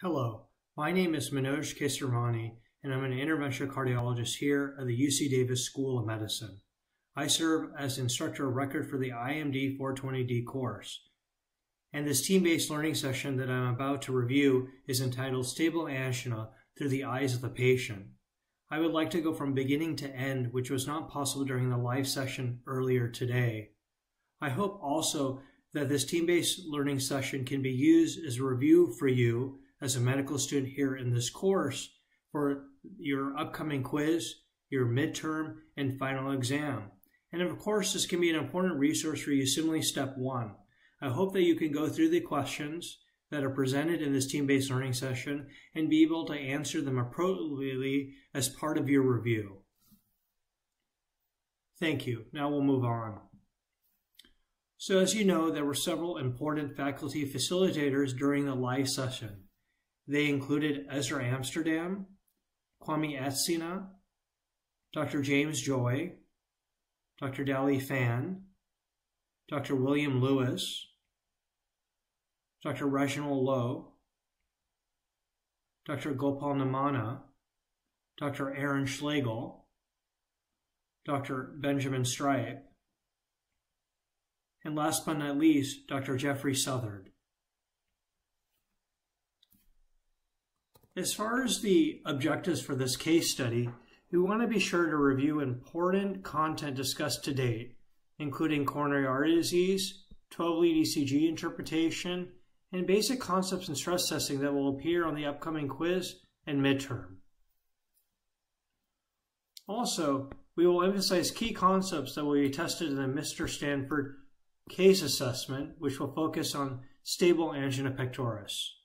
Hello, my name is Manoj Kesarvani, and I'm an interventional cardiologist here at the UC Davis School of Medicine. I serve as instructor of record for the IMD 420D course. And this team-based learning session that I'm about to review is entitled Stable Angina Through the Eyes of the Patient. I would like to go from beginning to end, which was not possible during the live session earlier today. I hope also that this team-based learning session can be used as a review for you as a medical student here in this course for your upcoming quiz, your midterm, and final exam. And of course, this can be an important resource for you Similarly, Step 1. I hope that you can go through the questions that are presented in this team-based learning session and be able to answer them appropriately as part of your review. Thank you. Now we'll move on. So as you know, there were several important faculty facilitators during the live session. They included Ezra Amsterdam, Kwame Atsina, Dr. James Joy, Dr. Dali Fan, Dr. William Lewis, Dr. Reginald Low, Dr. Gopal Namana, Dr. Aaron Schlegel, Dr. Benjamin Stripe, and last but not least, Dr. Jeffrey Southard. As far as the objectives for this case study, we want to be sure to review important content discussed to date, including coronary artery disease, 12-lead ECG interpretation, and basic concepts and stress testing that will appear on the upcoming quiz and midterm. Also, we will emphasize key concepts that will be tested in the Mr. Stanford case assessment, which will focus on stable angina pectoris.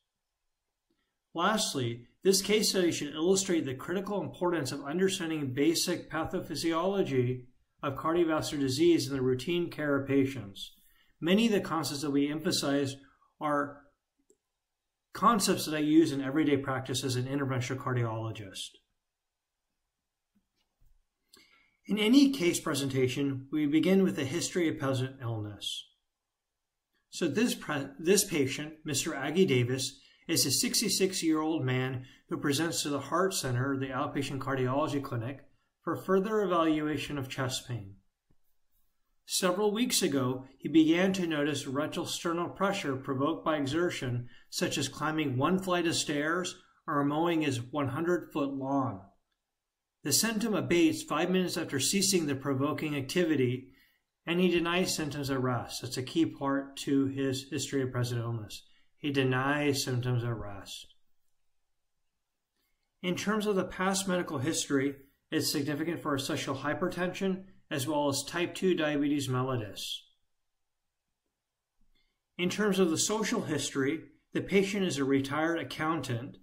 Lastly, this case study should illustrate the critical importance of understanding basic pathophysiology of cardiovascular disease in the routine care of patients. Many of the concepts that we emphasize are concepts that I use in everyday practice as an interventional cardiologist. In any case presentation, we begin with a history of present illness. So this, this patient, Mr. Aggie Davis, is a 66 year old man who presents to the Heart Center, the outpatient cardiology clinic, for further evaluation of chest pain. Several weeks ago, he began to notice retrosternal pressure provoked by exertion, such as climbing one flight of stairs or mowing his 100 foot lawn. The symptom abates five minutes after ceasing the provoking activity, and he denies symptoms at rest. That's a key part to his history of present illness. He denies symptoms at rest. In terms of the past medical history, it's significant for essential hypertension as well as type 2 diabetes mellitus. In terms of the social history, the patient is a retired accountant,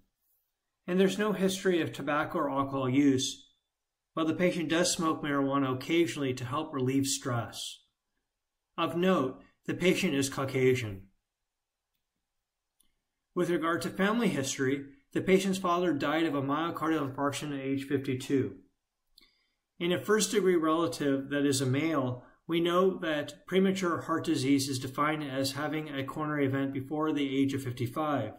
and there's no history of tobacco or alcohol use, but the patient does smoke marijuana occasionally to help relieve stress. Of note, the patient is Caucasian. With regard to family history, the patient's father died of a myocardial infarction at age 52. In a first degree relative that is a male, we know that premature heart disease is defined as having a coronary event before the age of 55.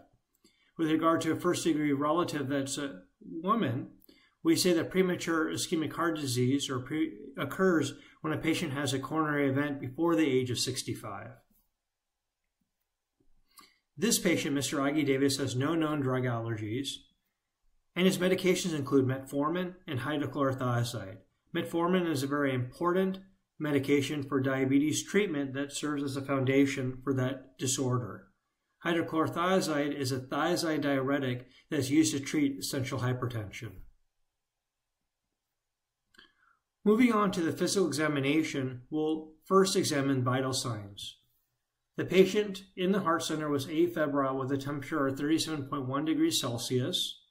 With regard to a first degree relative that's a woman, we say that premature ischemic heart disease occurs when a patient has a coronary event before the age of 65. This patient, Mr. Aggie Davis, has no known drug allergies, and his medications include metformin and hydrochlorothiazide. Metformin is a very important medication for diabetes treatment that serves as a foundation for that disorder. Hydrochlorothiazide is a thiazide diuretic that is used to treat essential hypertension. Moving on to the physical examination, we'll first examine vital signs. The patient in the heart center was afebrile with a temperature of 37.1 degrees Celsius.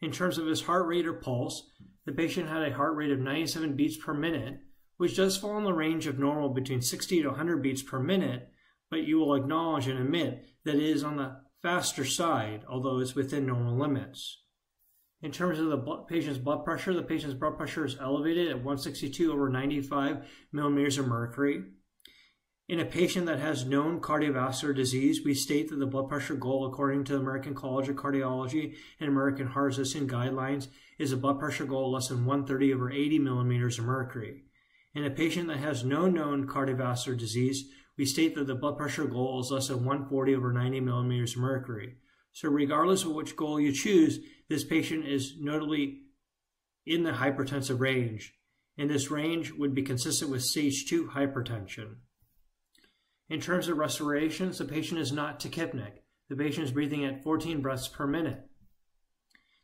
In terms of his heart rate or pulse, the patient had a heart rate of 97 beats per minute, which does fall in the range of normal between 60 to 100 beats per minute, but you will acknowledge and admit that it is on the faster side, although it's within normal limits. In terms of the patient's blood pressure, the patient's blood pressure is elevated at 162 over 95 millimeters of mercury. In a patient that has known cardiovascular disease, we state that the blood pressure goal, according to the American College of Cardiology and American Heart Association guidelines, is a blood pressure goal less than 130 over 80 millimeters of mercury. In a patient that has no known cardiovascular disease, we state that the blood pressure goal is less than 140 over 90 millimeters of mercury. So, regardless of which goal you choose, this patient is notably in the hypertensive range, and this range would be consistent with stage 2 hypertension. In terms of respirations, the patient is not tachypneic. The patient is breathing at 14 breaths per minute.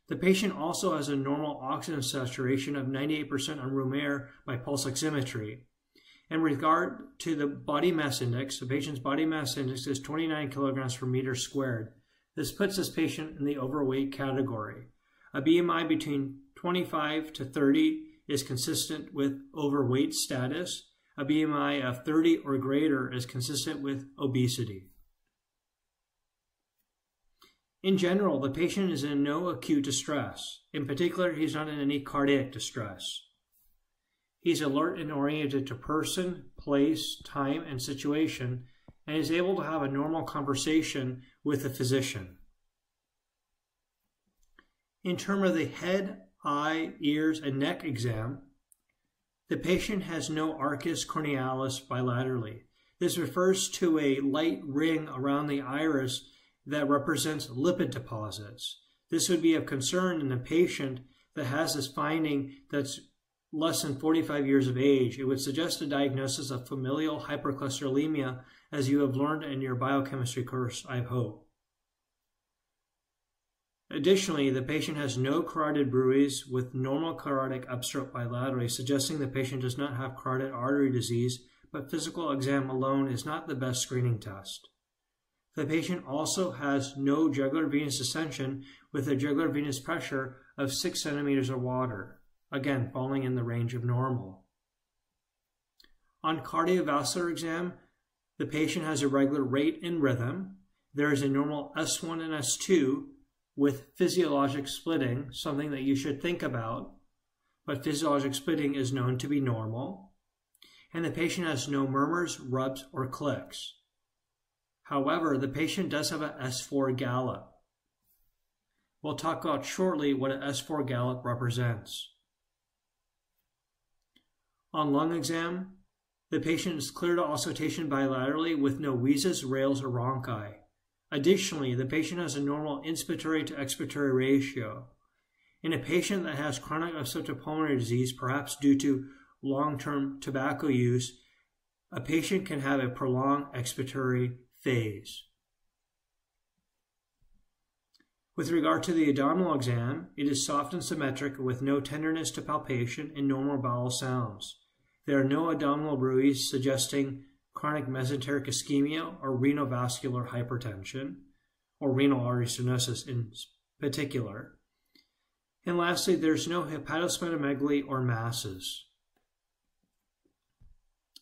The patient also has a normal oxygen saturation of 98% on room air by pulse oximetry. In regard to the body mass index, the patient's body mass index is 29 kilograms per meter squared. This puts this patient in the overweight category. A BMI between 25 to 30 is consistent with overweight status, a BMI of 30 or greater is consistent with obesity. In general, the patient is in no acute distress. In particular, he's not in any cardiac distress. He's alert and oriented to person, place, time, and situation, and is able to have a normal conversation with a physician. In terms of the head, eye, ears, and neck exam, the patient has no arcus cornealis bilaterally. This refers to a light ring around the iris that represents lipid deposits. This would be of concern in a patient that has this finding that's less than 45 years of age. It would suggest a diagnosis of familial hypercholesterolemia, as you have learned in your biochemistry course, I hope. Additionally, the patient has no carotid bruits with normal carotid upstroke bilaterally, suggesting the patient does not have carotid artery disease, but physical exam alone is not the best screening test. The patient also has no jugular venous distension with a jugular venous pressure of 6 centimeters of water, again falling in the range of normal. On cardiovascular exam, the patient has a regular rate and rhythm. There is a normal S1 and S2 with physiologic splitting, something that you should think about, but physiologic splitting is known to be normal, and the patient has no murmurs, rubs, or clicks. However, the patient does have an S4 gallop. We'll talk about shortly what an S4 gallop represents. On lung exam, the patient is clear to auscultation bilaterally with no wheezes, rales, or rhonchi. Additionally, the patient has a normal inspiratory to expiratory ratio. In a patient that has chronic obstructive pulmonary disease, perhaps due to long-term tobacco use, a patient can have a prolonged expiratory phase. With regard to the abdominal exam, it is soft and symmetric with no tenderness to palpation and normal bowel sounds. There are no abdominal bruits suggesting chronic mesenteric ischemia or renal vascular hypertension, or renal artery stenosis in particular. And lastly, there's no hepatosplenomegaly or masses.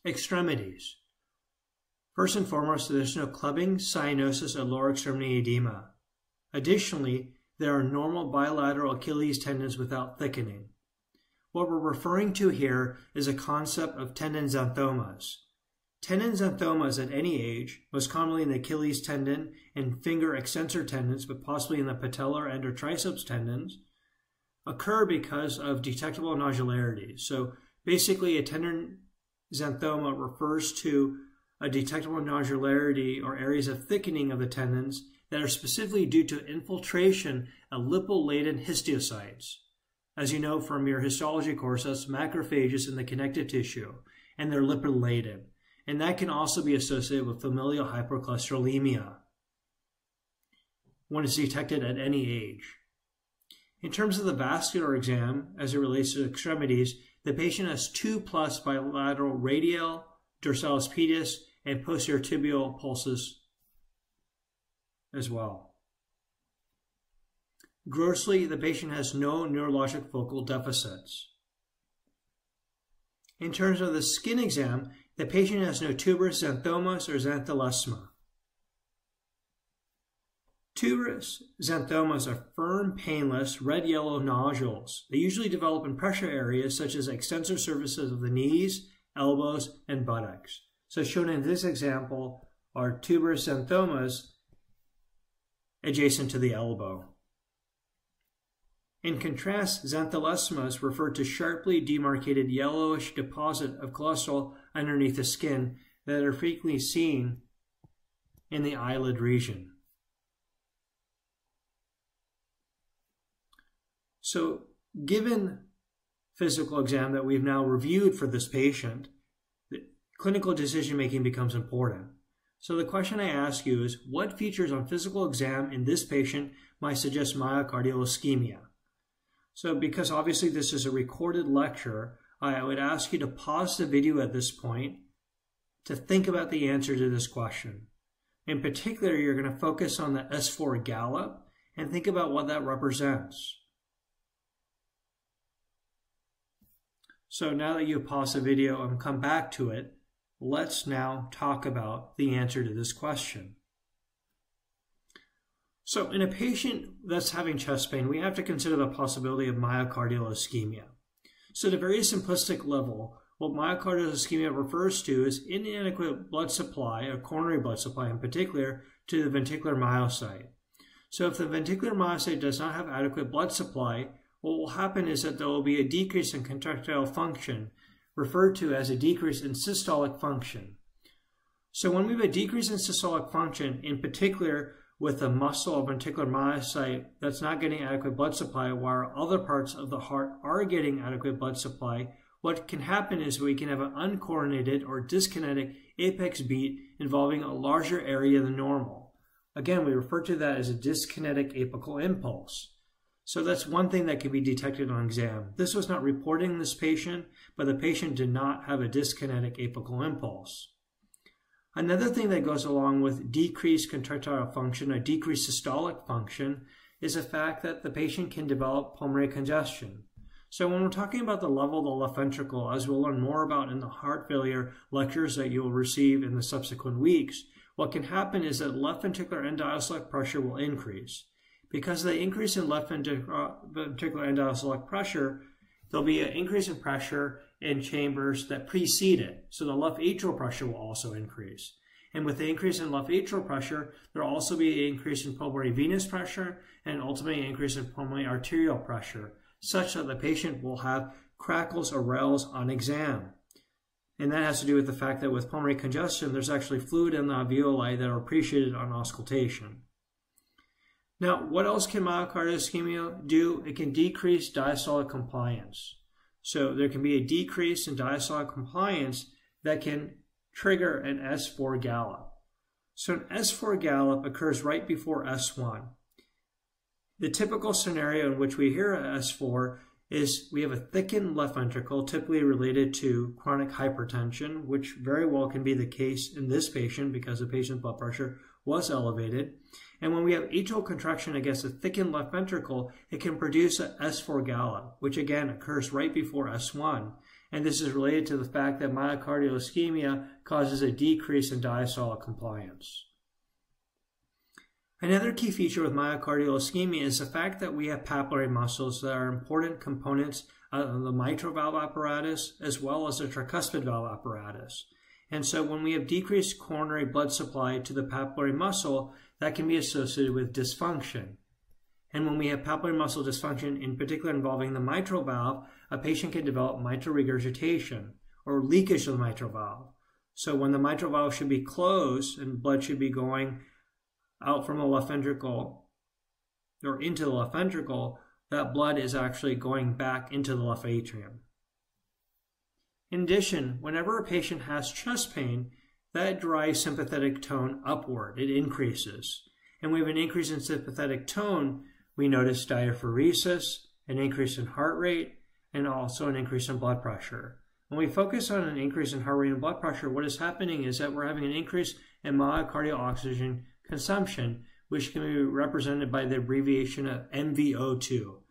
Extremities. First and foremost, there's no clubbing, cyanosis, or lower extremity edema. Additionally, there are normal bilateral Achilles tendons without thickening. What we're referring to here is a concept of tendon xanthomas. Tendon xanthomas at any age, most commonly in the Achilles tendon and finger extensor tendons, but possibly in the patellar and or triceps tendons, occur because of detectable nodularity. So basically, a tendon xanthoma refers to a detectable nodularity or areas of thickening of the tendons that are specifically due to infiltration of lipid-laden histiocytes. As you know from your histology course, that's macrophages in the connective tissue, and they're lipid-laden and that can also be associated with familial hypercholesterolemia when it's detected at any age. In terms of the vascular exam, as it relates to extremities, the patient has two plus bilateral radial, dorsalis pedis, and posterior tibial pulses as well. Grossly, the patient has no neurologic focal deficits. In terms of the skin exam, the patient has no tuberous xanthomas or xanthelasma. Tuberous xanthomas are firm, painless, red-yellow nodules. They usually develop in pressure areas such as extensor surfaces of the knees, elbows, and buttocks. So shown in this example are tuberous xanthomas adjacent to the elbow. In contrast, xanthelasmas refer to sharply demarcated yellowish deposit of cholesterol underneath the skin that are frequently seen in the eyelid region. So, given physical exam that we've now reviewed for this patient, the clinical decision making becomes important. So the question I ask you is, what features on physical exam in this patient might suggest myocardial ischemia? So because obviously this is a recorded lecture, I would ask you to pause the video at this point to think about the answer to this question. In particular, you're going to focus on the S4 gallop and think about what that represents. So now that you've paused the video and come back to it, let's now talk about the answer to this question. So in a patient that's having chest pain, we have to consider the possibility of myocardial ischemia. So at a very simplistic level, what myocardial ischemia refers to is inadequate blood supply, or coronary blood supply in particular, to the ventricular myocyte. So if the ventricular myocyte does not have adequate blood supply, what will happen is that there will be a decrease in contractile function, referred to as a decrease in systolic function. So when we have a decrease in systolic function, in particular with a muscle or ventricular myocyte that's not getting adequate blood supply, while other parts of the heart are getting adequate blood supply, what can happen is we can have an uncoordinated or dyskinetic apex beat involving a larger area than normal. Again, we refer to that as a dyskinetic apical impulse. So that's one thing that can be detected on exam. This was not reporting in this patient, but the patient did not have a dyskinetic apical impulse. Another thing that goes along with decreased contractile function or decreased systolic function is the fact that the patient can develop pulmonary congestion. So when we're talking about the level of the left ventricle, as we'll learn more about in the heart failure lectures that you'll receive in the subsequent weeks, what can happen is that left ventricular end diastolic pressure will increase. Because of the increase in left uh, ventricular end diastolic pressure, there'll be an increase in pressure in chambers that precede it. So the left atrial pressure will also increase. And with the increase in left atrial pressure, there will also be an increase in pulmonary venous pressure and ultimately an increase in pulmonary arterial pressure such that the patient will have crackles or rales on exam. And that has to do with the fact that with pulmonary congestion, there's actually fluid in the alveoli that are appreciated on auscultation. Now, what else can myocardial ischemia do? It can decrease diastolic compliance. So there can be a decrease in diastolic compliance that can trigger an S4 gallop. So an S4 gallop occurs right before S1. The typical scenario in which we hear an S4 is we have a thickened left ventricle, typically related to chronic hypertension, which very well can be the case in this patient because the patient's blood pressure was elevated. And when we have atrial contraction against a thickened left ventricle, it can produce a S4 gallop, which again occurs right before S1. And this is related to the fact that myocardial ischemia causes a decrease in diastolic compliance. Another key feature with myocardial ischemia is the fact that we have papillary muscles that are important components of the mitral valve apparatus as well as the tricuspid valve apparatus. And so when we have decreased coronary blood supply to the papillary muscle, that can be associated with dysfunction. And when we have papillary muscle dysfunction, in particular involving the mitral valve, a patient can develop mitral regurgitation or leakage of the mitral valve. So when the mitral valve should be closed and blood should be going out from the left ventricle or into the left ventricle, that blood is actually going back into the left atrium. In addition, whenever a patient has chest pain, that dry sympathetic tone upward. It increases. And we have an increase in sympathetic tone. We notice diaphoresis, an increase in heart rate, and also an increase in blood pressure. When we focus on an increase in heart rate and blood pressure, what is happening is that we're having an increase in myocardial oxygen consumption, which can be represented by the abbreviation of MVO2.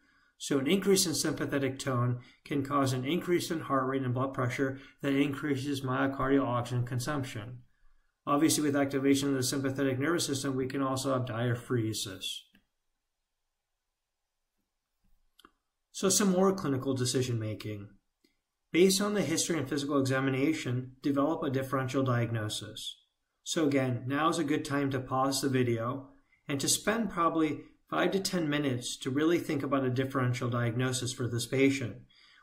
So an increase in sympathetic tone can cause an increase in heart rate and blood pressure that increases myocardial oxygen consumption. Obviously, with activation of the sympathetic nervous system, we can also have diaphoresis. So some more clinical decision making. Based on the history and physical examination, develop a differential diagnosis. So again, now is a good time to pause the video and to spend probably 5 to 10 minutes to really think about a differential diagnosis for this patient,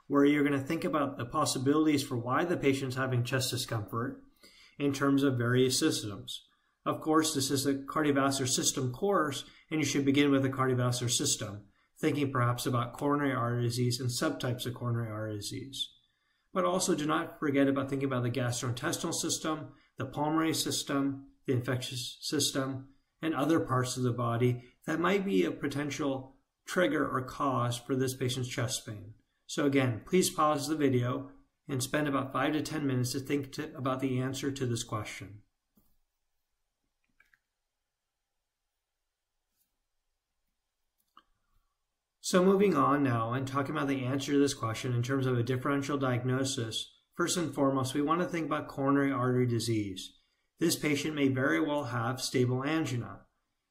where you're going to think about the possibilities for why the patient's having chest discomfort in terms of various systems. Of course, this is a cardiovascular system course, and you should begin with the cardiovascular system, thinking perhaps about coronary artery disease and subtypes of coronary artery disease. But also do not forget about thinking about the gastrointestinal system, the pulmonary system, the infectious system, and other parts of the body that might be a potential trigger or cause for this patient's chest pain. So again, please pause the video and spend about 5 to 10 minutes to think to, about the answer to this question. So moving on now and talking about the answer to this question in terms of a differential diagnosis, first and foremost, we want to think about coronary artery disease. This patient may very well have stable angina.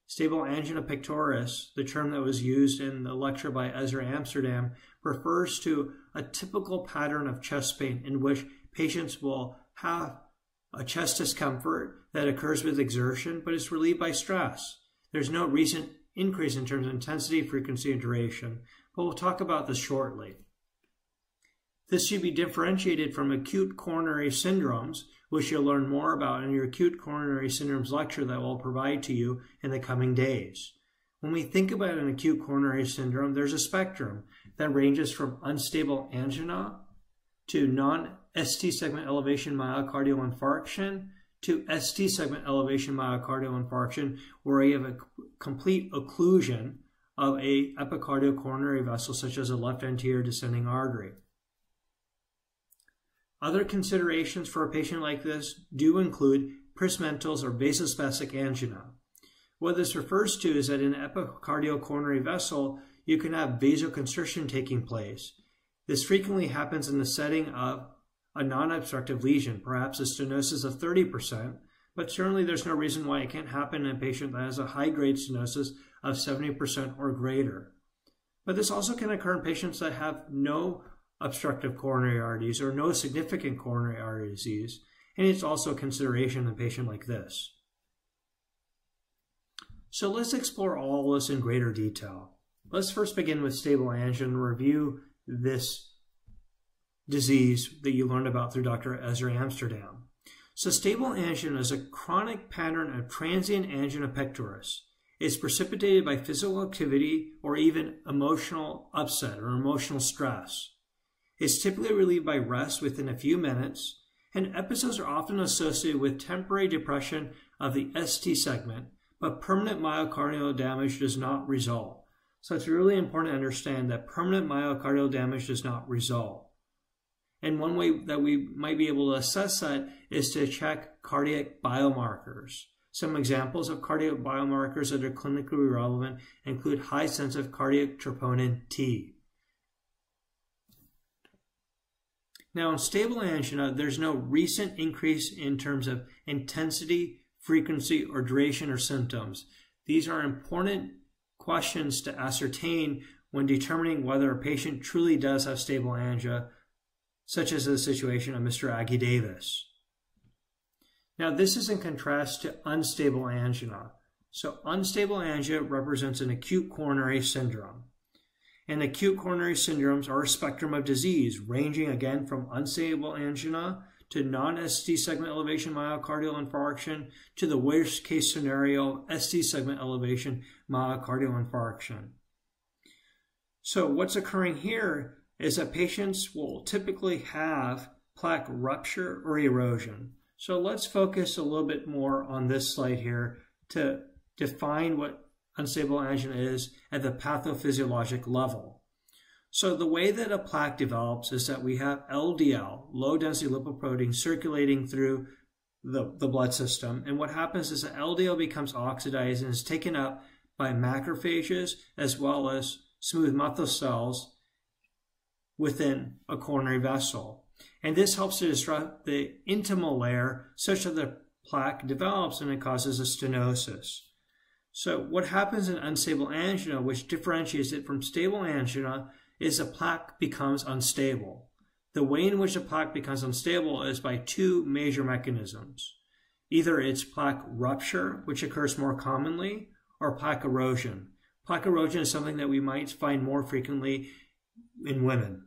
Stable angina pectoris, the term that was used in the lecture by Ezra Amsterdam, refers to a typical pattern of chest pain in which patients will have a chest discomfort that occurs with exertion but is relieved by stress. There's no recent increase in terms of intensity, frequency, and duration, but we'll talk about this shortly. This should be differentiated from acute coronary syndromes, which you'll learn more about in your acute coronary syndromes lecture that we'll provide to you in the coming days. When we think about an acute coronary syndrome, there's a spectrum that ranges from unstable angina to non-ST segment elevation myocardial infarction to ST segment elevation myocardial infarction, where you have a complete occlusion of a epicardial coronary vessel, such as a left anterior descending artery. Other considerations for a patient like this do include Prinzmetal's or vasospastic angina. What this refers to is that in an epicardial coronary vessel, you can have vasoconstriction taking place. This frequently happens in the setting of a non-obstructive lesion, perhaps a stenosis of 30%, but certainly there's no reason why it can't happen in a patient that has a high-grade stenosis of 70% or greater. But this also can occur in patients that have no obstructive coronary arteries or no significant coronary artery disease, and it's also a consideration in a patient like this. So let's explore all this in greater detail. Let's first begin with stable angina and review this disease that you learned about through Dr. Ezra Amsterdam. So stable angina is a chronic pattern of transient angina pectoris. It's precipitated by physical activity or even emotional upset or emotional stress. It's typically relieved by rest within a few minutes, and episodes are often associated with temporary depression of the ST segment, but permanent myocardial damage does not result. So it's really important to understand that permanent myocardial damage does not result. And one way that we might be able to assess that is to check cardiac biomarkers. Some examples of cardiac biomarkers that are clinically relevant include high sensitive cardiac troponin T. Now, in stable angina, there's no recent increase in terms of intensity, frequency, or duration or symptoms. These are important questions to ascertain when determining whether a patient truly does have stable angina such as the situation of Mr. Aggie Davis. Now, this is in contrast to unstable angina. So, unstable angina represents an acute coronary syndrome. And acute coronary syndromes are a spectrum of disease, ranging again from unstable angina to non-ST segment elevation myocardial infarction to the worst case scenario, ST segment elevation myocardial infarction. So what's occurring here is that patients will typically have plaque rupture or erosion. So let's focus a little bit more on this slide here to define what unstable angina is at the pathophysiologic level. So the way that a plaque develops is that we have LDL, low density lipoprotein, circulating through the, the blood system. And what happens is that LDL becomes oxidized and is taken up by macrophages as well as smooth muscle cells within a coronary vessel. And this helps to disrupt the intimal layer such that the plaque develops and it causes a stenosis. So what happens in unstable angina, which differentiates it from stable angina, is the plaque becomes unstable. The way in which the plaque becomes unstable is by two major mechanisms. Either it's plaque rupture, which occurs more commonly, or plaque erosion. Plaque erosion is something that we might find more frequently in women.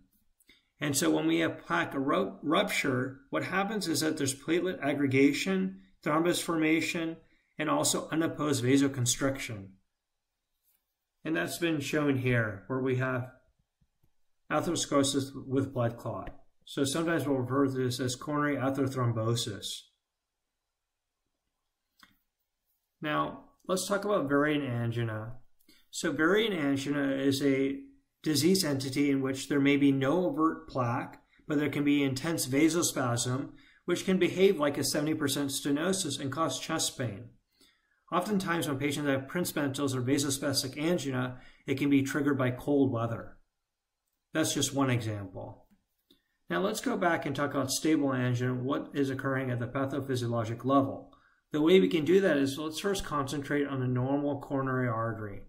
And so when we have plaque rupture, what happens is that there's platelet aggregation, thrombus formation, and also unopposed vasoconstriction. And that's been shown here where we have atherosclerosis with blood clot. So sometimes we'll refer to this as coronary atherothrombosis. Now, let's talk about variant angina. So variant angina is a disease entity in which there may be no overt plaque, but there can be intense vasospasm, which can behave like a 70% stenosis and cause chest pain. Oftentimes, when patients have Prinzmetal's or vasospastic angina, it can be triggered by cold weather. That's just one example. Now let's go back and talk about stable angina, what is occurring at the pathophysiologic level. The way we can do that is let's first concentrate on a normal coronary artery.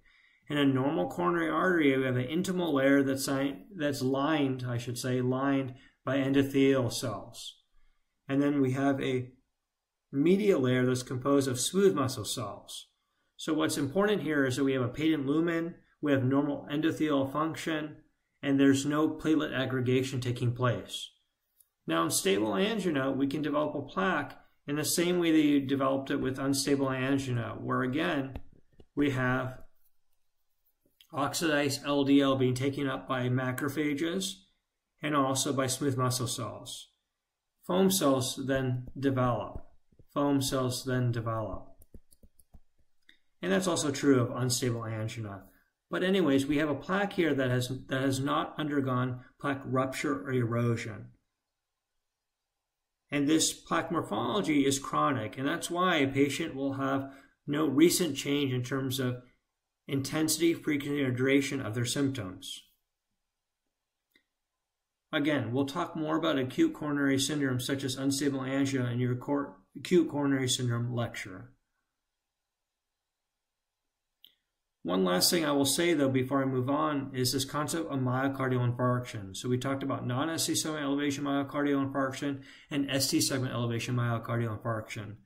In a normal coronary artery, we have an intimal layer that's, that's lined, I should say, lined by endothelial cells. And then we have a medial layer that's composed of smooth muscle cells. So what's important here is that we have a patent lumen, we have normal endothelial function, and there's no platelet aggregation taking place. Now in stable angina, we can develop a plaque in the same way that you developed it with unstable angina, where again, we have oxidized LDL being taken up by macrophages and also by smooth muscle cells. Foam cells then develop. Foam cells then develop. And that's also true of unstable angina. But anyways, we have a plaque here that has, that has not undergone plaque rupture or erosion. And this plaque morphology is chronic, and that's why a patient will have no recent change in terms of intensity, frequency, or duration of their symptoms. Again, we'll talk more about acute coronary syndrome such as unstable angina in your acute coronary syndrome lecture. One last thing I will say though before I move on is this concept of myocardial infarction. So we talked about non-ST segment elevation myocardial infarction and ST segment elevation myocardial infarction.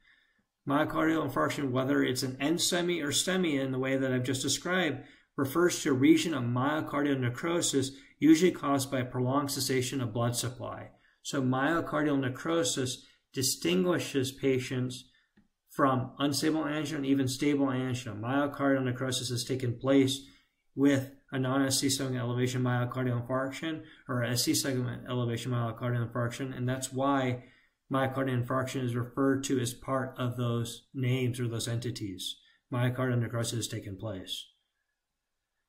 Myocardial infarction, whether it's an NSTEMI or STEMI in the way that I've just described, refers to a region of myocardial necrosis usually caused by prolonged cessation of blood supply. So myocardial necrosis distinguishes patients from unstable angina and even stable angina. Myocardial necrosis has taken place with a non-ST segment elevation myocardial infarction or ST segment elevation myocardial infarction, and that's why myocardial infarction is referred to as part of those names or those entities. Myocardial necrosis has taken place.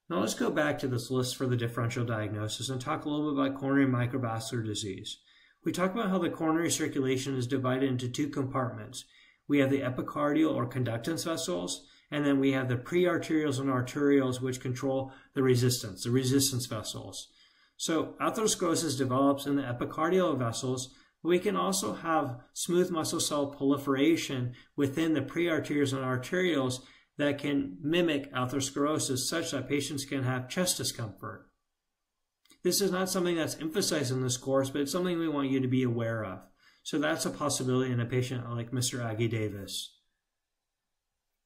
Now let's go back to this list for the differential diagnosis and talk a little bit about coronary microvascular disease. We talked about how the coronary circulation is divided into two compartments, we have the epicardial or conductance vessels, and then we have the prearterioles and arterioles, which control the resistance, the resistance vessels. So atherosclerosis develops in the epicardial vessels, we can also have smooth muscle cell proliferation within the prearterioles and arterioles that can mimic atherosclerosis such that patients can have chest discomfort. This is not something that's emphasized in this course, but it's something we want you to be aware of. So that's a possibility in a patient like Mr. Aggie Davis.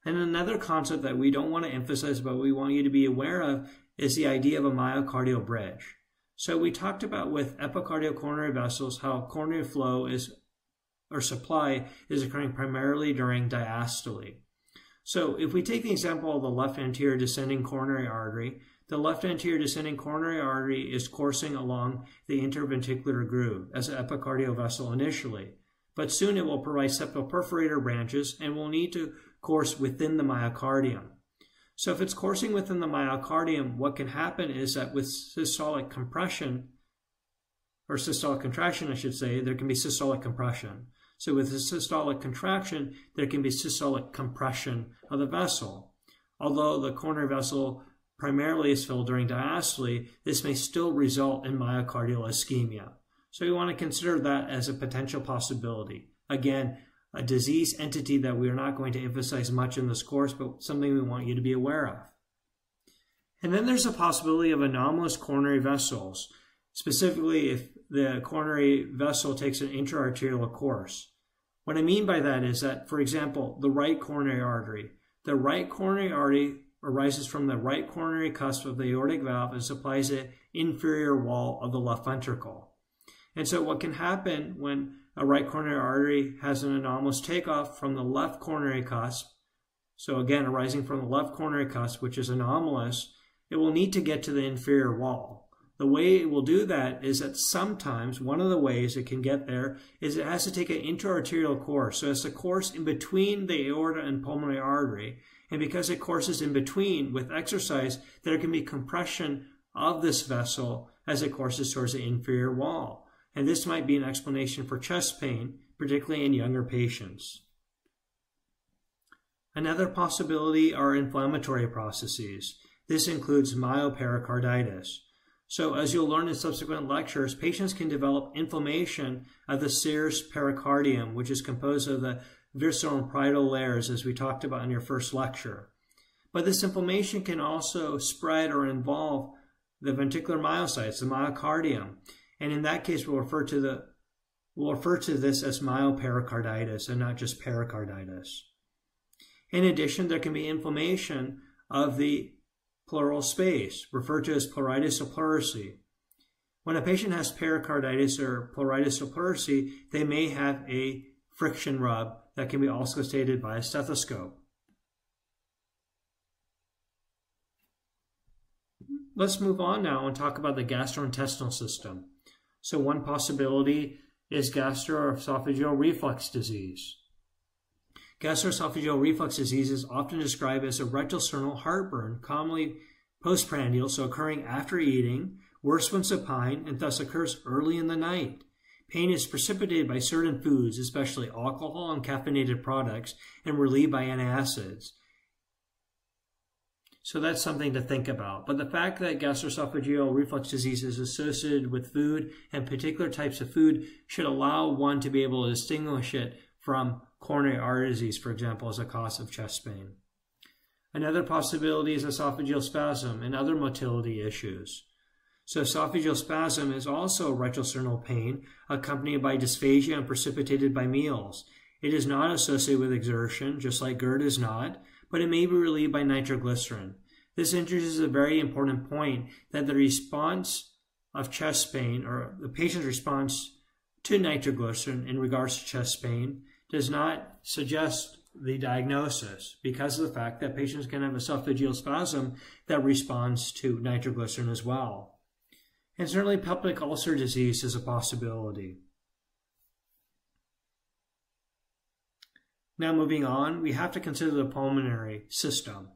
And another concept that we don't want to emphasize, but we want you to be aware of, is the idea of a myocardial bridge. So we talked about with epicardial coronary vessels how coronary flow is or supply is occurring primarily during diastole. So if we take the example of the left anterior descending coronary artery, the left anterior descending coronary artery is coursing along the interventricular groove as an epicardial vessel initially, but soon it will provide septal perforator branches and will need to course within the myocardium. So if it's coursing within the myocardium, what can happen is that with systolic compression, or systolic contraction, I should say, there can be systolic compression. So with systolic contraction, there can be systolic compression of the vessel. Although the coronary vessel primarily is filled during diastole, this may still result in myocardial ischemia. So you want to consider that as a potential possibility. Again, a disease entity that we are not going to emphasize much in this course, but something we want you to be aware of. And then there's a possibility of anomalous coronary vessels. specifically if the coronary vessel takes an interarterial course. What I mean by that is that, for example, the right coronary artery. The right coronary artery arises from the right coronary cusp of the aortic valve and supplies the inferior wall of the left ventricle. And so, what can happen when a right coronary artery has an anomalous takeoff from the left coronary cusp? So, again, arising from the left coronary cusp, which is anomalous, it will need to get to the inferior wall. The way it will do that is that sometimes one of the ways it can get there is it has to take an interarterial course. So it's a course in between the aorta and pulmonary artery. And because it courses in between with exercise, there can be compression of this vessel as it courses towards the inferior wall. And this might be an explanation for chest pain, particularly in younger patients. Another possibility are inflammatory processes. This includes myopericarditis. So, as you'll learn in subsequent lectures, patients can develop inflammation of the serous pericardium, which is composed of the visceral and parietal layers, as we talked about in your first lecture. But this inflammation can also spread or involve the ventricular myocytes, the myocardium, and in that case, we'll refer to the we'll refer to this as myopericarditis and not just pericarditis. In addition, there can be inflammation of the pleural space, referred to as pleuritis or pleurisy. When a patient has pericarditis or pleuritis or pleurisy, they may have a friction rub that can be also stated by a stethoscope. Let's move on now and talk about the gastrointestinal system. So one possibility is gastroesophageal reflux disease. Gastroesophageal reflux disease is often described as a retrosternal heartburn, commonly postprandial, so occurring after eating, worse when supine, and thus occurs early in the night. Pain is precipitated by certain foods, especially alcohol and caffeinated products, and relieved by antacids. So that's something to think about. But the fact that gastroesophageal reflux disease is associated with food and particular types of food should allow one to be able to distinguish it from coronary artery disease, for example, as a cause of chest pain. Another possibility is esophageal spasm and other motility issues. So esophageal spasm is also retrosternal pain accompanied by dysphagia and precipitated by meals. It is not associated with exertion, just like GERD is not, but it may be relieved by nitroglycerin. This introduces a very important point that the response of chest pain or the patient's response to nitroglycerin in regards to chest pain does not suggest the diagnosis because of the fact that patients can have a esophageal spasm that responds to nitroglycerin as well. And certainly peptic ulcer disease is a possibility. Now moving on, we have to consider the pulmonary system.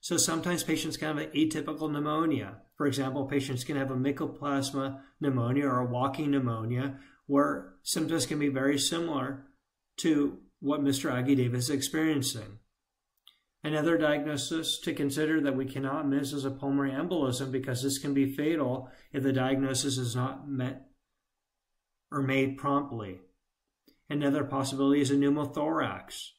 So sometimes patients can have an atypical pneumonia. For example, patients can have a mycoplasma pneumonia or a walking pneumonia where symptoms can be very similar to what Mr. Aggie Davis is experiencing. Another diagnosis to consider that we cannot miss is a pulmonary embolism because this can be fatal if the diagnosis is not met or made promptly. Another possibility is a pneumothorax.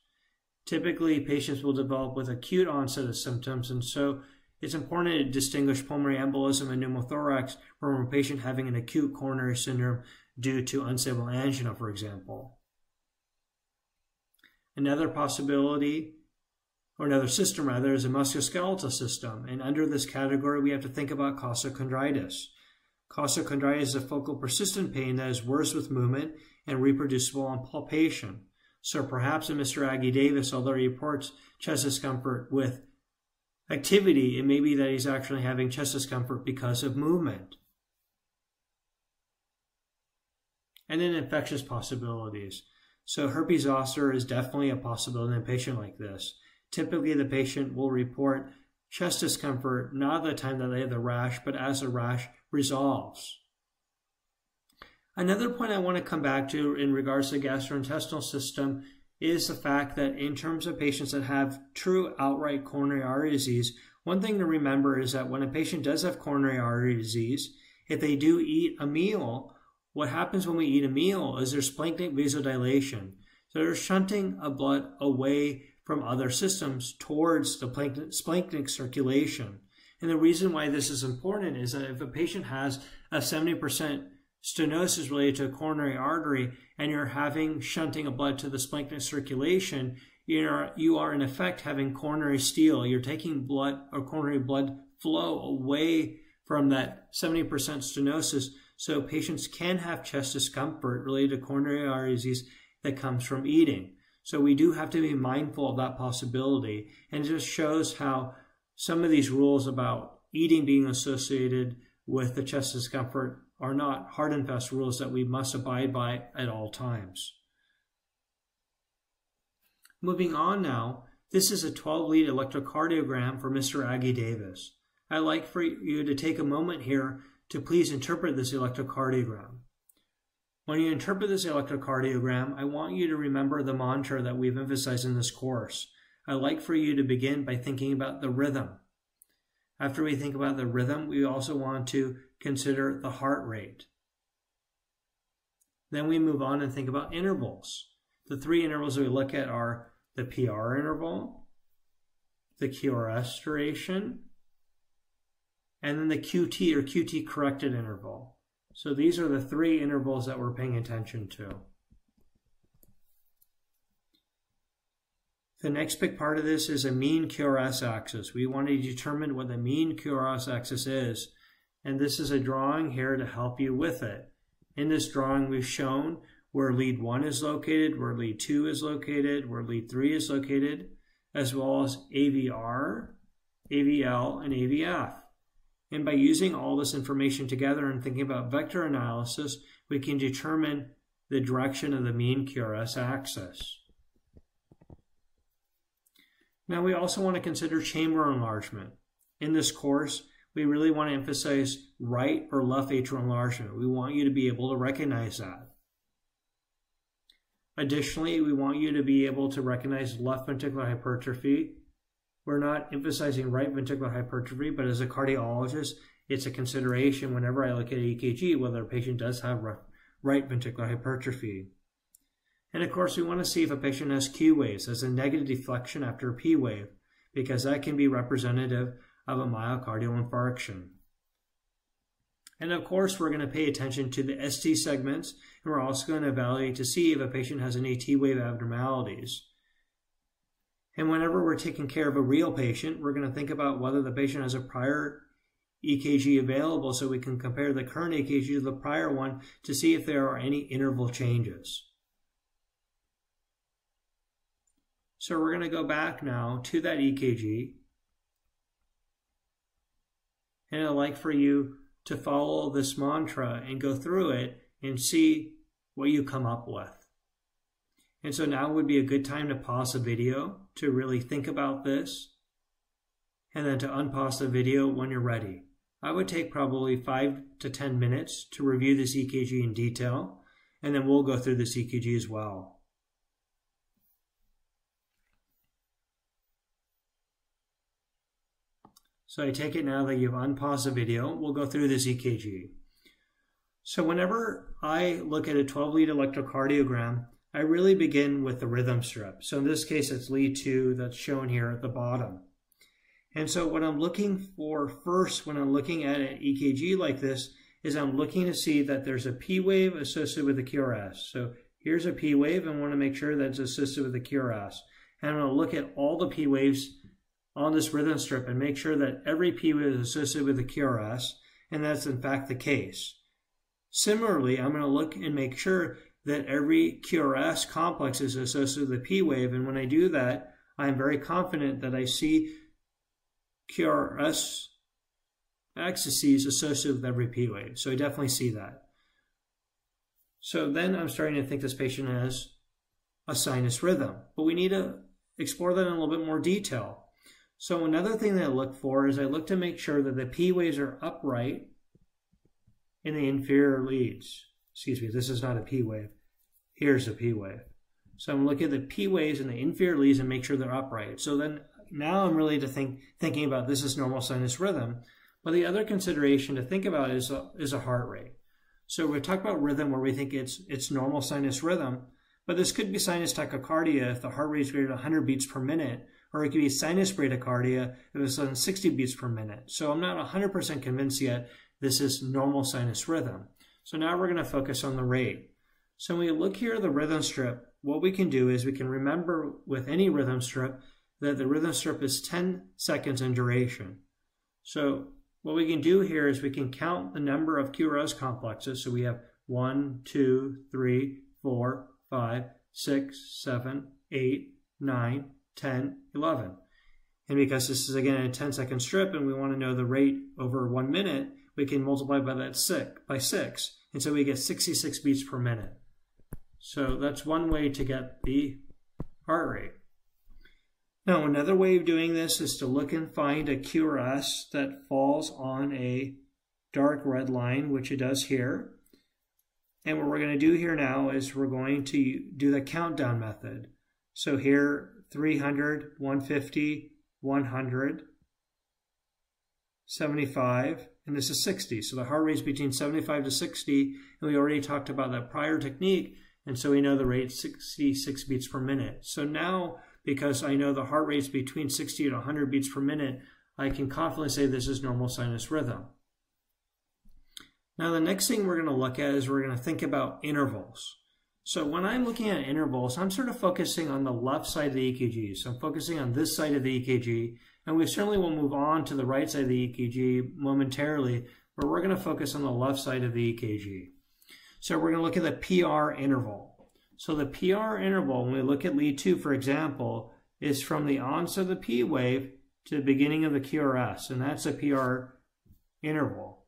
Typically, patients will develop with acute onset of symptoms, and so it's important to distinguish pulmonary embolism and pneumothorax from a patient having an acute coronary syndrome due to unstable angina, for example. Another possibility, or another system rather, is a musculoskeletal system. And under this category, we have to think about costochondritis. Costochondritis is a focal persistent pain that is worse with movement and reproducible on palpation. So perhaps in Mr. Aggie Davis, although he reports chest discomfort with activity, it may be that he's actually having chest discomfort because of movement. And then infectious possibilities. So herpes zoster is definitely a possibility in a patient like this. Typically, the patient will report chest discomfort not at the time that they have the rash, but as the rash resolves. Another point I want to come back to in regards to the gastrointestinal system is the fact that in terms of patients that have true outright coronary artery disease, one thing to remember is that when a patient does have coronary artery disease, if they do eat a meal what happens when we eat a meal is there's splanchnic vasodilation. So there's shunting of blood away from other systems towards the splanchnic circulation. And the reason why this is important is that if a patient has a 70% stenosis related to a coronary artery and you're having shunting of blood to the splanchnic circulation, you are, you are in effect having coronary steal. You're taking blood or coronary blood flow away from that 70% stenosis. So patients can have chest discomfort related to coronary artery disease that comes from eating. So we do have to be mindful of that possibility. And it just shows how some of these rules about eating being associated with the chest discomfort are not hard and fast rules that we must abide by at all times. Moving on now, this is a 12 lead electrocardiogram for Mr. Aggie Davis. I'd like for you to take a moment here to please interpret this electrocardiogram. When you interpret this electrocardiogram, I want you to remember the mantra that we've emphasized in this course. I'd like for you to begin by thinking about the rhythm. After we think about the rhythm, we also want to consider the heart rate. Then we move on and think about intervals. The three intervals we look at are the PR interval, the QRS duration, and then the QT or QT corrected interval. So these are the three intervals that we're paying attention to. The next big part of this is a mean QRS axis. We want to determine what the mean QRS axis is. And this is a drawing here to help you with it. In this drawing, we've shown where lead 1 is located, where lead 2 is located, where lead 3 is located, as well as AVR, AVL, and AVF. And by using all this information together and thinking about vector analysis, we can determine the direction of the mean QRS axis. Now we also want to consider chamber enlargement. In this course, we really want to emphasize right or left atrial enlargement. We want you to be able to recognize that. Additionally, we want you to be able to recognize left ventricular hypertrophy. We're not emphasizing right ventricular hypertrophy, but as a cardiologist, it's a consideration whenever I look at EKG whether a patient does have right ventricular hypertrophy. And of course, we want to see if a patient has Q waves, as a negative deflection after a P wave, because that can be representative of a myocardial infarction. And of course, we're going to pay attention to the ST segments, and we're also going to evaluate to see if a patient has any T wave abnormalities. And whenever we're taking care of a real patient, we're going to think about whether the patient has a prior EKG available so we can compare the current EKG to the prior one to see if there are any interval changes. So we're going to go back now to that EKG. And I'd like for you to follow this mantra and go through it and see what you come up with. And so now would be a good time to pause the video to really think about this and then to unpause the video when you're ready. I would take probably five to 10 minutes to review this EKG in detail, and then we'll go through the EKG as well. So I take it now that you've unpaused the video, we'll go through this EKG. So whenever I look at a 12 lead electrocardiogram, I really begin with the rhythm strip. So in this case, it's lead 2 that's shown here at the bottom. And so what I'm looking for first when I'm looking at an EKG like this is I'm looking to see that there's a P wave associated with the QRS. So here's a P wave and I want to make sure that's associated with the QRS. And I'm going to look at all the P waves on this rhythm strip and make sure that every P wave is associated with the QRS, and that's in fact the case. Similarly, I'm going to look and make sure that every QRS complex is associated with a P wave, and when I do that, I'm very confident that I see QRS axes associated with every P wave. So I definitely see that. So then I'm starting to think this patient has a sinus rhythm, but we need to explore that in a little bit more detail. So another thing that I look for is I look to make sure that the P waves are upright in the inferior leads. Excuse me, this is not a P wave. Here's a P wave. So I'm looking at the P waves and the inferior leads and make sure they're upright. So then now I'm really to think thinking about this is normal sinus rhythm. But the other consideration to think about is a, is a heart rate. So we talk about rhythm where we think it's it's normal sinus rhythm, but this could be sinus tachycardia if the heart rate is greater than 100 beats per minute or it could be sinus bradycardia if it's on 60 beats per minute. So I'm not 100% convinced yet this is normal sinus rhythm. So now we're going to focus on the rate. So when we look here at the rhythm strip, what we can do is we can remember with any rhythm strip that the rhythm strip is 10 seconds in duration. So what we can do here is we can count the number of QRS complexes. So we have 1, 2, 3, 4, 5, 6, 7, 8, 9, 10, 11. And because this is again a 10 second strip and we want to know the rate over one minute, we can multiply by that six, by six. And so we get 66 beats per minute. So that's one way to get the heart rate. Now, another way of doing this is to look and find a QRS that falls on a dark red line, which it does here. And what we're going to do here now is we're going to do the countdown method. So here, 300, 150, 100, 75, and this is 60. So the heart rate is between 75 to 60, and we already talked about that prior technique, and so we know the rate 66 beats per minute. So now, because I know the heart rate is between 60 to 100 beats per minute, I can confidently say this is normal sinus rhythm. Now the next thing we're going to look at is we're going to think about intervals. So when I'm looking at intervals, I'm sort of focusing on the left side of the EKG. So I'm focusing on this side of the EKG, and we certainly will move on to the right side of the EKG momentarily, but we're going to focus on the left side of the EKG. So we're going to look at the PR interval. So the PR interval, when we look at lead 2, for example, is from the onset of the P wave to the beginning of the QRS, and that's a PR interval.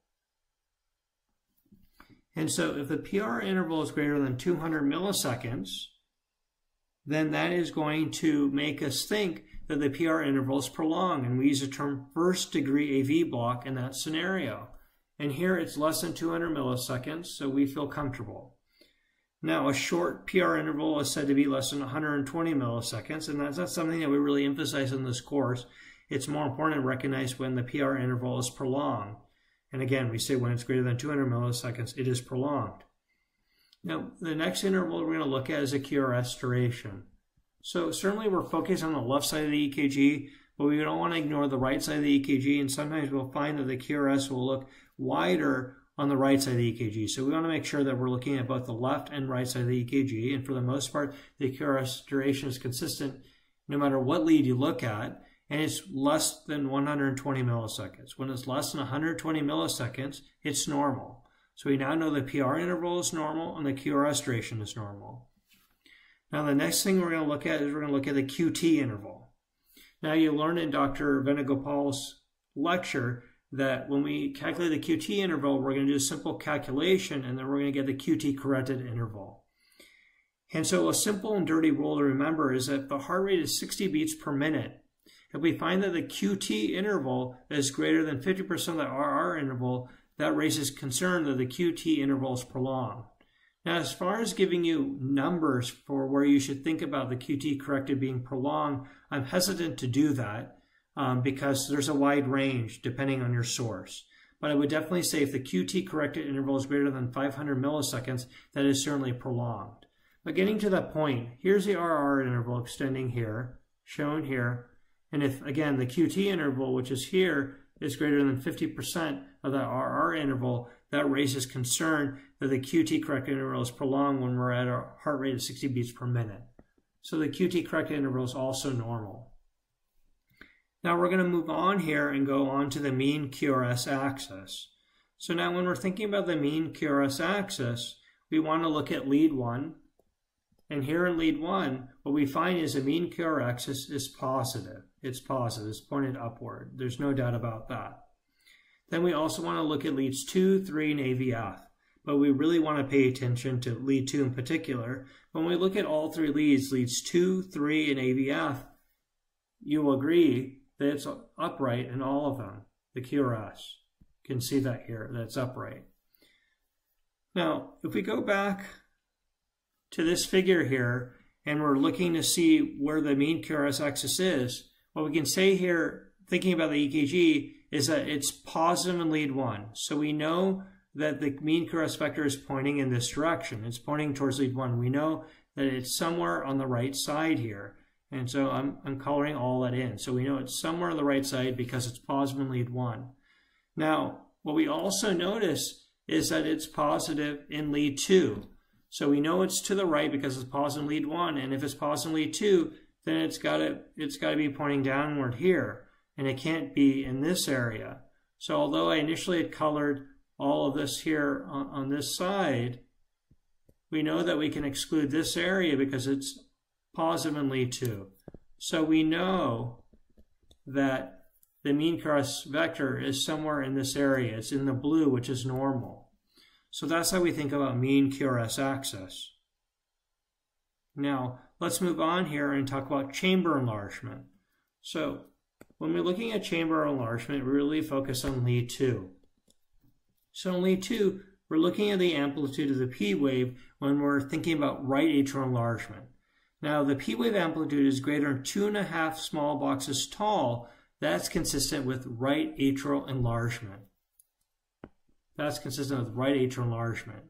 And so if the PR interval is greater than 200 milliseconds, then that is going to make us think that the PR interval is prolonged. And we use the term first degree AV block in that scenario. And here it's less than 200 milliseconds, so we feel comfortable. Now, a short PR interval is said to be less than 120 milliseconds, and that's not something that we really emphasize in this course. It's more important to recognize when the PR interval is prolonged. And again, we say when it's greater than 200 milliseconds, it is prolonged. Now, the next interval we're going to look at is a QRS duration. So certainly we're focused on the left side of the EKG, but we don't want to ignore the right side of the EKG, and sometimes we'll find that the QRS will look wider on the right side of the EKG. So we want to make sure that we're looking at both the left and right side of the EKG, and for the most part, the QRS duration is consistent no matter what lead you look at and it's less than 120 milliseconds. When it's less than 120 milliseconds, it's normal. So we now know the PR interval is normal and the QRS duration is normal. Now the next thing we're going to look at is we're going to look at the QT interval. Now you learned in Dr. Venugopal's lecture that when we calculate the QT interval, we're going to do a simple calculation and then we're going to get the QT corrected interval. And so a simple and dirty rule to remember is that the heart rate is 60 beats per minute if we find that the QT interval is greater than 50% of the RR interval, that raises concern that the QT interval is prolonged. Now, as far as giving you numbers for where you should think about the QT corrected being prolonged, I'm hesitant to do that um, because there's a wide range depending on your source. But I would definitely say if the QT corrected interval is greater than 500 milliseconds, that is certainly prolonged. But getting to that point, here's the RR interval extending here, shown here. And if, again, the QT interval, which is here, is greater than 50% of that RR interval, that raises concern that the QT correct interval is prolonged when we're at a heart rate of 60 beats per minute. So the QT correct interval is also normal. Now we're going to move on here and go on to the mean QRS axis. So now when we're thinking about the mean QRS axis, we want to look at lead 1. And here in lead 1, what we find is the mean QRS axis is positive it's positive, it's pointed upward. There's no doubt about that. Then we also want to look at leads 2, 3, and AVF. But we really want to pay attention to lead 2 in particular. When we look at all three leads, leads 2, 3, and AVF, you will agree that it's upright in all of them, the QRS. You can see that here, that's upright. Now, if we go back to this figure here, and we're looking to see where the mean QRS axis is, what we can say here, thinking about the EKG, is that it's positive in lead one. So we know that the mean QRS vector is pointing in this direction. It's pointing towards lead one. We know that it's somewhere on the right side here. And so I'm, I'm coloring all that in. So we know it's somewhere on the right side because it's positive in lead one. Now, what we also notice is that it's positive in lead two. So we know it's to the right because it's positive in lead one. And if it's positive in lead two, then it's got to it's got to be pointing downward here. And it can't be in this area. So although I initially had colored all of this here on, on this side, we know that we can exclude this area because it's positive in lead 2. So we know that the mean QRS vector is somewhere in this area. It's in the blue, which is normal. So that's how we think about mean QRS axis. Now, let's move on here and talk about chamber enlargement. So when we're looking at chamber enlargement, we really focus on lead 2. So in lead 2, we're looking at the amplitude of the P wave when we're thinking about right atrial enlargement. Now, the P wave amplitude is greater than two and a half small boxes tall. That's consistent with right atrial enlargement. That's consistent with right atrial enlargement.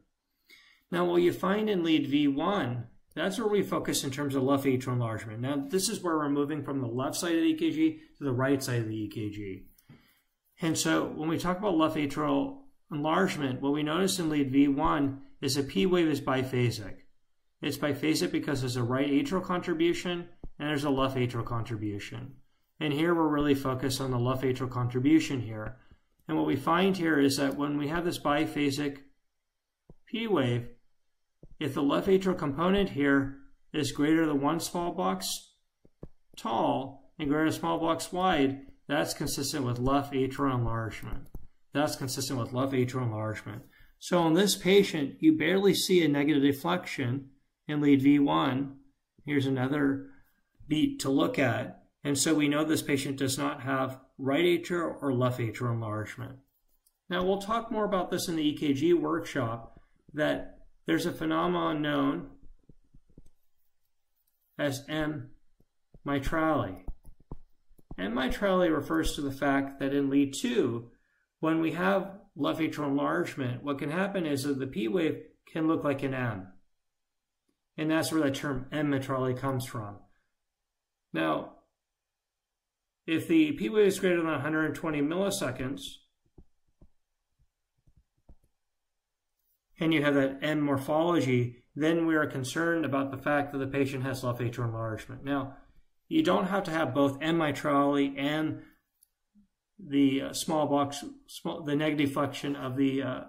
Now, what you find in lead V1, that's where we focus in terms of left atrial enlargement. Now, this is where we're moving from the left side of the EKG to the right side of the EKG. And so when we talk about left atrial enlargement, what we notice in lead V1 is a P wave is biphasic. It's biphasic because there's a right atrial contribution and there's a left atrial contribution. And here we're really focused on the left atrial contribution here. And what we find here is that when we have this biphasic P wave, if the left atrial component here is greater than one small box tall and greater than small box wide, that's consistent with left atrial enlargement. That's consistent with left atrial enlargement. So in this patient, you barely see a negative deflection in lead V1. Here's another beat to look at. And so we know this patient does not have right atrial or left atrial enlargement. Now we'll talk more about this in the EKG workshop that there's a phenomenon known as M mitrale. M mitrale refers to the fact that in lead 2, when we have left atrial enlargement, what can happen is that the P wave can look like an M. And that's where that term M mitrale comes from. Now, if the P wave is greater than 120 milliseconds, and you have that M morphology, then we are concerned about the fact that the patient has left atrial enlargement. Now, you don't have to have both M mitrale and the uh, small box, small, the negative flexion of the uh,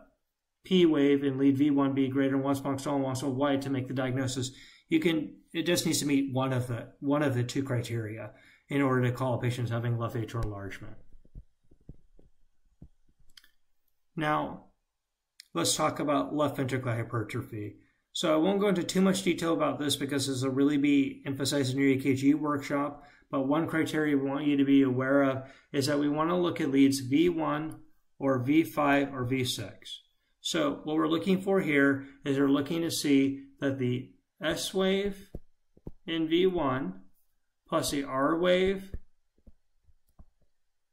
P wave in lead V1B greater than one small small one small wide to make the diagnosis. You can it just needs to meet one of the one of the two criteria in order to call a patient as having left atrial enlargement. Now, let's talk about left ventricular hypertrophy. So I won't go into too much detail about this because this will really be emphasized in your EKG workshop. But one criteria we want you to be aware of is that we want to look at leads V1 or V5 or V6. So what we're looking for here is we're looking to see that the S wave in V1 plus the R wave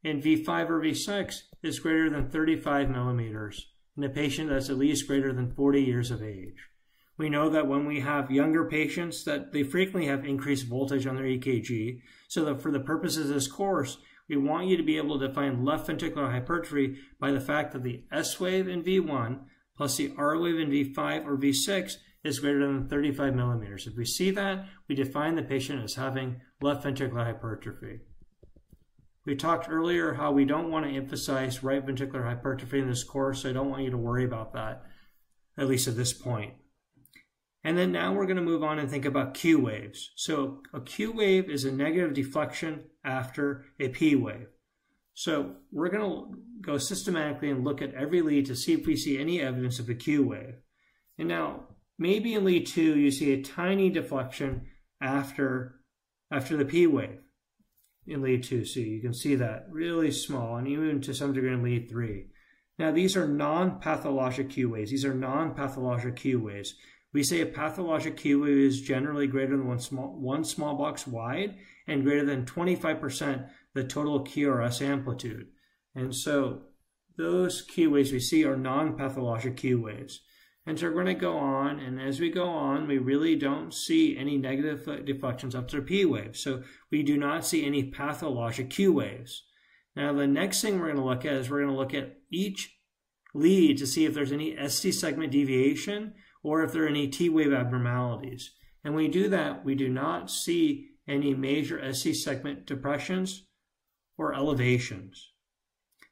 in V5 or V6 is greater than 35 millimeters in a patient that's at least greater than 40 years of age. We know that when we have younger patients that they frequently have increased voltage on their EKG. So that for the purposes of this course, we want you to be able to define left ventricular hypertrophy by the fact that the S wave in V1 plus the R wave in V5 or V6 is greater than 35 millimeters. If we see that, we define the patient as having left ventricular hypertrophy. We talked earlier how we don't want to emphasize right ventricular hypertrophy in this course, so I don't want you to worry about that, at least at this point. And then now we're going to move on and think about Q waves. So a Q wave is a negative deflection after a P wave. So we're going to go systematically and look at every lead to see if we see any evidence of a Q wave. And now maybe in lead 2 you see a tiny deflection after after the P wave in lead 2. So you can see that really small and even to some degree in lead 3. Now these are non-pathologic Q waves. These are non-pathologic Q waves. We say a pathologic Q wave is generally greater than one small, one small box wide and greater than 25% the total QRS amplitude. And so those Q waves we see are non-pathologic Q waves. And so we're going to go on, and as we go on, we really don't see any negative deflections up to P wave. So we do not see any pathologic Q waves. Now, the next thing we're going to look at is we're going to look at each lead to see if there's any ST segment deviation or if there are any T wave abnormalities. And when we do that, we do not see any major ST segment depressions or elevations.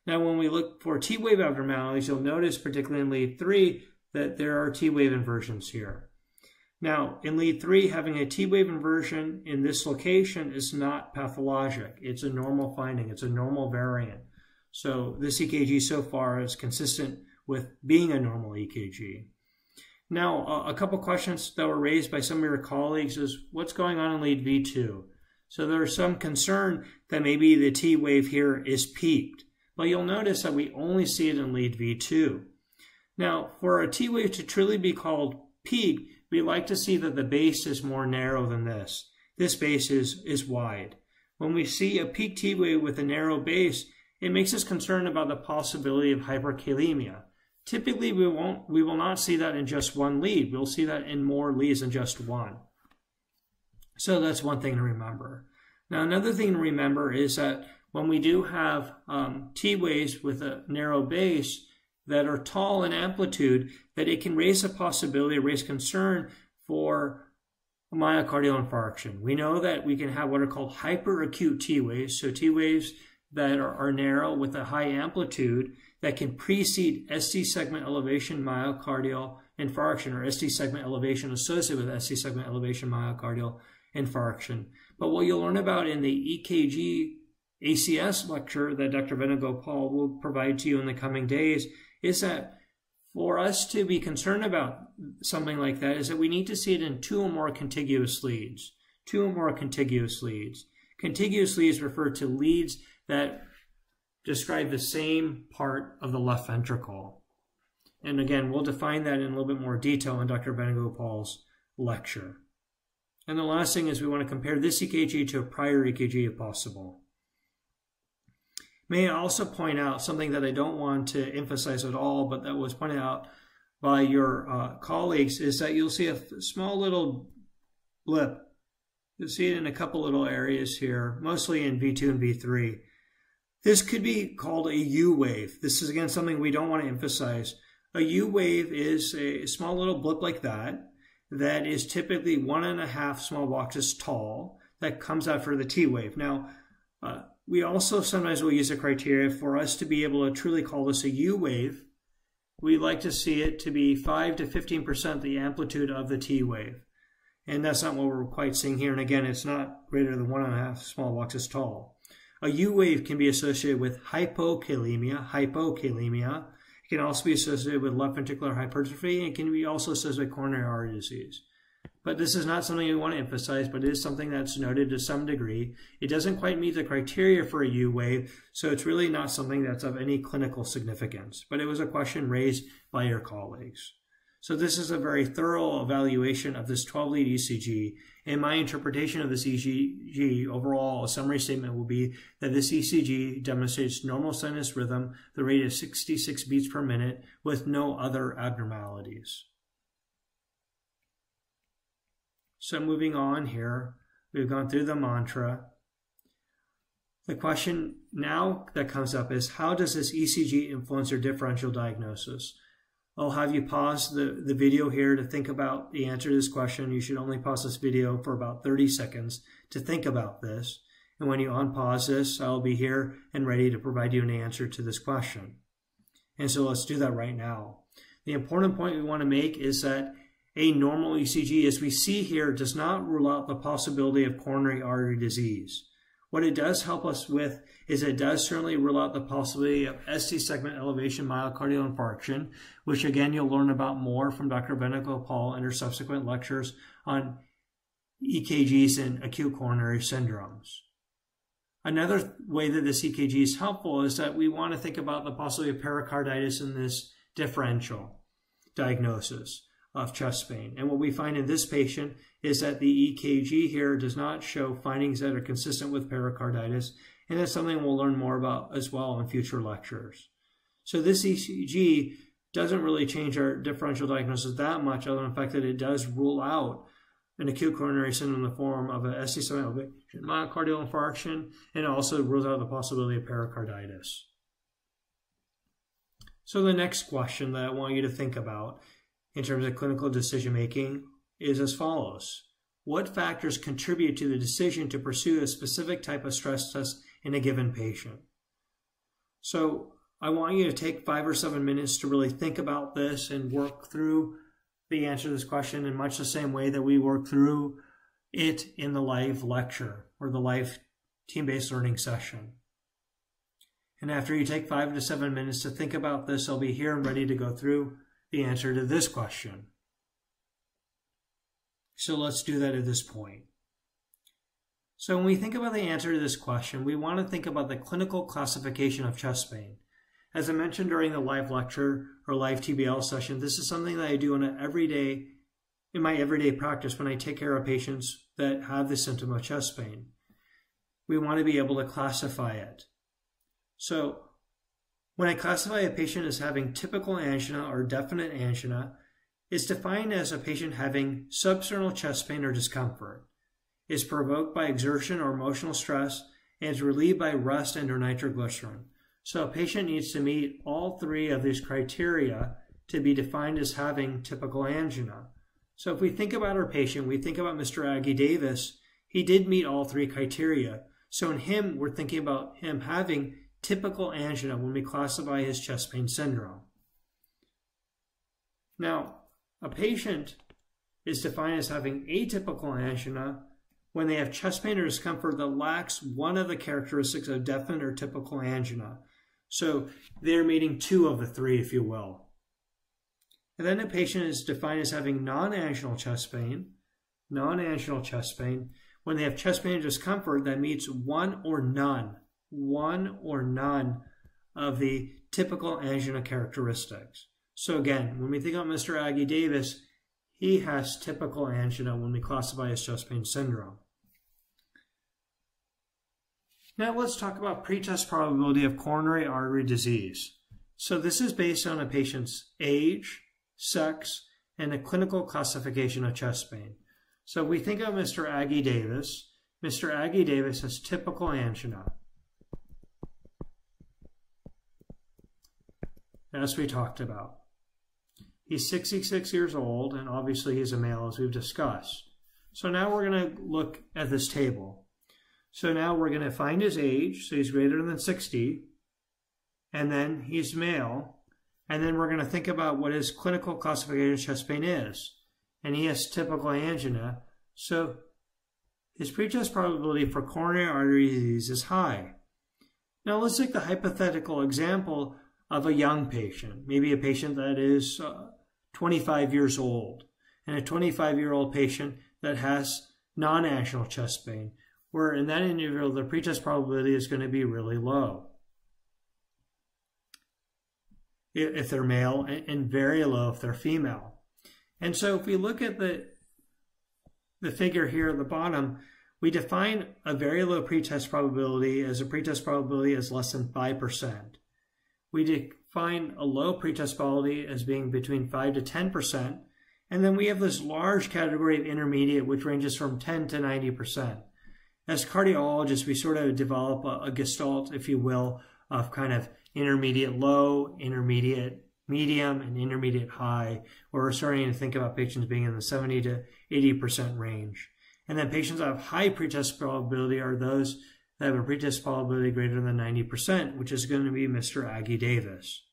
Now, when we look for T wave abnormalities, you'll notice, particularly in lead 3, that there are T wave inversions here. Now, in lead 3, having a T wave inversion in this location is not pathologic. It's a normal finding, it's a normal variant. So, this EKG so far is consistent with being a normal EKG. Now, a couple questions that were raised by some of your colleagues is what's going on in lead V2? So, there's some concern that maybe the T wave here is peaked. But you'll notice that we only see it in lead V2. Now, for a T wave to truly be called peak, we like to see that the base is more narrow than this. This base is, is wide. When we see a peak T wave with a narrow base, it makes us concerned about the possibility of hyperkalemia. Typically, we won't we will not see that in just one lead. We'll see that in more leads than just one. So that's one thing to remember. Now, another thing to remember is that when we do have um, T waves with a narrow base, that are tall in amplitude that it can raise a possibility, raise concern for myocardial infarction. We know that we can have what are called hyperacute T waves, so T waves that are, are narrow with a high amplitude that can precede ST segment elevation myocardial infarction or ST segment elevation associated with ST segment elevation myocardial infarction. But what you'll learn about in the EKG ACS lecture that Dr. Venugopal will provide to you in the coming days is that for us to be concerned about something like that is that we need to see it in two or more contiguous leads. Two or more contiguous leads. Contiguous leads refer to leads that describe the same part of the left ventricle. And again, we'll define that in a little bit more detail in Dr. Venugopal's lecture. And the last thing is we want to compare this EKG to a prior EKG if possible. May I also point out something that I don't want to emphasize at all, but that was pointed out by your uh, colleagues, is that you'll see a small little blip. You'll see it in a couple little areas here, mostly in V2 and V3. This could be called a U wave. This is again something we don't want to emphasize. A U wave is a small little blip like that, that is typically one and a half small boxes tall, that comes after the T wave. Now, uh, we also sometimes will use a criteria for us to be able to truly call this a U wave. We like to see it to be 5 to 15% the amplitude of the T wave. And that's not what we're quite seeing here. And again, it's not greater than one and a half small boxes tall. A U wave can be associated with hypokalemia, hypokalemia. It can also be associated with left ventricular hypertrophy and it can be also associated with coronary artery disease. But this is not something we want to emphasize, but it is something that's noted to some degree. It doesn't quite meet the criteria for a U wave, so it's really not something that's of any clinical significance. But it was a question raised by your colleagues. So this is a very thorough evaluation of this 12 lead ECG. And my interpretation of this ECG, overall, a summary statement will be that this ECG demonstrates normal sinus rhythm, the rate of 66 beats per minute, with no other abnormalities. So moving on here, we've gone through the mantra. The question now that comes up is how does this ECG influence your differential diagnosis? I'll have you pause the, the video here to think about the answer to this question. You should only pause this video for about 30 seconds to think about this. And when you unpause this, I'll be here and ready to provide you an answer to this question. And so let's do that right now. The important point we want to make is that a normal ECG, as we see here, does not rule out the possibility of coronary artery disease. What it does help us with is it does certainly rule out the possibility of ST segment elevation myocardial infarction, which again you'll learn about more from Dr. Venugopal in her subsequent lectures on EKGs and acute coronary syndromes. Another way that this EKG is helpful is that we want to think about the possibility of pericarditis in this differential diagnosis of chest pain. And what we find in this patient is that the EKG here does not show findings that are consistent with pericarditis, and that's something we'll learn more about as well in future lectures. So this ECG doesn't really change our differential diagnosis that much, other than the fact that it does rule out an acute coronary syndrome in the form of a ST segment elevation myocardial infarction, and also rules out the possibility of pericarditis. So the next question that I want you to think about in terms of clinical decision making is as follows. What factors contribute to the decision to pursue a specific type of stress test in a given patient? So I want you to take five or seven minutes to really think about this and work through the answer to this question in much the same way that we work through it in the live lecture or the live team-based learning session. And after you take five to seven minutes to think about this, I'll be here and ready to go through the answer to this question. So let's do that at this point. So when we think about the answer to this question, we want to think about the clinical classification of chest pain. As I mentioned during the live lecture or live TBL session, this is something that I do on an everyday, in my everyday practice when I take care of patients that have the symptom of chest pain. We want to be able to classify it. So when I classify a patient as having typical angina or definite angina, it's defined as a patient having substernal chest pain or discomfort, is provoked by exertion or emotional stress, and is relieved by rest and or nitroglycerin. So a patient needs to meet all three of these criteria to be defined as having typical angina. So if we think about our patient, we think about Mr. Aggie Davis, he did meet all three criteria. So in him, we're thinking about him having typical angina when we classify his chest pain syndrome. Now, a patient is defined as having atypical angina when they have chest pain or discomfort that lacks one of the characteristics of definite or typical angina. So they're meeting two of the three, if you will. And then a patient is defined as having non-anginal chest pain, non-anginal chest pain, when they have chest pain or discomfort that meets one or none, one or none of the typical angina characteristics. So again, when we think of Mr. Aggie Davis, he has typical angina when we classify as chest pain syndrome. Now let's talk about pretest probability of coronary artery disease. So this is based on a patient's age, sex, and a clinical classification of chest pain. So we think of Mr. Aggie Davis, Mr. Aggie Davis has typical angina. As we talked about. He's 66 years old, and obviously he's a male, as we've discussed. So now we're going to look at this table. So now we're going to find his age. So he's greater than 60. And then he's male. And then we're going to think about what his clinical classification of chest pain is. And he has typical angina. So his pretest probability for coronary artery disease is high. Now let's take the hypothetical example of a young patient, maybe a patient that is uh, 25 years old, and a 25 year old patient that has non anginal chest pain where in that individual, the pretest probability is going to be really low. If they're male, and very low if they're female. And so if we look at the, the figure here at the bottom, we define a very low pretest probability as a pretest probability as less than 5%. We define a low pretest probability as being between 5 to 10%. And then we have this large category of intermediate, which ranges from 10 to 90% as cardiologists, we sort of develop a, a gestalt, if you will, of kind of intermediate low, intermediate medium, and intermediate high, where we're starting to think about patients being in the 70 to 80% range. And then patients that have high pretest probability are those that have a pretest probability greater than 90%, which is going to be Mr. Aggie Davis.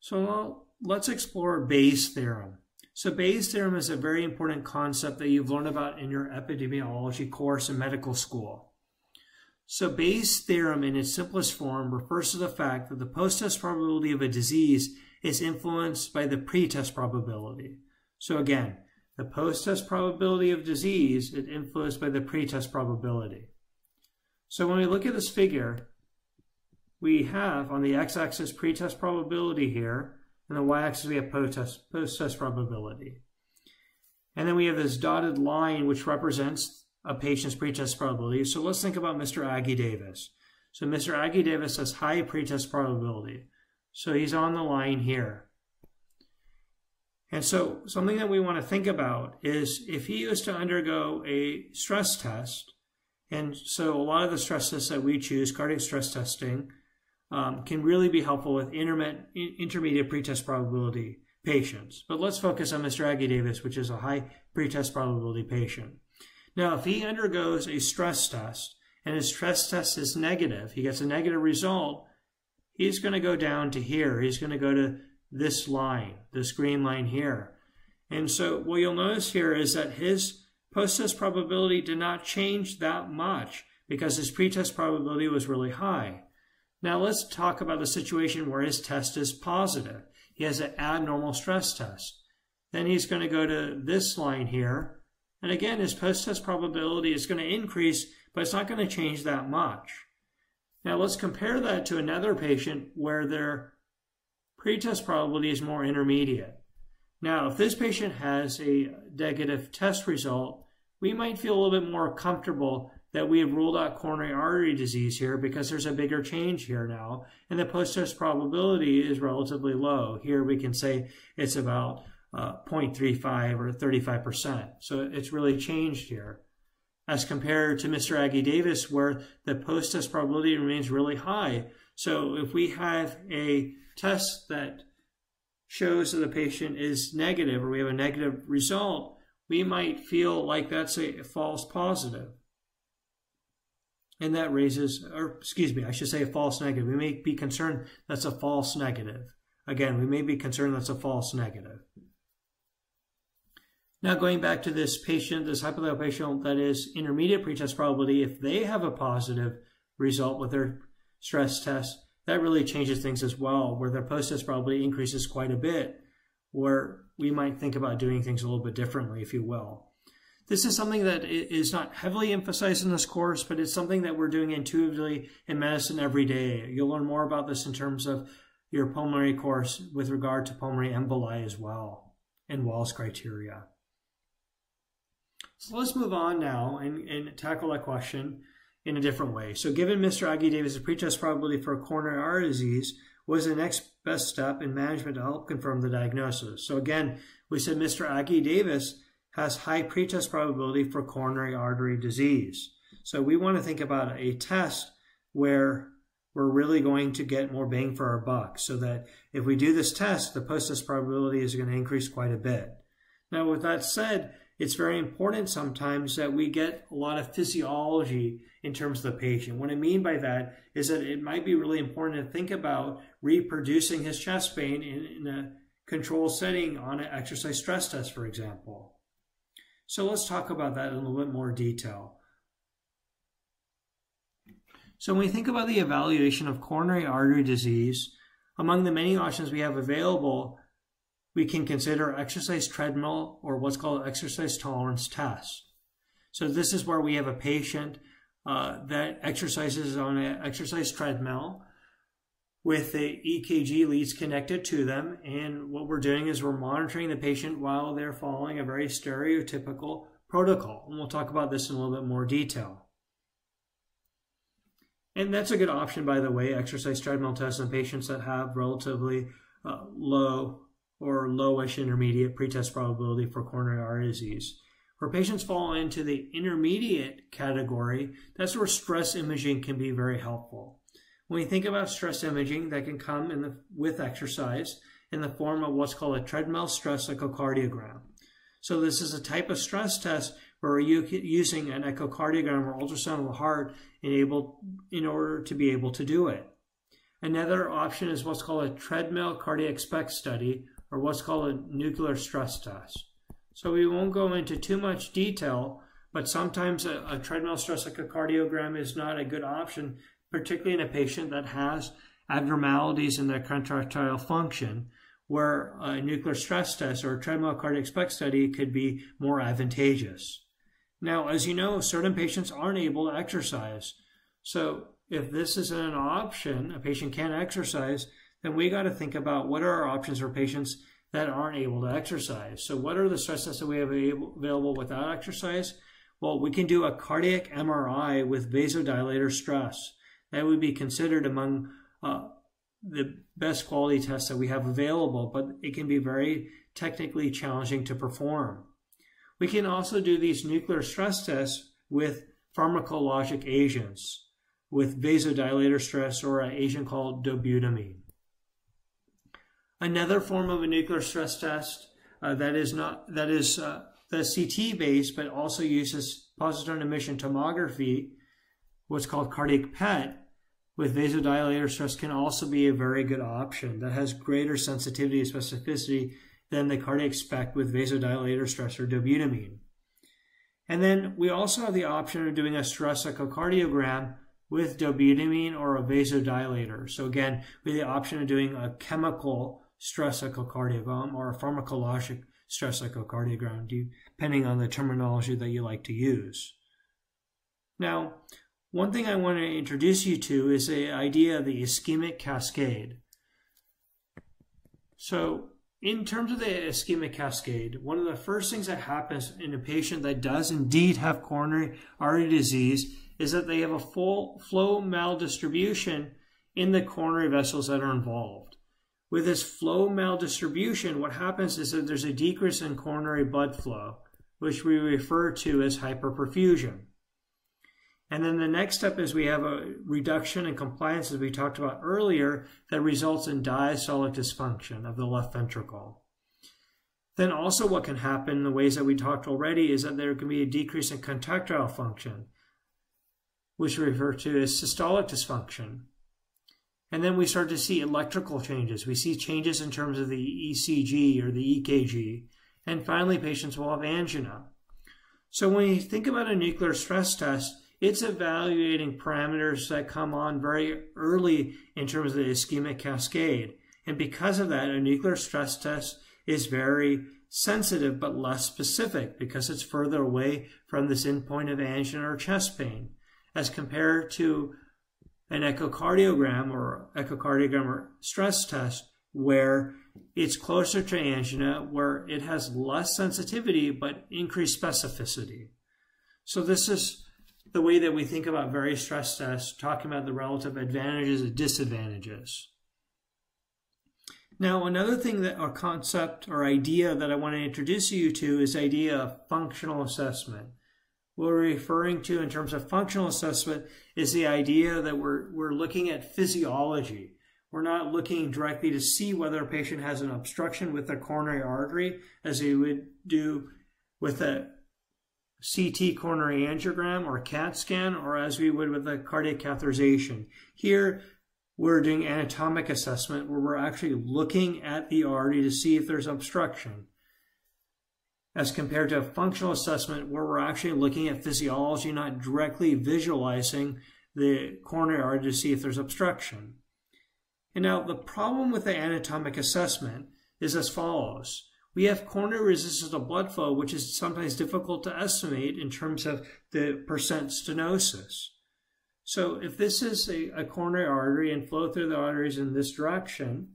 So let's explore Bayes' theorem. So Bayes' theorem is a very important concept that you've learned about in your epidemiology course in medical school. So Bayes' theorem in its simplest form refers to the fact that the post-test probability of a disease is influenced by the pre-test probability. So again, the post-test probability of disease is influenced by the pre-test probability. So when we look at this figure, we have on the x-axis pre-test probability here, and the y-axis we have post-test, post-test probability. And then we have this dotted line which represents a patient's pretest probability. So let's think about Mr. Aggie Davis. So Mr. Aggie Davis has high pretest probability. So he's on the line here. And so something that we want to think about is if he was to undergo a stress test, and so a lot of the stress tests that we choose, cardiac stress testing, um, can really be helpful with intermediate pretest probability patients. But let's focus on Mr. Aggie Davis, which is a high pretest probability patient. Now, if he undergoes a stress test and his stress test is negative, he gets a negative result, he's going to go down to here. He's going to go to this line, this green line here. And so what you'll notice here is that his post-test probability did not change that much because his pretest probability was really high. Now let's talk about the situation where his test is positive. He has an abnormal stress test. Then he's going to go to this line here. And again, his post-test probability is going to increase, but it's not going to change that much. Now let's compare that to another patient where their pretest probability is more intermediate. Now, if this patient has a negative test result, we might feel a little bit more comfortable that we have ruled out coronary artery disease here because there's a bigger change here now, and the post-test probability is relatively low. Here we can say it's about uh, 0.35 or 35%. So it's really changed here as compared to Mr. Aggie Davis, where the post-test probability remains really high. So if we have a test that shows that the patient is negative or we have a negative result, we might feel like that's a false positive. And that raises, or excuse me, I should say a false negative. We may be concerned that's a false negative. Again, we may be concerned that's a false negative. Now going back to this patient, this hypothetical patient that is intermediate pretest probability, if they have a positive result with their stress test, that really changes things as well, where the post-test probability increases quite a bit, where we might think about doing things a little bit differently, if you will. This is something that is not heavily emphasized in this course, but it's something that we're doing intuitively in medicine every day. You'll learn more about this in terms of your pulmonary course with regard to pulmonary emboli as well, and Wells criteria. So let's move on now and, and tackle that question in a different way. So given Mr. Aggie Davis' pretest probability for coronary artery disease was the next best step in management to help confirm the diagnosis. So again, we said Mr. Aggie Davis has high pretest probability for coronary artery disease. So we want to think about a test where we're really going to get more bang for our buck so that if we do this test, the post-test probability is going to increase quite a bit. Now, with that said, it's very important sometimes that we get a lot of physiology in terms of the patient. What I mean by that is that it might be really important to think about reproducing his chest pain in, in a control setting on an exercise stress test, for example. So let's talk about that in a little bit more detail. So when we think about the evaluation of coronary artery disease, among the many options we have available, we can consider exercise treadmill or what's called exercise tolerance test. So this is where we have a patient uh, that exercises on an exercise treadmill with the EKG leads connected to them. And what we're doing is we're monitoring the patient while they're following a very stereotypical protocol. And we'll talk about this in a little bit more detail. And that's a good option, by the way, exercise treadmill tests in patients that have relatively uh, low or lowish intermediate pretest probability for coronary artery disease. Where patients fall into the intermediate category, that's where stress imaging can be very helpful. When we think about stress imaging, that can come in the, with exercise in the form of what's called a treadmill stress echocardiogram. So this is a type of stress test where we're using an echocardiogram or ultrasound of the heart in, able, in order to be able to do it. Another option is what's called a treadmill cardiac SPECT study or what's called a nuclear stress test. So we won't go into too much detail, but sometimes a, a treadmill stress echocardiogram is not a good option, particularly in a patient that has abnormalities in their contractile function, where a nuclear stress test or a treadmill cardiac SPECT study could be more advantageous. Now, as you know, certain patients aren't able to exercise. So if this isn't an option, a patient can't exercise, then we got to think about what are our options for patients that aren't able to exercise. So what are the stress tests that we have available without exercise? Well, we can do a cardiac MRI with vasodilator stress. That would be considered among uh, the best quality test that we have available, but it can be very technically challenging to perform. We can also do these nuclear stress tests with pharmacologic agents, with vasodilator stress or an agent called dobutamine. Another form of a nuclear stress test uh, that is not that is uh, the CT based, but also uses positron emission tomography, what's called cardiac PET, with vasodilator stress can also be a very good option that has greater sensitivity and specificity than the cardiac SPECT with vasodilator stress or dobutamine. And then we also have the option of doing a stress echocardiogram with dobutamine or a vasodilator. So again, we have the option of doing a chemical stress echocardiogram or a pharmacologic stress echocardiogram, depending on the terminology that you like to use. Now, one thing I want to introduce you to is the idea of the ischemic cascade. So, in terms of the ischemic cascade, one of the first things that happens in a patient that does indeed have coronary artery disease is that they have a full flow maldistribution in the coronary vessels that are involved. With this flow maldistribution, what happens is that there's a decrease in coronary blood flow, which we refer to as hypoperfusion. And then the next step is we have a reduction in compliance, as we talked about earlier, that results in diastolic dysfunction of the left ventricle. Then also what can happen in the ways that we talked already is that there can be a decrease in contractile function, which we refer to as systolic dysfunction. And then we start to see electrical changes. We see changes in terms of the ECG or the EKG. And finally, patients will have angina. So when you think about a nuclear stress test, it's evaluating parameters that come on very early in terms of the ischemic cascade. And because of that, a nuclear stress test is very sensitive but less specific because it's further away from this endpoint of angina or chest pain as compared to an echocardiogram or echocardiogram or stress test where it's closer to angina, where it has less sensitivity but increased specificity. So this is the way that we think about various stress tests, talking about the relative advantages and disadvantages. Now, another thing that or concept or idea that I want to introduce you to is idea of functional assessment. What we're referring to in terms of functional assessment is the idea that we're, we're looking at physiology. We're not looking directly to see whether a patient has an obstruction with their coronary artery as we would do with a CT coronary angiogram or CAT scan, or as we would with a cardiac catheterization. Here, we're doing anatomic assessment where we're actually looking at the artery to see if there's obstruction, as compared to a functional assessment where we're actually looking at physiology, not directly visualizing the coronary artery to see if there's obstruction. And now, the problem with the anatomic assessment is as follows we have coronary resistance to blood flow, which is sometimes difficult to estimate in terms of the percent stenosis. So if this is a, a coronary artery and flow through the arteries in this direction,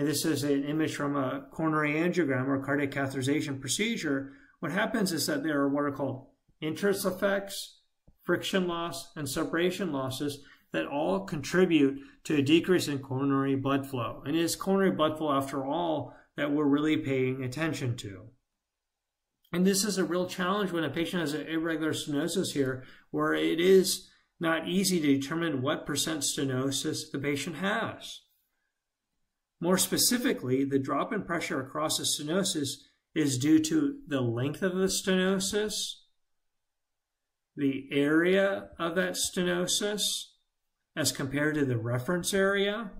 and this is an image from a coronary angiogram or cardiac catheterization procedure, what happens is that there are what are called entrance effects, friction loss, and separation losses that all contribute to a decrease in coronary blood flow. And it is coronary blood flow, after all, that we're really paying attention to. And this is a real challenge when a patient has an irregular stenosis here, where it is not easy to determine what percent stenosis the patient has. More specifically, the drop in pressure across the stenosis is due to the length of the stenosis, the area of that stenosis as compared to the reference area,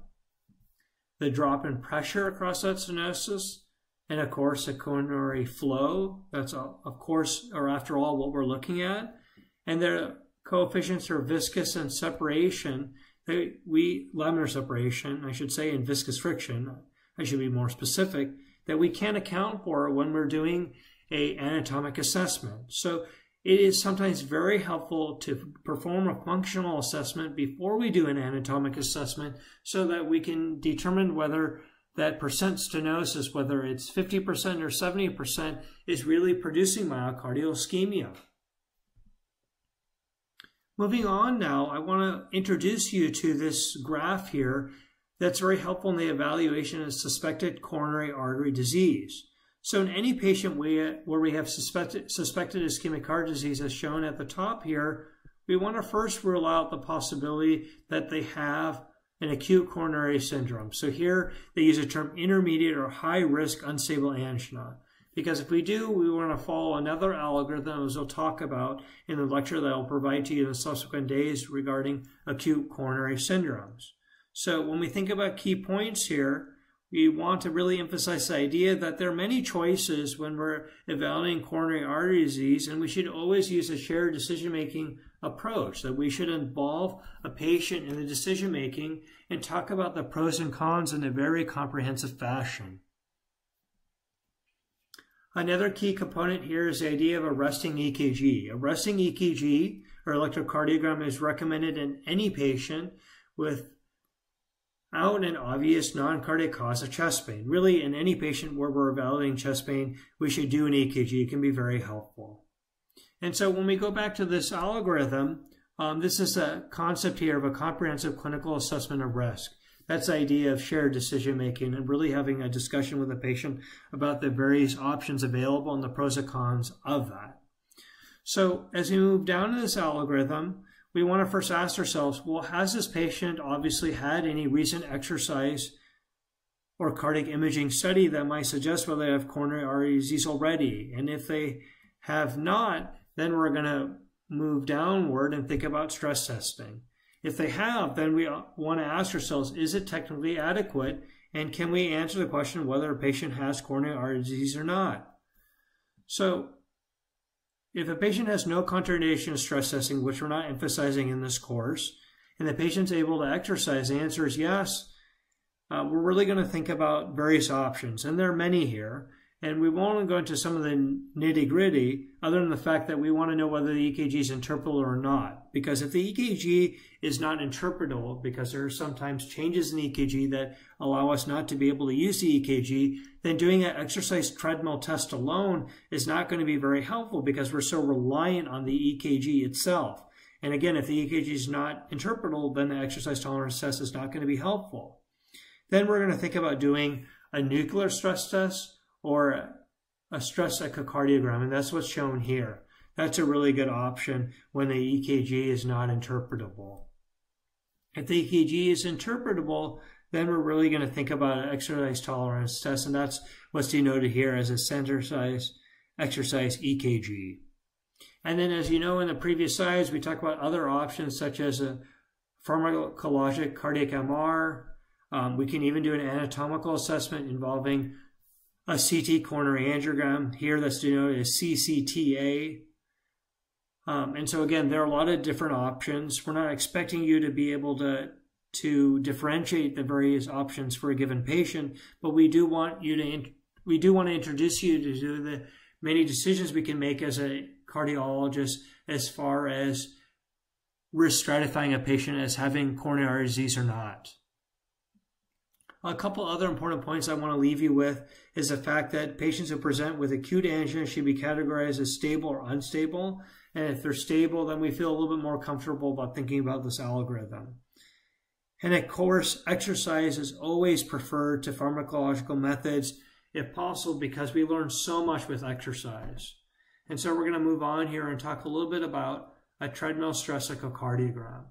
the drop in pressure across that stenosis, and of course the coronary flow. That's uh, of course, or after all, what we're looking at. And the coefficients are viscous and separation. We laminar separation, I should say, and viscous friction. I should be more specific that we can't account for when we're doing a anatomic assessment. So it is sometimes very helpful to perform a functional assessment before we do an anatomic assessment so that we can determine whether that percent stenosis, whether it's 50% or 70%, is really producing myocardial ischemia. Moving on now, I want to introduce you to this graph here that's very helpful in the evaluation of suspected coronary artery disease. So in any patient where we have suspected, suspected ischemic heart disease as shown at the top here, we want to first rule out the possibility that they have an acute coronary syndrome. So here they use the term intermediate or high risk unstable angina. Because if we do, we want to follow another algorithm as we'll talk about in the lecture that I'll provide to you in the subsequent days regarding acute coronary syndromes. So when we think about key points here, we want to really emphasize the idea that there are many choices when we're evaluating coronary artery disease, and we should always use a shared decision making approach, that we should involve a patient in the decision making and talk about the pros and cons in a very comprehensive fashion. Another key component here is the idea of a resting EKG. A resting EKG or electrocardiogram is recommended in any patient without an obvious non-cardiac cause of chest pain. Really, in any patient where we're evaluating chest pain, we should do an EKG. It can be very helpful. And so when we go back to this algorithm, um, this is a concept here of a comprehensive clinical assessment of risk. That's the idea of shared decision making and really having a discussion with the patient about the various options available and the pros and cons of that. So as we move down to this algorithm, we want to first ask ourselves, well, has this patient obviously had any recent exercise or cardiac imaging study that might suggest whether they have coronary artery disease already? And if they have not, then we're going to move downward and think about stress testing. If they have, then we want to ask ourselves, is it technically adequate? And can we answer the question whether a patient has coronary artery disease or not? So if a patient has no contraindication stress testing, which we're not emphasizing in this course, and the patient's able to exercise, the answer is yes. Uh, we're really going to think about various options, and there are many here. And we won't go into some of the nitty gritty, other than the fact that we want to know whether the EKG is interpretable or not. Because if the EKG is not interpretable, because there are sometimes changes in EKG that allow us not to be able to use the EKG, then doing an exercise treadmill test alone is not going to be very helpful because we're so reliant on the EKG itself. And again, if the EKG is not interpretable, then the exercise tolerance test is not going to be helpful. Then we're going to think about doing a nuclear stress test or a stress echocardiogram, and that's what's shown here. That's a really good option when the EKG is not interpretable. If the EKG is interpretable, then we're really going to think about an exercise tolerance test, and that's what's denoted here as a center size exercise EKG. And then, as you know, in the previous slides, we talked about other options such as a pharmacologic cardiac MR. Um, we can even do an anatomical assessment involving a CT coronary angiogram. Here that's denoted as CCTA. Um, and so again, there are a lot of different options. We're not expecting you to be able to to differentiate the various options for a given patient, but we do want you to we do want to introduce you to the many decisions we can make as a cardiologist as far as risk stratifying a patient as having coronary disease or not. A couple other important points I want to leave you with is the fact that patients who present with acute angina should be categorized as stable or unstable. And if they're stable, then we feel a little bit more comfortable about thinking about this algorithm. And of course, exercise is always preferred to pharmacological methods if possible because we learn so much with exercise. And so we're going to move on here and talk a little bit about a treadmill stress echocardiogram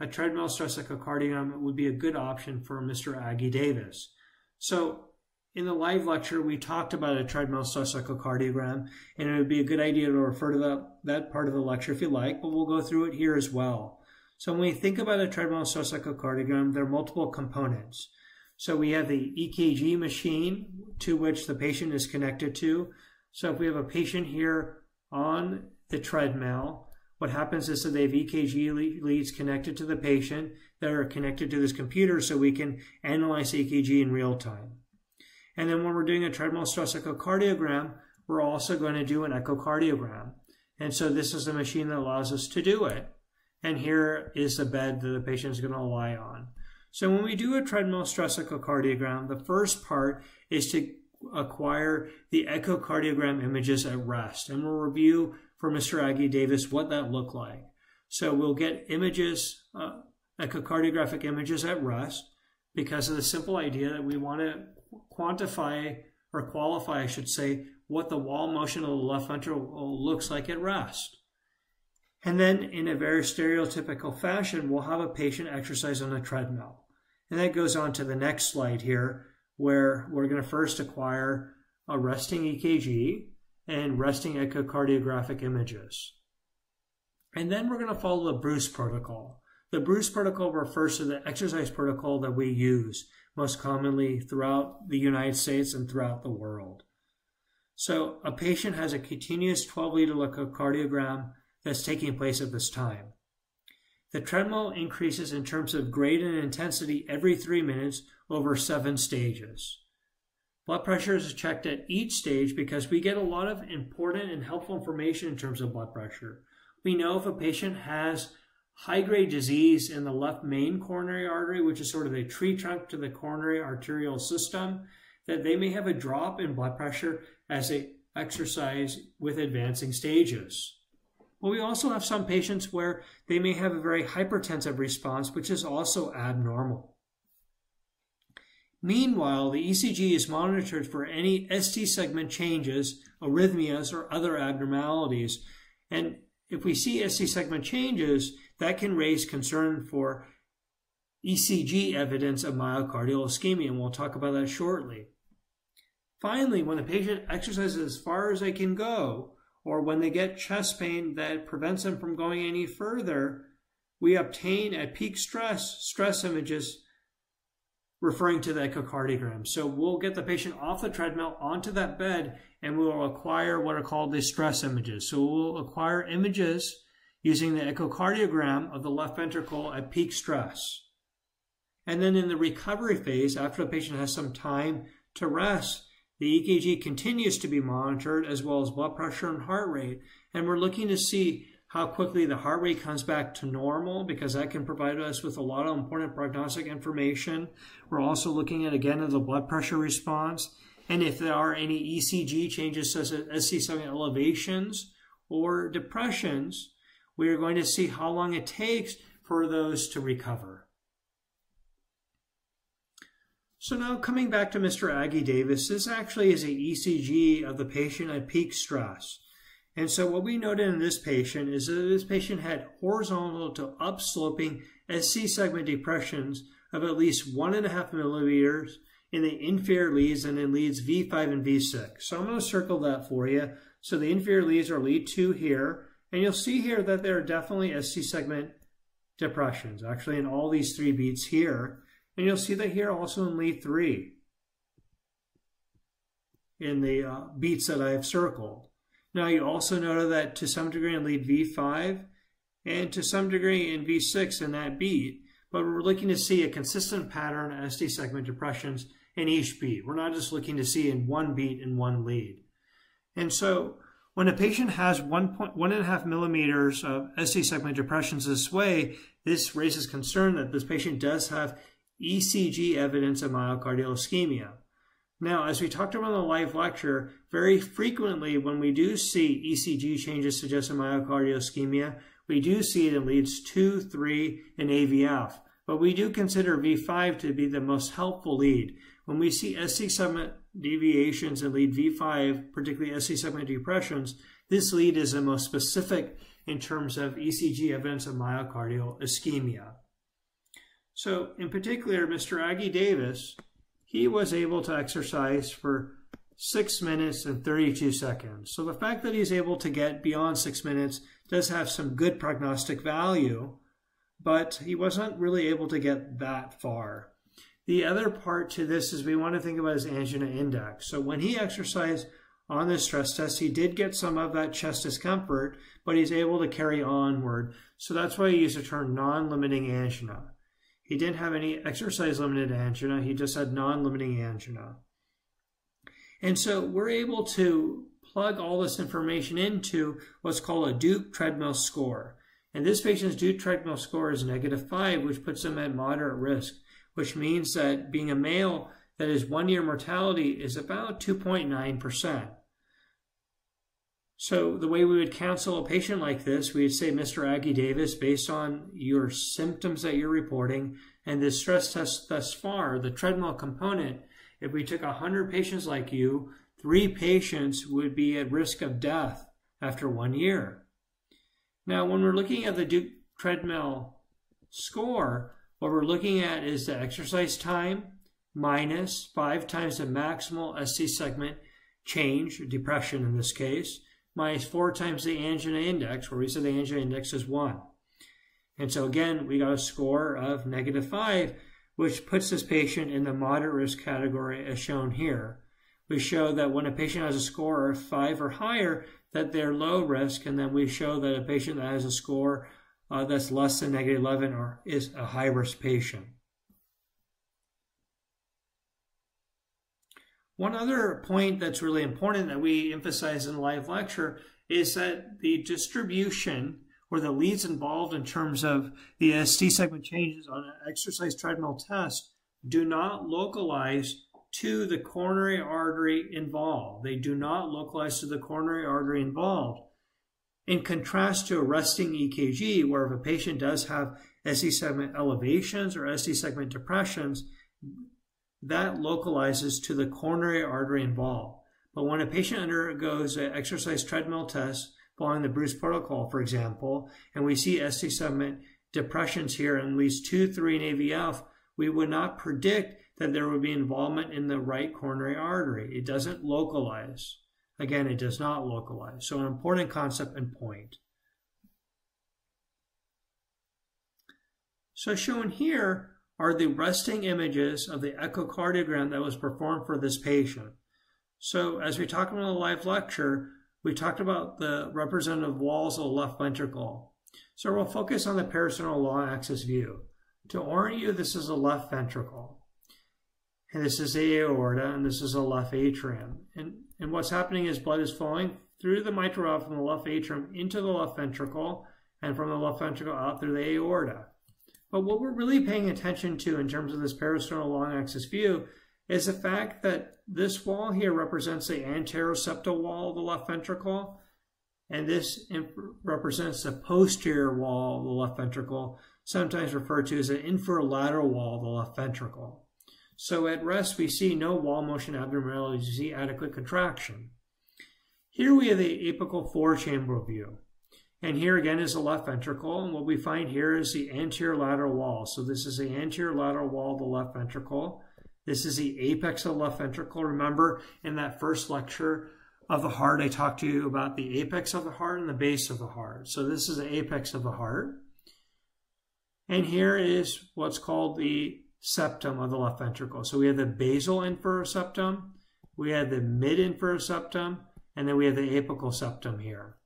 a treadmill stress echocardiogram would be a good option for Mr. Aggie Davis. So in the live lecture, we talked about a treadmill stress echocardiogram, and it would be a good idea to refer to that, that part of the lecture if you like, but we'll go through it here as well. So when we think about a treadmill stress echocardiogram, there are multiple components. So we have the EKG machine to which the patient is connected to. So if we have a patient here on the treadmill, what happens is that they have EKG leads connected to the patient that are connected to this computer so we can analyze EKG in real time. And then when we're doing a treadmill stress echocardiogram, we're also going to do an echocardiogram. And so this is the machine that allows us to do it. And here is the bed that the patient is going to lie on. So when we do a treadmill stress echocardiogram, the first part is to acquire the echocardiogram images at rest. And we'll review for Mr. Aggie Davis what that looked like. So we'll get images, uh, echocardiographic images at rest. because of the simple idea that we want to quantify or qualify, I should say, what the wall motion of the left ventricle looks like at rest. And then in a very stereotypical fashion, we'll have a patient exercise on a treadmill. And that goes on to the next slide here, where we're going to first acquire a resting EKG and resting echocardiographic images. And then we're going to follow the Bruce protocol. The Bruce protocol refers to the exercise protocol that we use most commonly throughout the United States and throughout the world. So a patient has a continuous 12 lead echocardiogram that's taking place at this time. The treadmill increases in terms of grade and intensity every three minutes over seven stages. Blood pressure is checked at each stage because we get a lot of important and helpful information in terms of blood pressure. We know if a patient has high grade disease in the left main coronary artery, which is sort of a tree trunk to the coronary arterial system, that they may have a drop in blood pressure as they exercise with advancing stages. But we also have some patients where they may have a very hypertensive response, which is also abnormal. Meanwhile, the ECG is monitored for any ST segment changes, arrhythmias, or other abnormalities. And if we see ST segment changes, that can raise concern for ECG evidence of myocardial ischemia, and we'll talk about that shortly. Finally, when the patient exercises as far as they can go, or when they get chest pain that prevents them from going any further, we obtain at peak stress stress images referring to the echocardiogram. So we'll get the patient off the treadmill onto that bed and we will acquire what are called the stress images. So we'll acquire images using the echocardiogram of the left ventricle at peak stress. And then in the recovery phase, after the patient has some time to rest, the EKG continues to be monitored as well as blood pressure and heart rate. And we're looking to see how quickly the heart rate comes back to normal because that can provide us with a lot of important prognostic information. We're also looking at again at the blood pressure response and if there are any ECG changes such as ST segment elevations or depressions we are going to see how long it takes for those to recover. So now coming back to Mr. Aggie Davis, this actually is an ECG of the patient at peak stress. And so what we noted in this patient is that this patient had horizontal to upsloping ST segment depressions of at least one and a half millimeters in the inferior leads and in leads V5 and V6. So I'm going to circle that for you. So the inferior leads are lead 2 here, and you'll see here that there are definitely ST segment depressions, actually in all these three beats here. And you'll see that here also in lead 3, in the uh, beats that I have circled. Now you also notice that to some degree in lead V5 and to some degree in V6 in that beat, but we're looking to see a consistent pattern of ST segment depressions in each beat. We're not just looking to see in one beat in one lead. And so when a patient has one point one and a half millimeters of ST segment depressions this way, this raises concern that this patient does have ECG evidence of myocardial ischemia. Now, as we talked about in the live lecture, very frequently when we do see ECG changes suggesting myocardial ischemia, we do see it in leads 2, 3, and AVF. But we do consider V5 to be the most helpful lead. When we see ST segment deviations in lead V5, particularly ST segment depressions, this lead is the most specific in terms of ECG evidence of myocardial ischemia. So in particular, Mr. Aggie Davis, he was able to exercise for 6 minutes and 32 seconds. So the fact that he's able to get beyond 6 minutes does have some good prognostic value, but he wasn't really able to get that far. The other part to this is we want to think about his angina index. So when he exercised on this stress test, he did get some of that chest discomfort, but he's able to carry onward. So that's why he used the term non-limiting angina. He didn't have any exercise-limited angina. He just had non-limiting angina. And so we're able to plug all this information into what's called a Duke treadmill score. And this patient's Duke treadmill score is negative 5, which puts him at moderate risk which means that being a male that is one year mortality is about 2.9%. So the way we would counsel a patient like this, we would say, Mr. Aggie Davis, based on your symptoms that you're reporting, And the stress test thus far, the treadmill component, if we took 100 patients like you, three patients would be at risk of death after one year. Now, when we're looking at the Duke treadmill score, what we're looking at is the exercise time minus five times the maximal ST segment change, depression in this case, minus four times the angina index, where we said the angina index is one. And so again, we got a score of negative five, which puts this patient in the moderate risk category as shown here. We show that when a patient has a score of five or higher, that they're low risk, and then we show that a patient that has a score uh, that's less than negative 11 or is a high risk patient. One other point that's really important that we emphasize in live lecture is that the distribution or the leads involved in terms of the ST segment changes on an exercise treadmill test do not localize to the coronary artery involved. They do not localize to the coronary artery involved. In contrast to a resting EKG, where if a patient does have ST segment elevations or ST segment depressions, that localizes to the coronary artery involved. But when a patient undergoes an exercise treadmill test following the Bruce protocol, for example, and we see ST segment depressions here in at least 2, 3 in AVF, we would not predict that there would be involvement in the right coronary artery. It doesn't localize. Again, it does not localize. So an important concept and point. So shown here are the resting images of the echocardiogram that was performed for this patient. So as we talked about in the live lecture, we talked about the representative walls of the left ventricle. So we'll focus on the parasternal long axis view. To orient you, this is a left ventricle. And this is the aorta, and this is a left atrium. And, and what's happening is blood is flowing through the mitral valve from the left atrium into the left ventricle, and from the left ventricle out through the aorta. But what we're really paying attention to in terms of this parasternal long axis view is the fact that this wall here represents the anterior septal wall of the left ventricle, and this represents the posterior wall of the left ventricle, sometimes referred to as the inferolateral wall of the left ventricle. So at rest, we see no wall motion abnormalities, we see adequate contraction. Here we have the apical four chamber view. And here again is the left ventricle. And what we find here is the anterior lateral wall. So this is the anterior lateral wall of the left ventricle. This is the apex of the left ventricle. Remember in that first lecture of the heart, I talked to you about the apex of the heart and the base of the heart. So this is the apex of the heart. And here is what's called the septum of the left ventricle. So we have the basal inferior septum, we have the mid inferior septum, and then we have the apical septum here.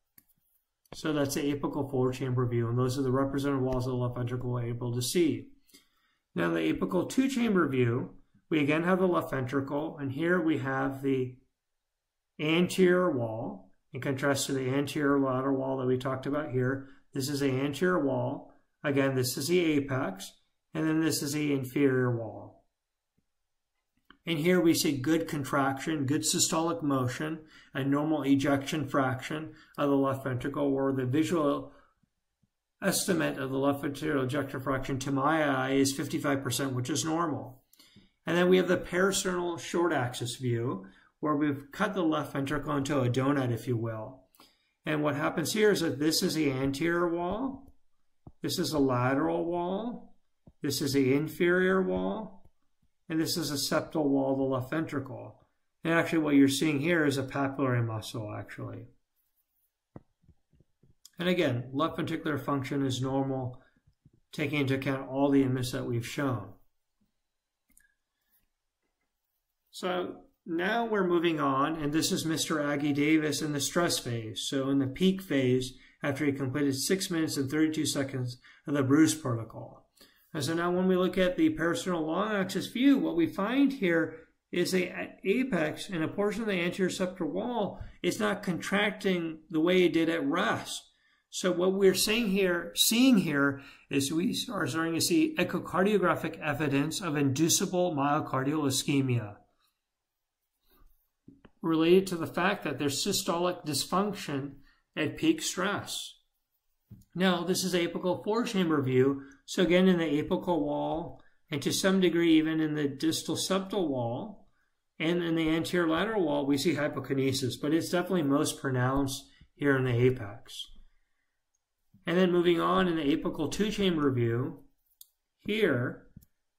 So that's the apical four chamber view, and those are the representative walls of the left ventricle we're able to see. Now the apical two chamber view, we again have the left ventricle, and here we have the anterior wall, in contrast to the anterior lateral wall that we talked about here. This is the anterior wall. Again, this is the apex and then this is the inferior wall. And here we see good contraction, good systolic motion, a normal ejection fraction of the left ventricle, where the visual estimate of the left ventricular ejection fraction to my eye is 55%, which is normal. And then we have the parasternal short axis view, where we've cut the left ventricle into a donut, if you will. And what happens here is that this is the anterior wall, this is the lateral wall, this is the inferior wall, and this is a septal wall of the left ventricle. And actually what you're seeing here is a papillary muscle, actually. And again, left ventricular function is normal, taking into account all the images that we've shown. So now we're moving on, and this is Mr. Aggie Davis in the stress phase. So in the peak phase, after he completed 6 minutes and 32 seconds of the Bruce protocol. And so now when we look at the parasternal long axis view, what we find here is the apex and a portion of the anterior septal wall is not contracting the way it did at rest. So what we're seeing here, seeing here is we are starting to see echocardiographic evidence of inducible myocardial ischemia related to the fact that there's systolic dysfunction at peak stress. Now, this is apical four chamber view. So again, in the apical wall, and to some degree even in the distal septal wall and in the anterior lateral wall, we see hypokinesis, but it's definitely most pronounced here in the apex. And then moving on in the apical two-chamber view, here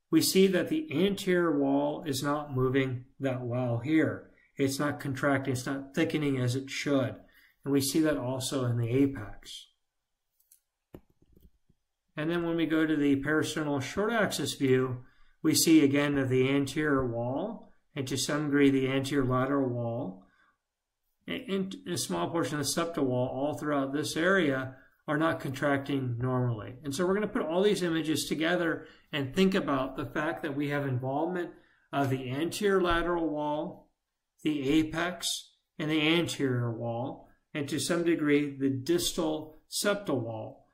we see that the anterior wall is not moving that well here. It's not contracting, it's not thickening as it should. And we see that also in the apex. And then when we go to the parasternal short axis view, we see again that the anterior wall, and to some degree the anterior lateral wall, and a small portion of the septal wall all throughout this area are not contracting normally. And so we're going to put all these images together and think about the fact that we have involvement of the anterior lateral wall, the apex, and the anterior wall, and to some degree the distal septal wall.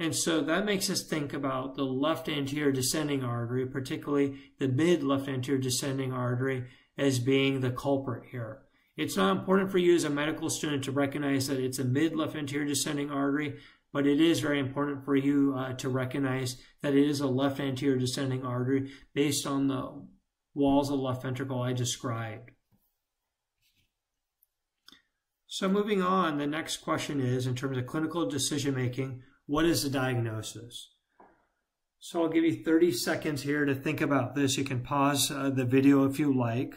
And so that makes us think about the left anterior descending artery, particularly the mid left anterior descending artery, as being the culprit here. It's not important for you as a medical student to recognize that it's a mid left anterior descending artery, but it is very important for you uh, to recognize that it is a left anterior descending artery based on the walls of the left ventricle I described. So moving on, the next question is, in terms of clinical decision making, what is the diagnosis? So I'll give you 30 seconds here to think about this. You can pause uh, the video if you like.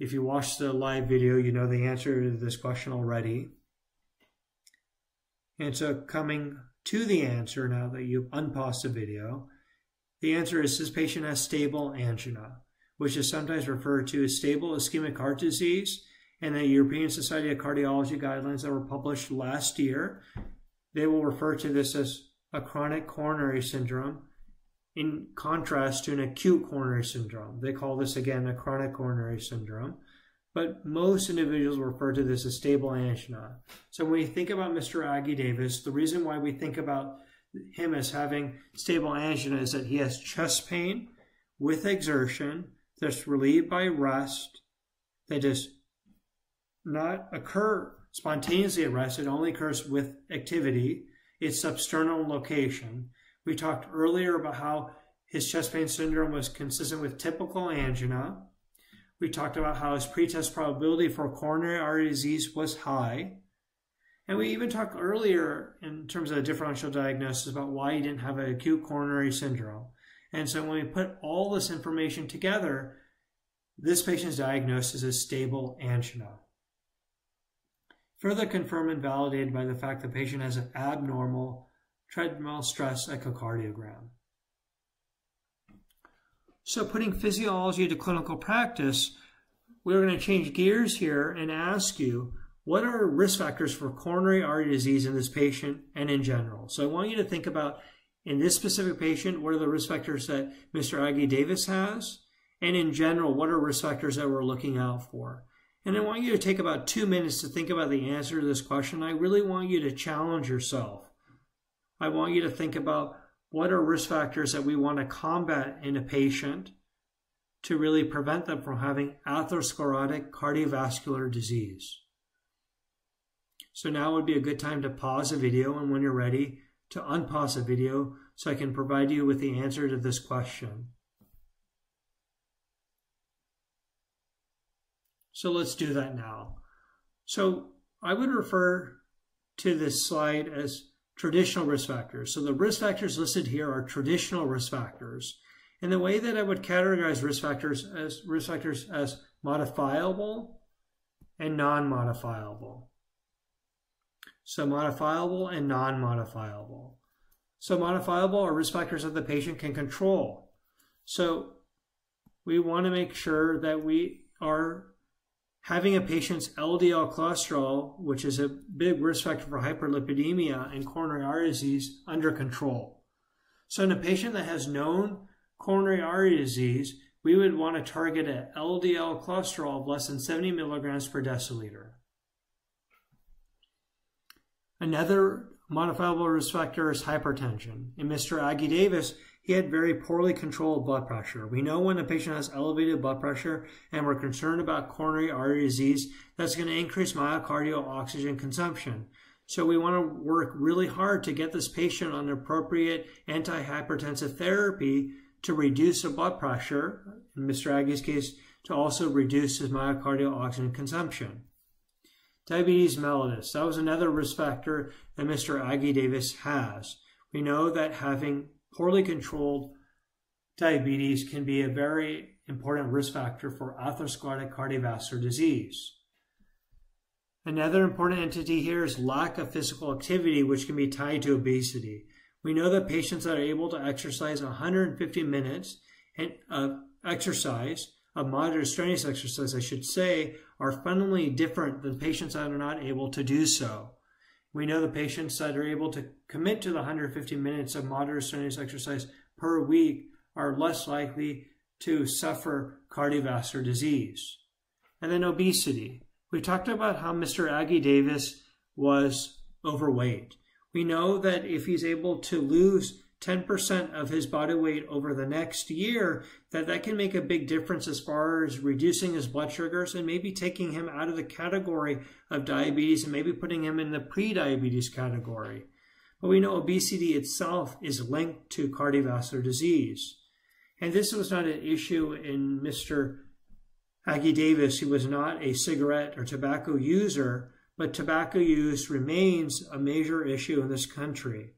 If you watch the live video, you know the answer to this question already. And so coming to the answer now that you've unpaused the video, the answer is this patient has stable angina, which is sometimes referred to as stable ischemic heart disease. And the European Society of Cardiology guidelines that were published last year they will refer to this as a chronic coronary syndrome in contrast to an acute coronary syndrome. They call this again a chronic coronary syndrome. But most individuals refer to this as stable angina. So when we think about Mr. Aggie Davis, the reason why we think about him as having stable angina is that he has chest pain with exertion that's relieved by rest that does not occur Spontaneously arrest, it only occurs with activity. It's substernal location. We talked earlier about how his chest pain syndrome was consistent with typical angina. We talked about how his pretest probability for coronary artery disease was high. And we even talked earlier in terms of a differential diagnosis about why he didn't have an acute coronary syndrome. And so when we put all this information together, this patient's diagnosis is stable angina further confirmed and validated by the fact the patient has an abnormal treadmill stress echocardiogram. So putting physiology to clinical practice, we're going to change gears here and ask you, what are risk factors for coronary artery disease in this patient and in general? So I want you to think about, in this specific patient, what are the risk factors that Mr. Aggie Davis has? And in general, what are risk factors that we're looking out for? And I hmm. want you to take about two minutes to think about the answer to this question. I really want you to challenge yourself. I want you to think about what are risk factors that we want to combat in a patient to really prevent them from having atherosclerotic cardiovascular disease. So now would be a good time to pause the video and when you're ready to unpause the video so I can provide you with the answer to this question. So let's do that now. So I would refer to this slide as traditional risk factors. So the risk factors listed here are traditional risk factors. And the way that I would categorize risk factors as risk factors as modifiable and non-modifiable. So modifiable and non-modifiable. So modifiable are risk factors that the patient can control. So we want to make sure that we are having a patient's LDL cholesterol, which is a big risk factor for hyperlipidemia and coronary artery disease, under control. So in a patient that has known coronary artery disease, we would want to target an LDL cholesterol of less than 70 milligrams per deciliter. Another modifiable risk factor is hypertension. In Mr. Aggie Davis, he had very poorly controlled blood pressure. We know when a patient has elevated blood pressure and we're concerned about coronary artery disease, that's going to increase myocardial oxygen consumption. So we want to work really hard to get this patient on appropriate antihypertensive therapy to reduce the blood pressure, in Mr. Aggie's case, to also reduce his myocardial oxygen consumption. Diabetes mellitus, that was another risk factor that Mr. Aggie Davis has. We know that having poorly controlled diabetes can be a very important risk factor for atherosclerotic cardiovascular disease. Another important entity here is lack of physical activity, which can be tied to obesity. We know that patients that are able to exercise 150 minutes of exercise, of moderate strenuous exercise, I should say, are fundamentally different than patients that are not able to do so. We know the patients that are able to commit to the 150 minutes of moderate strenuous exercise per week are less likely to suffer cardiovascular disease. And then obesity. We talked about how Mr. Aggie Davis was overweight. We know that if he's able to lose 10% of his body weight over the next year, that that can make a big difference as far as reducing his blood sugars and maybe taking him out of the category of diabetes and maybe putting him in the pre-diabetes category. But we know obesity itself is linked to cardiovascular disease. And this was not an issue in Mr. Aggie Davis, who was not a cigarette or tobacco user, but tobacco use remains a major issue in this country.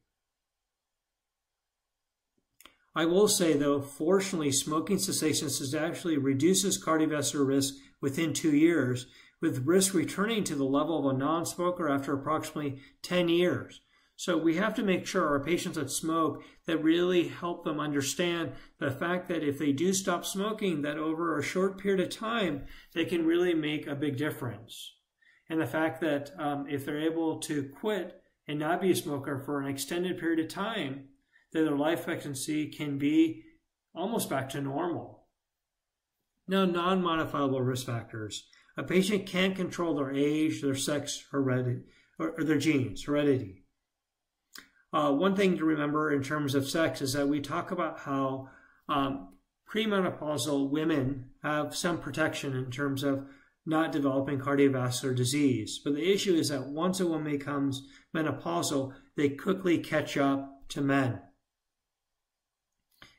I will say, though, fortunately, smoking cessation actually reduces cardiovascular risk within two years, with risk returning to the level of a non smoker after approximately 10 years. So we have to make sure our patients that smoke that really help them understand the fact that if they do stop smoking, that over a short period of time, they can really make a big difference. And the fact that um, if they're able to quit and not be a smoker for an extended period of time, their life expectancy can be almost back to normal. Now, non-modifiable risk factors. A patient can't control their age, their sex, heredity, or, or their genes, heredity. Uh, one thing to remember in terms of sex is that we talk about how um, premenopausal women have some protection in terms of not developing cardiovascular disease. But the issue is that once a woman becomes menopausal, they quickly catch up to men.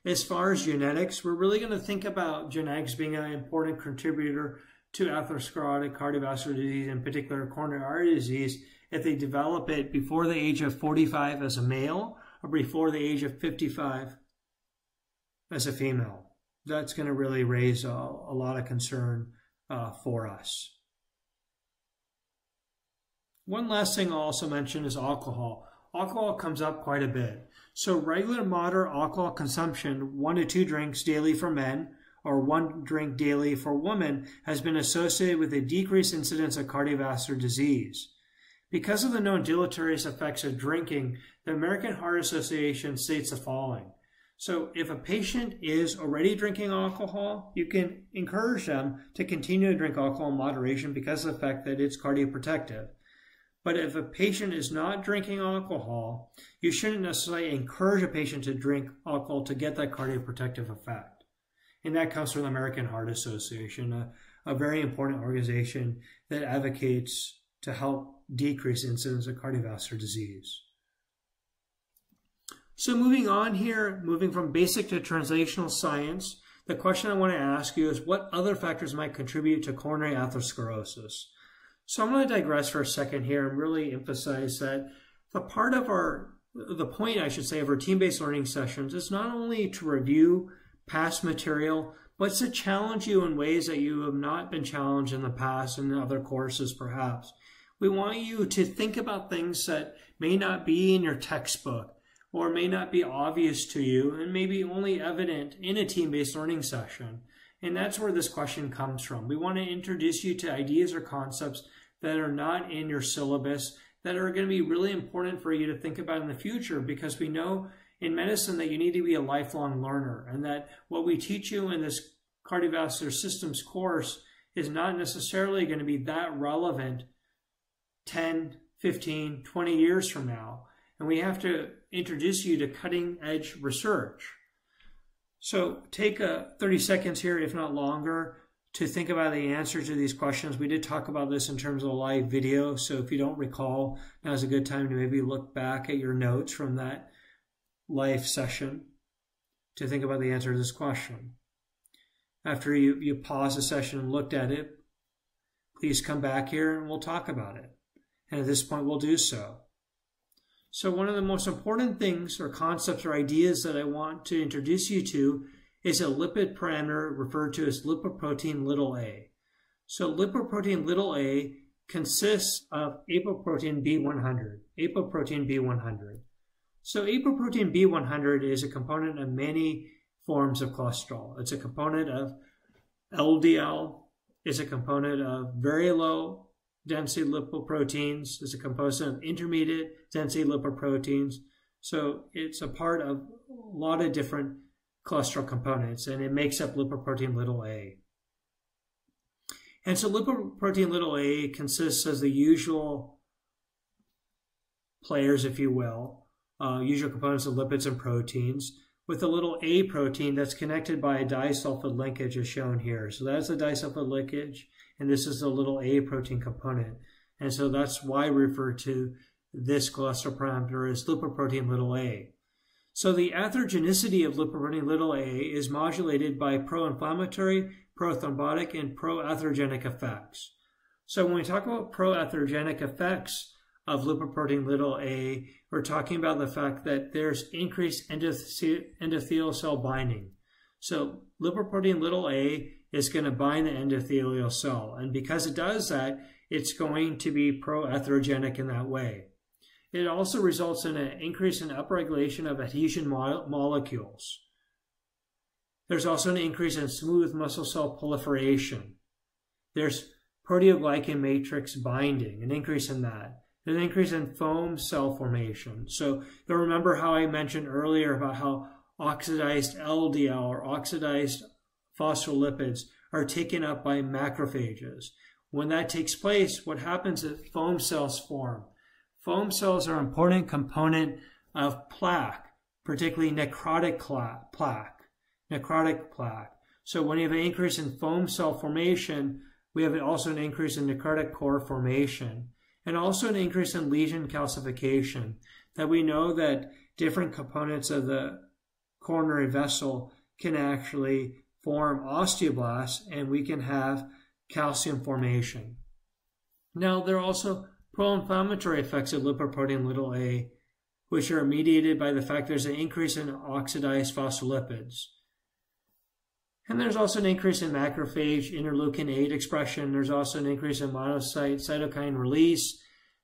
As far as genetics, we're really going to think about genetics being an important contributor to atherosclerotic cardiovascular disease, in particular coronary artery disease, if they develop it before the age of 45 as a male or before the age of 55 as a female. That's going to really raise a, a lot of concern uh, for us. One last thing I'll also mention is alcohol. Alcohol comes up quite a bit. So regular moderate alcohol consumption, one to two drinks daily for men, or one drink daily for women, has been associated with a decreased incidence of cardiovascular disease. Because of the known deleterious effects of drinking, the American Heart Association states the following. So if a patient is already drinking alcohol, you can encourage them to continue to drink alcohol in moderation because of the fact that it's cardioprotective. But if a patient is not drinking alcohol, you shouldn't necessarily encourage a patient to drink alcohol to get that cardioprotective effect. And that comes from the American Heart Association, a, a very important organization that advocates to help decrease incidence of cardiovascular disease. So moving on here, moving from basic to translational science, the question I want to ask you is what other factors might contribute to coronary atherosclerosis? So I'm going to digress for a second here and really emphasize that the part of our, the point I should say of our team-based learning sessions is not only to review past material, but to challenge you in ways that you have not been challenged in the past in other courses perhaps. We want you to think about things that may not be in your textbook or may not be obvious to you and may be only evident in a team-based learning session. And that's where this question comes from. We want to introduce you to ideas or concepts that are not in your syllabus that are going to be really important for you to think about in the future because we know in medicine that you need to be a lifelong learner and that what we teach you in this cardiovascular systems course is not necessarily going to be that relevant 10, 15, 20 years from now. And we have to introduce you to cutting edge research. So take a 30 seconds here, if not longer, to think about the answer to these questions. We did talk about this in terms of a live video, so if you don't recall, now is a good time to maybe look back at your notes from that live session to think about the answer to this question. After you, you pause the session and looked at it, please come back here and we'll talk about it. And at this point, we'll do so. So, one of the most important things or concepts or ideas that I want to introduce you to is a lipid parameter referred to as lipoprotein little a. So, lipoprotein little a consists of apoprotein B100, apoprotein B100. So, apoprotein B100 is a component of many forms of cholesterol. It's a component of LDL, it's a component of very low density lipoproteins, it's a component of intermediate density lipoproteins. So it's a part of a lot of different cholesterol components, and it makes up lipoprotein little a. And so lipoprotein little a consists of the usual players, if you will, uh, usual components of lipids and proteins with a little A protein that's connected by a disulfide linkage as shown here. So that's the disulfide linkage, and this is the little A protein component. And so that's why we refer to this cholesterol parameter as lipoprotein little a. So the atherogenicy of lipoprotein little a is modulated by pro-inflammatory, pro-thrombotic, and pro-atherogenic effects. So when we talk about pro-atherogenic effects of lipoprotein little a, we're talking about the fact that there's increased endothelial cell binding. So lipoprotein little a is going to bind the endothelial cell. And because it does that, it's going to be pro-atherogenic in that way. It also results in an increase in upregulation of adhesion mo molecules. There's also an increase in smooth muscle cell proliferation. There's proteoglycan matrix binding, an increase in that There's an increase in foam cell formation. So you'll remember how I mentioned earlier about how oxidized LDL or oxidized phospholipids are taken up by macrophages. When that takes place, what happens is foam cells form. Foam cells are an important component of plaque, particularly necrotic plaque. Necrotic plaque. So when you have an increase in foam cell formation, we have also an increase in necrotic core formation and also an increase in lesion calcification. That we know that different components of the coronary vessel can actually form osteoblasts and we can have calcium formation. Now, there are also pro-inflammatory effects of lipoprotein little a, which are mediated by the fact there's an increase in oxidized phospholipids. And there's also an increase in macrophage interleukin 8 expression. There's also an increase in monocyte cytokine release.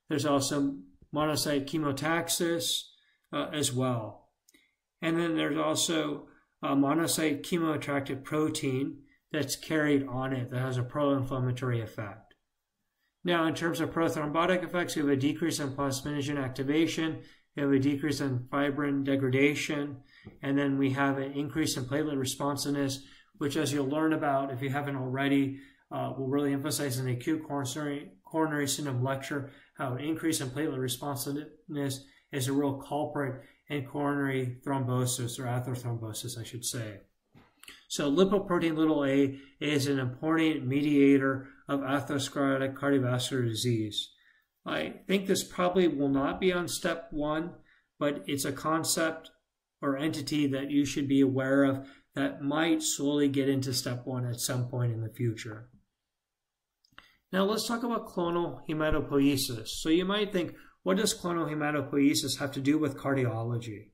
There's also monocyte chemotaxis uh, as well. And then there's also a monocyte chemoattractive protein that's carried on it that has a pro-inflammatory effect. Now, in terms of prothrombotic effects, we have a decrease in plasminogen activation, we have a decrease in fibrin degradation, and then we have an increase in platelet responsiveness, which, as you'll learn about if you haven't already, uh, will really emphasize in the acute coronary, coronary syndrome lecture how an increase in platelet responsiveness is a real culprit in coronary thrombosis or atherothrombosis, I should say. So lipoprotein little a is an important mediator of atherosclerotic cardiovascular disease. I think this probably will not be on step one, but it's a concept or entity that you should be aware of that might slowly get into step one at some point in the future. Now let's talk about clonal hematopoiesis. So you might think, what does clonal hematopoiesis have to do with cardiology?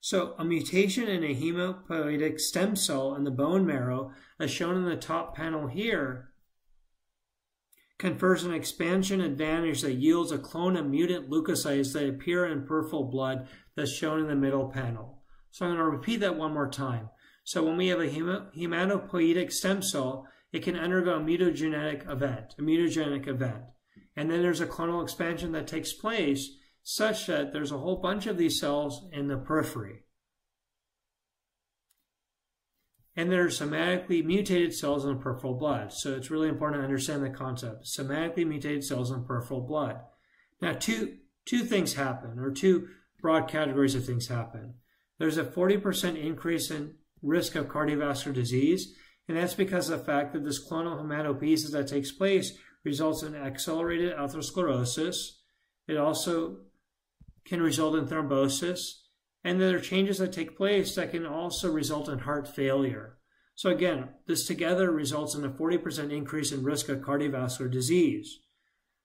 So a mutation in a hematopoietic stem cell in the bone marrow, as shown in the top panel here, confers an expansion advantage that yields a clone of mutant leukocytes that appear in peripheral blood that's shown in the middle panel. So I'm going to repeat that one more time. So when we have a hematopoietic stem cell, it can undergo a mutagenic event, a mutagenic event. And then there's a clonal expansion that takes place such that there's a whole bunch of these cells in the periphery. And there are somatically mutated cells in the peripheral blood. So it's really important to understand the concept. Somatically mutated cells in peripheral blood. Now, two, two things happen, or two broad categories of things happen. There's a 40% increase in risk of cardiovascular disease, And that's because of the fact that this clonal hematopoiesis that takes place results in accelerated atherosclerosis. It also can result in thrombosis. And there are changes that take place that can also result in heart failure. So again, this together results in a 40% increase in risk of cardiovascular disease.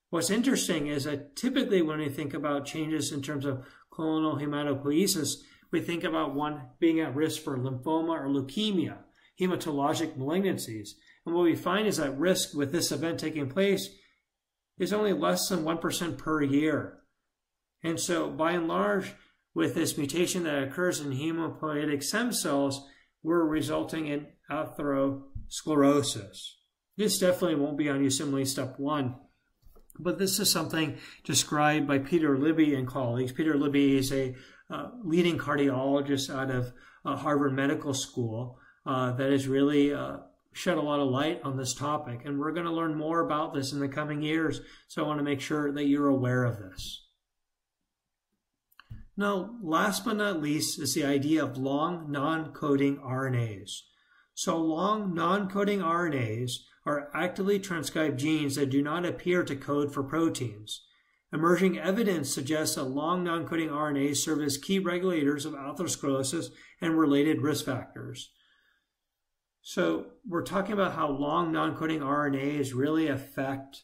What's interesting is that typically when we think about changes in terms of clonal hematopoiesis, we think about one being at risk for lymphoma or leukemia, hematologic malignancies. And what we find is that risk with this event taking place is only less than 1% per year. And so by and large, with this mutation that occurs in hematopoietic stem cells, we're resulting in atherosclerosis. This definitely won't be on USMLE step one. But this is something described by Peter Libby and colleagues. Peter Libby is a uh, leading cardiologist out of uh, Harvard Medical School uh, that has really uh, shed a lot of light on this topic. And we're going to learn more about this in the coming years. So I want to make sure that you're aware of this. Now, last but not least is the idea of long non-coding RNAs. So long non-coding RNAs are actively transcribed genes that do not appear to code for proteins. Emerging evidence suggests that long non-coding RNAs serve as key regulators of atherosclerosis and related risk factors. So we're talking about how long non-coding RNAs really affect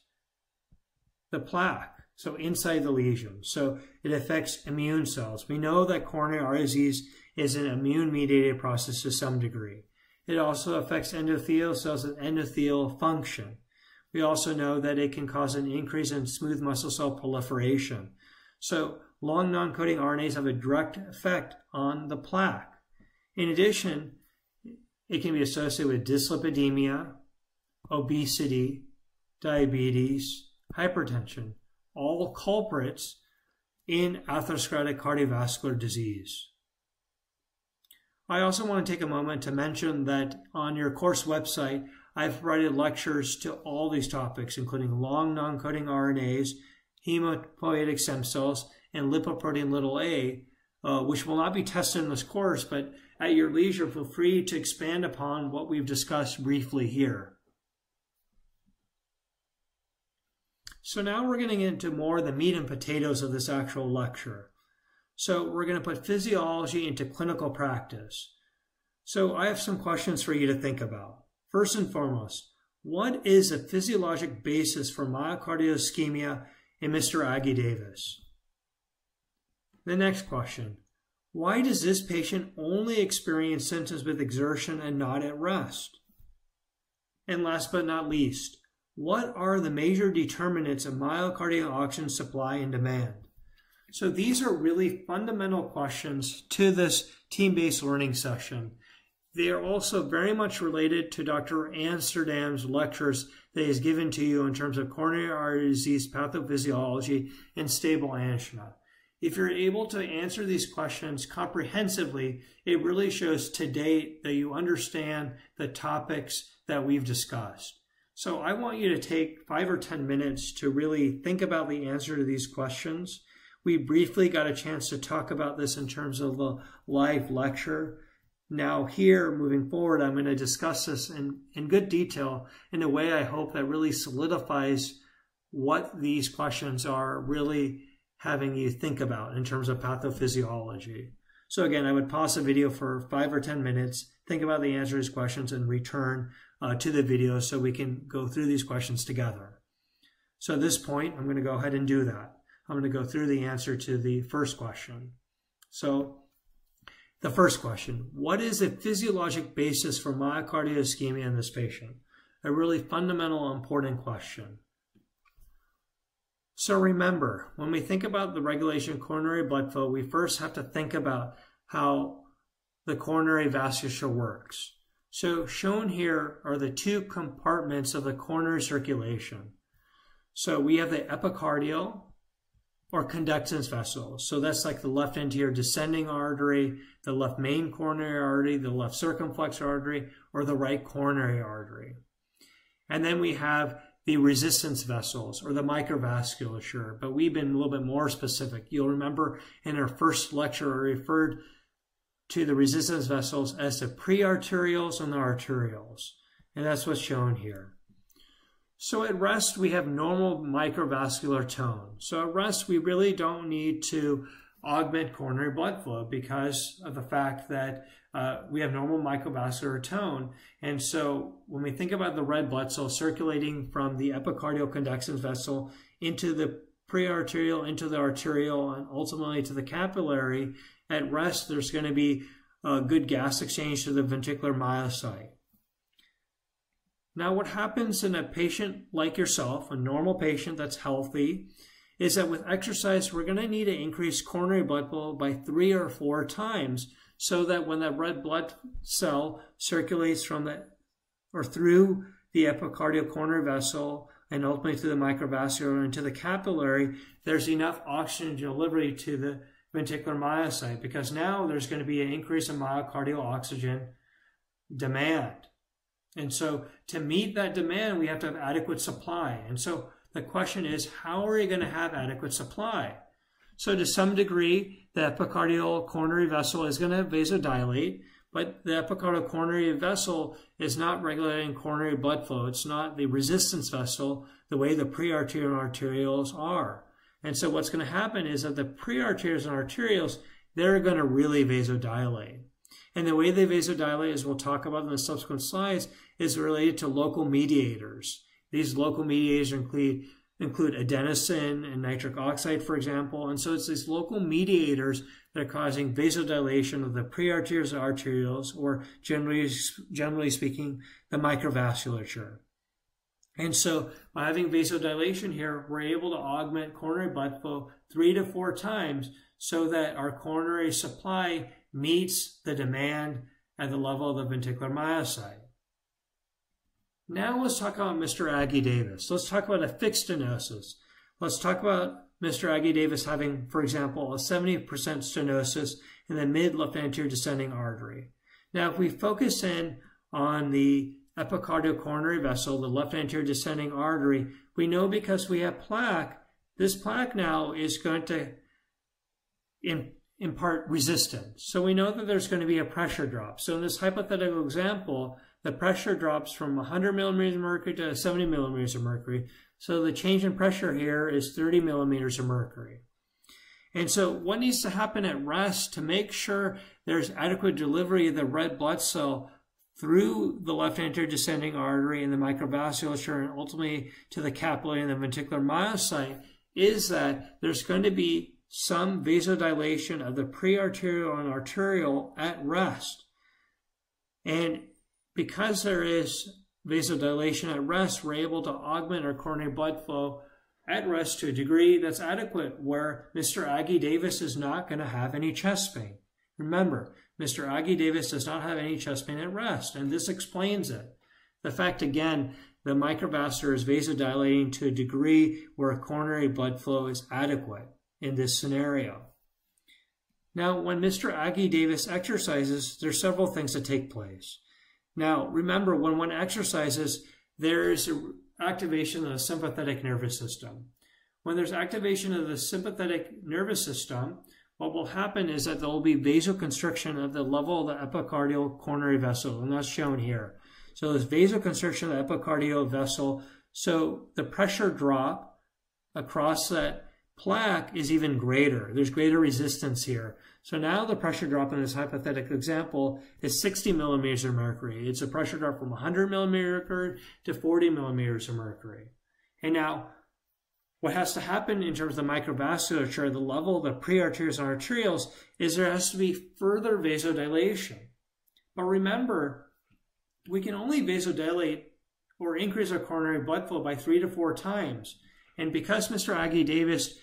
the plaque, so inside the lesion. So it affects immune cells. We know that coronary artery disease is an immune-mediated process to some degree. It also affects endothelial cells and endothelial function. We also know that it can cause an increase in smooth muscle cell proliferation. So long non-coding RNAs have a direct effect on the plaque. In addition, it can be associated with dyslipidemia, obesity, diabetes, hypertension, all culprits in atherosclerotic cardiovascular disease. I also want to take a moment to mention that on your course website, I've provided lectures to all these topics, including long non-coding RNAs, hematopoietic stem cells, and lipoprotein little a, uh, which will not be tested in this course, but at your leisure, feel free to expand upon what we've discussed briefly here. So now we're getting into more of the meat and potatoes of this actual lecture. So we're going to put physiology into clinical practice. So I have some questions for you to think about. First and foremost, what is the physiologic basis for myocardial ischemia in Mr. Aggie Davis? The next question, why does this patient only experience symptoms with exertion and not at rest? And last but not least, what are the major determinants of myocardial oxygen supply and demand? So these are really fundamental questions to this team-based learning session. They are also very much related to Dr. Amsterdam's lectures that he's given to you in terms of coronary artery disease pathophysiology and stable angina. If you're able to answer these questions comprehensively, it really shows to date that you understand the topics that we've discussed. So I want you to take five or 10 minutes to really think about the answer to these questions we briefly got a chance to talk about this in terms of the live lecture. Now here, moving forward, I'm going to discuss this in, in good detail in a way I hope that really solidifies what these questions are really having you think about in terms of pathophysiology. So again, I would pause the video for five or 10 minutes, think about the answer to these questions and return uh, to the video so we can go through these questions together. So at this point, I'm going to go ahead and do that. I'm going to go through the answer to the first question. So the first question, what is the physiologic basis for myocardial ischemia in this patient? A really fundamental, important question. So remember, when we think about the regulation of coronary blood flow, we first have to think about how the coronary vasculature works. So shown here are the two compartments of the coronary circulation. So we have the epicardial or conductance vessels. So that's like the left anterior descending artery, the left main coronary artery, the left circumflex artery, or the right coronary artery. And then we have the resistance vessels or the microvasculature, but we've been a little bit more specific. You'll remember in our first lecture, I referred to the resistance vessels as the prearterioles and the arterioles. and that's what's shown here. So at rest, we have normal microvascular tone. So at rest, we really don't need to augment coronary blood flow because of the fact that uh, we have normal microvascular tone. And so when we think about the red blood cell circulating from the epicardial conductance vessel into the prearterial, into the arterial, and ultimately to the capillary, at rest, there's going to be a good gas exchange to the ventricular myocyte. Now, what happens in a patient like yourself, a normal patient that's healthy, is that with exercise, we're going to need to increase coronary blood flow by three or four times so that when that red blood cell circulates from the or through the epicardial coronary vessel and ultimately to the microvascular and to the capillary, there's enough oxygen delivery to the ventricular myocyte because now there's going to be an increase in myocardial oxygen demand. And so to meet that demand, we have to have adequate supply. And so the question is, how are you going to have adequate supply? So to some degree, the epicardial coronary vessel is going to vasodilate, but the epicardial coronary vessel is not regulating coronary blood flow. It's not the resistance vessel the way the prearterial arterioles are. And so what's going to happen is that the prearterials and arterioles, they're going to really vasodilate. And the way they vasodilate, as we'll talk about in the subsequent slides, is related to local mediators. These local mediators include, include adenosine and nitric oxide, for example. And so it's these local mediators that are causing vasodilation of the prearterials and arterioles, or generally, generally speaking, the microvasculature. And so by having vasodilation here, we're able to augment coronary blood flow three to four times so that our coronary supply meets the demand at the level of the ventricular myocyte. Now let's talk about Mr. Aggie Davis. Let's talk about a fixed stenosis. Let's talk about Mr. Aggie Davis having, for example, a 70% stenosis in the mid left anterior descending artery. Now, if we focus in on the epicardial coronary vessel, the left anterior descending artery, we know because we have plaque, this plaque now is going to impart resistance. So we know that there's going to be a pressure drop. So in this hypothetical example, the pressure drops from 100 millimeters of mercury to 70 millimeters of mercury. So the change in pressure here is 30 millimeters of mercury. And so what needs to happen at rest to make sure there's adequate delivery of the red blood cell through the left anterior descending artery and the microvasculature and ultimately to the capillary and the ventricular myocyte is that there's going to be some vasodilation of the prearterial and arterial at rest. And because there is vasodilation at rest, we're able to augment our coronary blood flow at rest to a degree that's adequate where Mr. Aggie Davis is not going to have any chest pain. Remember, Mr. Aggie Davis does not have any chest pain at rest, and this explains it. The fact, again, the microvascular is vasodilating to a degree where coronary blood flow is adequate in this scenario. Now, when Mr. Aggie Davis exercises, there's several things that take place. Now, remember, when one exercises, there is activation of the sympathetic nervous system. When there's activation of the sympathetic nervous system, what will happen is that there will be vasoconstriction of the level of the epicardial coronary vessel, and that's shown here. So there's vasoconstriction of the epicardial vessel. So the pressure drop across that plaque is even greater. There's greater resistance here. So now the pressure drop in this hypothetical example is 60 millimeters of mercury. It's a pressure drop from 100 millimeters of mercury to 40 millimeters of mercury. And now what has to happen in terms of the microvasculature, the level of the prearterials and arterioles, is there has to be further vasodilation. But remember, we can only vasodilate or increase our coronary blood flow by three to four times. And because Mr. Aggie Davis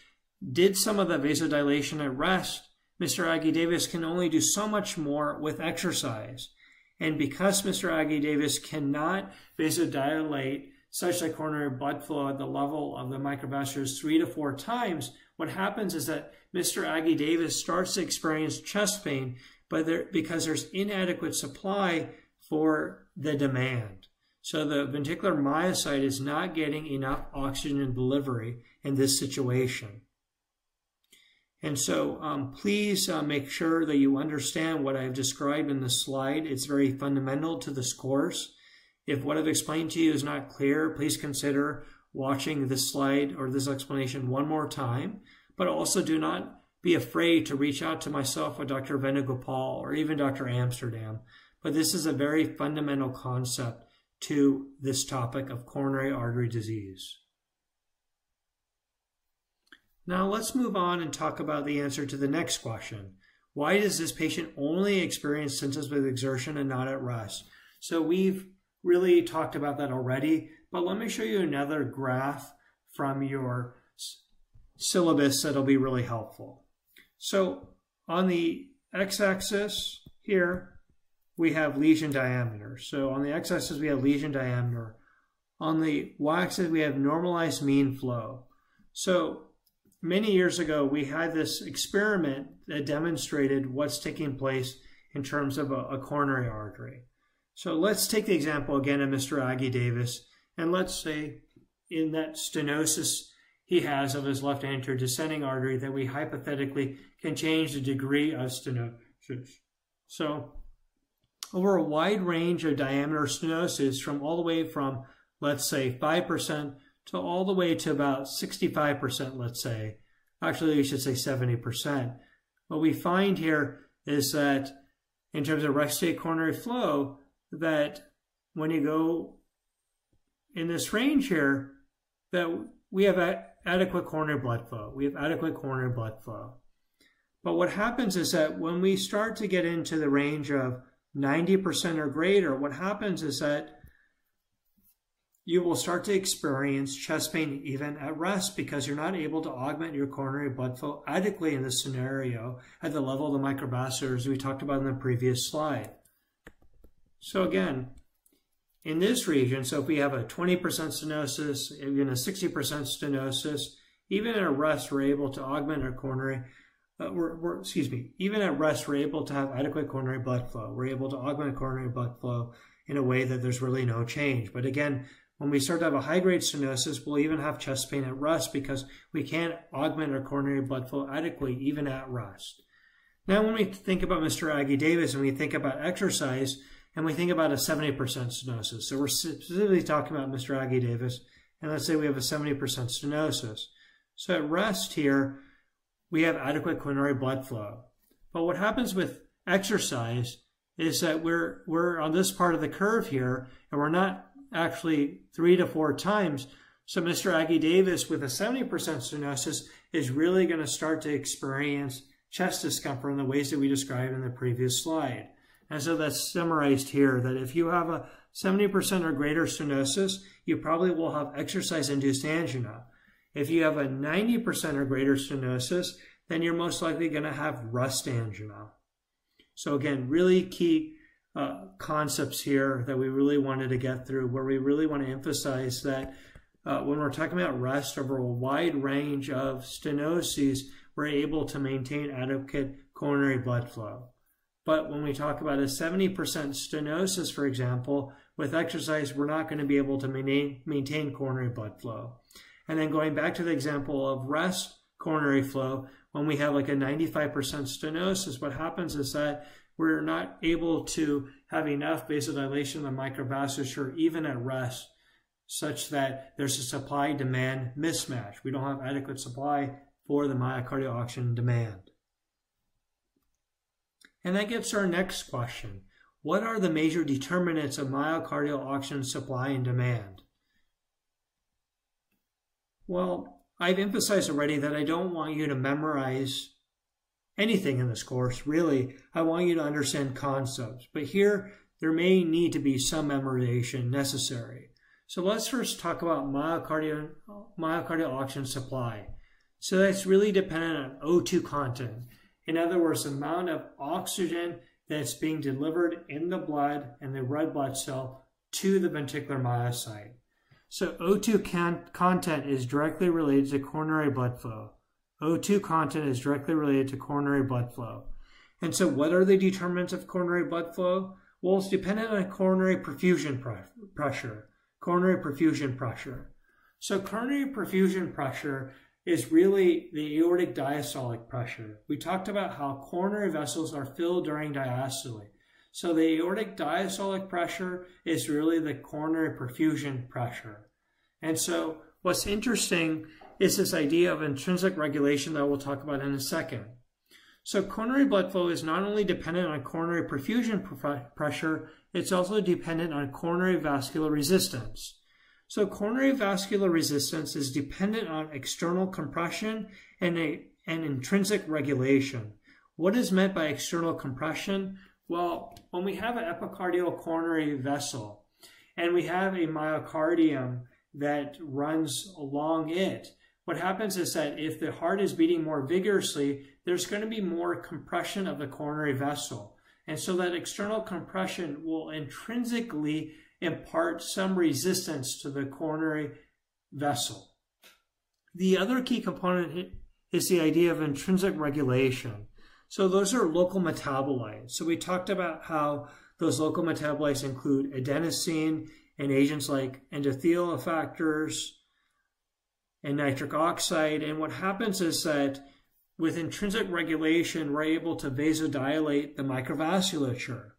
did some of the vasodilation at rest, Mr. Aggie Davis can only do so much more with exercise. And because Mr. Aggie Davis cannot vasodilate such that coronary blood flow at the level of the microvascular is three to four times, what happens is that Mr. Aggie Davis starts to experience chest pain, but there, because there's inadequate supply for the demand. So the ventricular myocyte is not getting enough oxygen delivery in this situation. And so um, please uh, make sure that you understand what I've described in the slide. It's very fundamental to this course. If what I've explained to you is not clear, please consider watching this slide or this explanation one more time. But also do not be afraid to reach out to myself or Dr. Venugopal or even Dr. Amsterdam. But this is a very fundamental concept to this topic of coronary artery disease. Now let's move on and talk about the answer to the next question. Why does this patient only experience symptoms with exertion and not at rest? So we've really talked about that already, but let me show you another graph from your syllabus that'll be really helpful. So on the x-axis here, we have lesion diameter. So on the x-axis, we have lesion diameter. On the y-axis, we have normalized mean flow. So many years ago, we had this experiment that demonstrated what's taking place in terms of a, a coronary artery. So let's take the example again of Mr. Aggie Davis, and let's say in that stenosis he has of his left anterior descending artery that we hypothetically can change the degree of stenosis. So over a wide range of diameter stenosis from all the way from, let's say, 5% to all the way to about 65%, let's say. Actually, we should say 70%. What we find here is that in terms of right state coronary flow, that when you go in this range here, that we have adequate coronary blood flow. We have adequate coronary blood flow. But what happens is that when we start to get into the range of 90% or greater, what happens is that you will start to experience chest pain even at rest because you're not able to augment your coronary blood flow adequately in this scenario at the level of the microvasculars we talked about in the previous slide. So again, in this region, so if we have a 20% stenosis, even a 60% stenosis, even at rest, we're able to augment our coronary uh, we're, we're, excuse me, even at rest, we're able to have adequate coronary blood flow. We're able to augment coronary blood flow in a way that there's really no change. But again, when we start to have a high grade stenosis, we'll even have chest pain at rest because we can't augment our coronary blood flow adequately even at rest. Now, when we think about Mr. Aggie Davis and we think about exercise and we think about a 70% stenosis, so we're specifically talking about Mr. Aggie Davis, and let's say we have a 70% stenosis. So at rest here, we have adequate coronary blood flow. But what happens with exercise is that we're we're on this part of the curve here, and we're not actually three to four times. So Mr. Aggie Davis with a 70% stenosis is really going to start to experience chest discomfort in the ways that we described in the previous slide. And so that's summarized here that if you have a 70% or greater stenosis, you probably will have exercise-induced angina. If you have a 90% or greater stenosis, then you're most likely going to have rest angina. So again, really key uh, concepts here that we really wanted to get through, where we really want to emphasize that uh, when we're talking about rest over a wide range of stenoses, we're able to maintain adequate coronary blood flow. But when we talk about a 70% stenosis, for example, with exercise, we're not going to be able to maintain, coronary blood flow. And then going back to the example of rest coronary flow, when we have like a 95% stenosis, what happens is that we're not able to have enough vasodilation in the microvasculature even at rest such that there's a supply demand mismatch. We don't have adequate supply for the myocardial oxygen demand. And that gets our next question. What are the major determinants of myocardial oxygen supply and demand? Well, I've emphasized already that I don't want you to memorize anything in this course, really. I want you to understand concepts. But here, there may need to be some memorization necessary. So let's first talk about myocardial, myocardial oxygen supply. So that's really dependent on O2 content. In other words, the amount of oxygen that's being delivered in the blood and the red blood cell to the ventricular myocyte. So O2 content is directly related to coronary blood flow. O2 content is directly related to coronary blood flow. And so what are the determinants of coronary blood flow? Well, it's dependent on coronary perfusion pressure. Coronary perfusion pressure. So coronary perfusion pressure is really the aortic diastolic pressure. We talked about how coronary vessels are filled during diastole. So the aortic diastolic pressure is really the coronary perfusion pressure. And so what's interesting is this idea of intrinsic regulation that we'll talk about in a second. So coronary blood flow is not only dependent on coronary perfusion pressure, it's also dependent on coronary vascular resistance. So coronary vascular resistance is dependent on external compression and, a, and intrinsic regulation. What is meant by external compression? Well, when we have an epicardial coronary vessel and we have a myocardium that runs along it, what happens is that if the heart is beating more vigorously, there's going to be more compression of the coronary vessel. And so that external compression will intrinsically impart some resistance to the coronary vessel. The other key component is the idea of intrinsic regulation. So those are local metabolites. So we talked about how those local metabolites include adenosine and agents like endothelial factors and nitric oxide. And what happens is that with intrinsic regulation, we're able to vasodilate the microvasculature.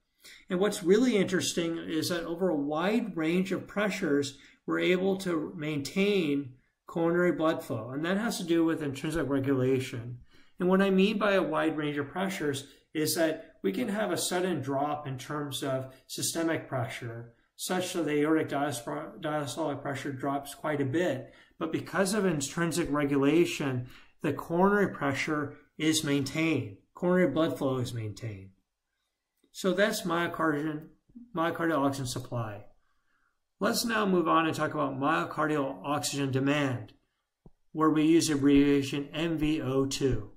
And what's really interesting is that over a wide range of pressures, we're able to maintain coronary blood flow. And that has to do with intrinsic regulation. And what I mean by a wide range of pressures is that we can have a sudden drop in terms of systemic pressure, such that the aortic diastolic pressure drops quite a bit. But because of intrinsic regulation, the coronary pressure is maintained. Coronary blood flow is maintained. So that's myocardial, myocardial oxygen supply. Let's now move on and talk about myocardial oxygen demand, where we use abbreviation MVO2.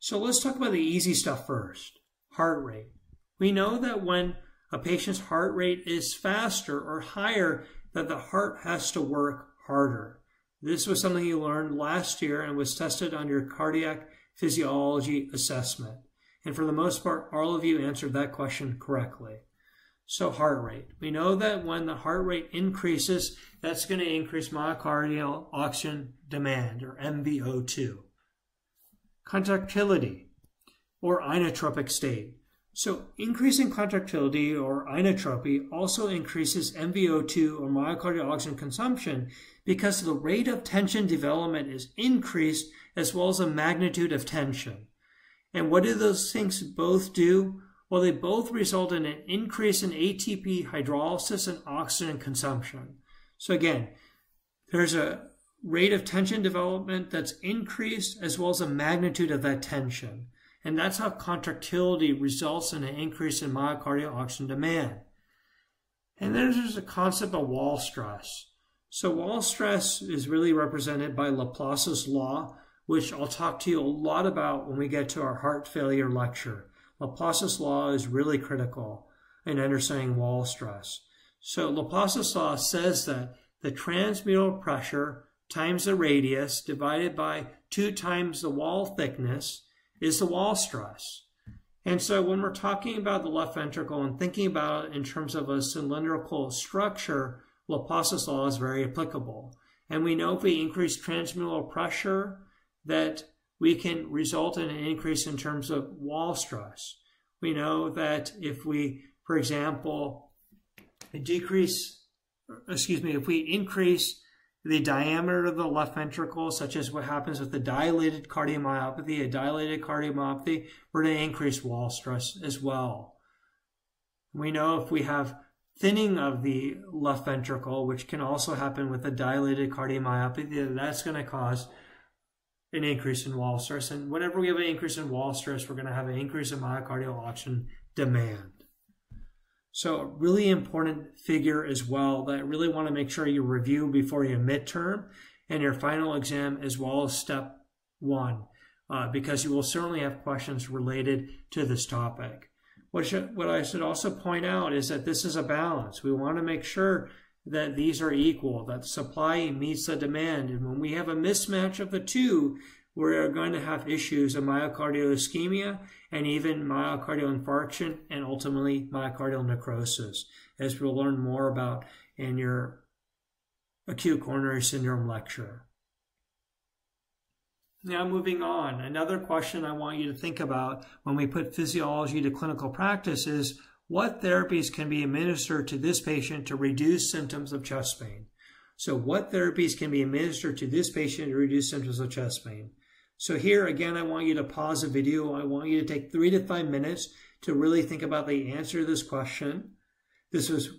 So let's talk about the easy stuff first, heart rate. We know that when a patient's heart rate is faster or higher, that the heart has to work harder. This was something you learned last year and was tested on your cardiac physiology assessment. And for the most part, all of you answered that question correctly. So heart rate. We know that when the heart rate increases, that's going to increase myocardial oxygen demand, or MVO2. Contractility, or inotropic state. So increasing contractility, or inotropy, also increases MVO2, or myocardial oxygen consumption, because the rate of tension development is increased as well as the magnitude of tension. And what do those things both do? Well, they both result in an increase in ATP hydrolysis and oxygen consumption. So again, there's a rate of tension development that's increased as well as the magnitude of that tension. And that's how contractility results in an increase in myocardial oxygen demand. And then there's the concept of wall stress. So wall stress is really represented by Laplace's law, which I'll talk to you a lot about when we get to our heart failure lecture. Laplace's law is really critical in understanding wall stress. So Laplace's law says that the transmural pressure times the radius divided by 2 times the wall thickness is the wall stress. And so when we're talking about the left ventricle and thinking about it in terms of a cylindrical structure, Laplace's law is very applicable. And we know if we increase transmural pressure, that we can result in an increase in terms of wall stress. We know that if we, for example, decrease, excuse me, if we increase the diameter of the left ventricle, such as what happens with the dilated cardiomyopathy, a dilated cardiomyopathy, we're going to increase wall stress as well. We know if we have thinning of the left ventricle, which can also happen with a dilated cardiomyopathy, that's going to cause an increase in wall stress. And whenever we have an increase in wall stress, we're going to have an increase in myocardial oxygen demand. So, a really important figure as well that I really want to make sure you review before your midterm and your final exam, as well as step one, uh, because you will certainly have questions related to this topic. What, should, what I should also point out is that this is a balance. We want to make sure that these are equal, that supply meets the demand. And when we have a mismatch of the two, we're going to have issues of myocardial ischemia and even myocardial infarction and ultimately myocardial necrosis, as we'll learn more about in your acute coronary syndrome lecture. Now, moving on, another question I want you to think about when we put physiology to clinical practice is what therapies can be administered to this patient to reduce symptoms of chest pain? So, what therapies can be administered to this patient to reduce symptoms of chest pain? So, here again, I want you to pause the video. I want you to take three to five minutes to really think about the answer to this question. This was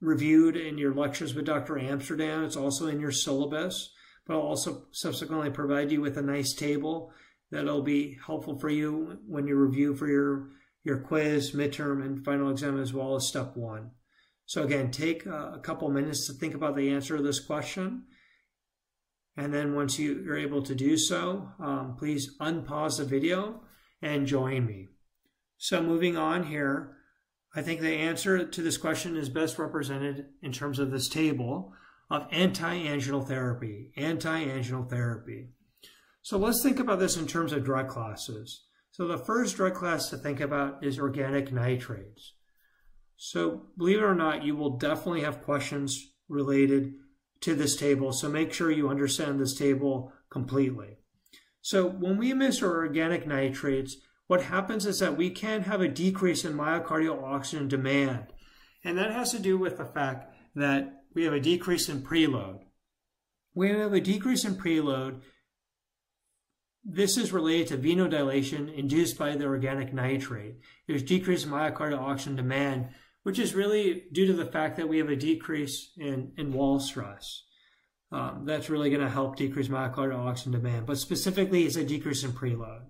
reviewed in your lectures with Dr. Amsterdam. It's also in your syllabus but I'll also subsequently provide you with a nice table that'll be helpful for you when you review for your, your quiz, midterm, and final exam, as well as step one. So again, take a couple minutes to think about the answer to this question. And then once you are able to do so, um, please unpause the video and join me. So moving on here, I think the answer to this question is best represented in terms of this table of anti-anginal therapy, anti-anginal therapy. So let's think about this in terms of drug classes. So the first drug class to think about is organic nitrates. So believe it or not, you will definitely have questions related to this table. So make sure you understand this table completely. So when we administer organic nitrates, what happens is that we can have a decrease in myocardial oxygen demand. And that has to do with the fact that we have a decrease in preload. We have a decrease in preload, this is related to venodilation induced by the organic nitrate. There's decreased myocardial oxygen demand, which is really due to the fact that we have a decrease in, in wall stress. Um, that's really going to help decrease myocardial oxygen demand, but specifically it's a decrease in preload.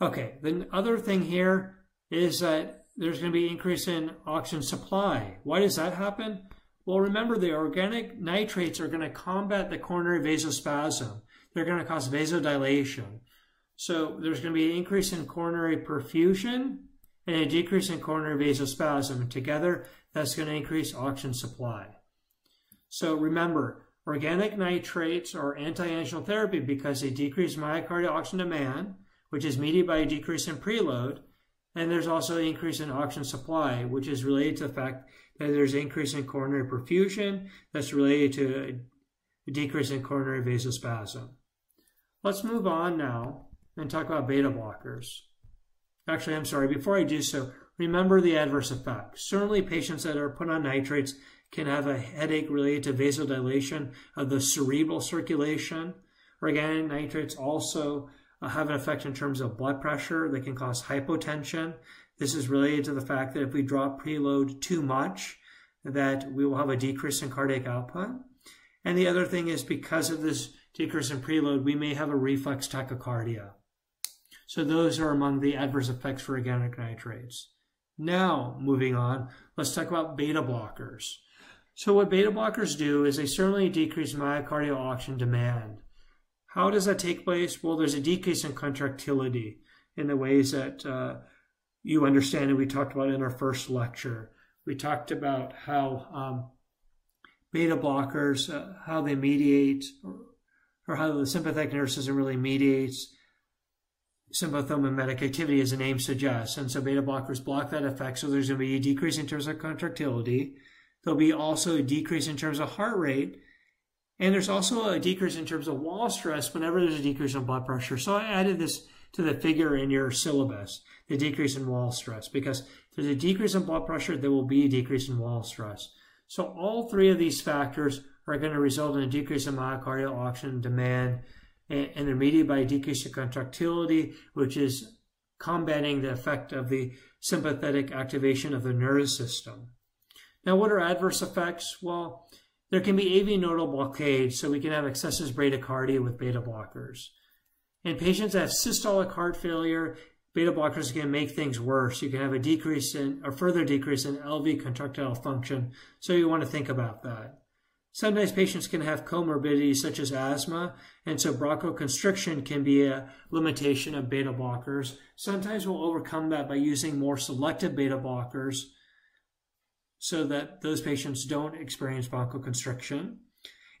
Okay, the other thing here is that there's going to be increase in oxygen supply. Why does that happen? Well, remember the organic nitrates are going to combat the coronary vasospasm. They're going to cause vasodilation. So there's going to be an increase in coronary perfusion and a decrease in coronary vasospasm. Together, that's going to increase oxygen supply. So remember, organic nitrates are anti-anginal therapy because they decrease myocardial oxygen demand, which is mediated by a decrease in preload. And there's also an increase in oxygen supply, which is related to the fact that there's an increase in coronary perfusion that's related to a decrease in coronary vasospasm. Let's move on now and talk about beta blockers. Actually, I'm sorry, before I do so, remember the adverse effects. Certainly, patients that are put on nitrates can have a headache related to vasodilation of the cerebral circulation. Organic nitrates also uh, have an effect in terms of blood pressure. They can cause hypotension. This is related to the fact that if we drop preload too much, that we will have a decrease in cardiac output. And the other thing is because of this decrease in preload, we may have a reflex tachycardia. So those are among the adverse effects for organic nitrates. Now, moving on, let's talk about beta blockers. So what beta blockers do is they certainly decrease myocardial oxygen demand. How does that take place? Well, there's a decrease in contractility in the ways that uh, you understand and we talked about in our first lecture. We talked about how um, beta blockers, uh, how they mediate, or, how the sympathetic nervous system really mediates sympathomimetic activity, as the name suggests. And so beta blockers block that effect. So there's going to be a decrease in terms of contractility. There'll be also a decrease in terms of heart rate. And there's also a decrease in terms of wall stress whenever there's a decrease in blood pressure. So I added this to the figure in your syllabus, the decrease in wall stress, because there's a decrease in blood pressure, there will be a decrease in wall stress. So all three of these factors are going to result in a decrease in myocardial oxygen demand, and, they're mediated by a decrease in contractility, which is combating the effect of the sympathetic activation of the nervous system. Now, what are adverse effects? Well, there can be AV nodal blockade, so we can have excessive bradycardia with beta blockers. In patients that have systolic heart failure, beta blockers can make things worse. You can have a decrease in, a further decrease in LV contractile function. So you want to think about that. Sometimes patients can have comorbidities such as asthma, and so bronchoconstriction can be a limitation of beta blockers. Sometimes we'll overcome that by using more selective beta blockers so that those patients don't experience bronchoconstriction.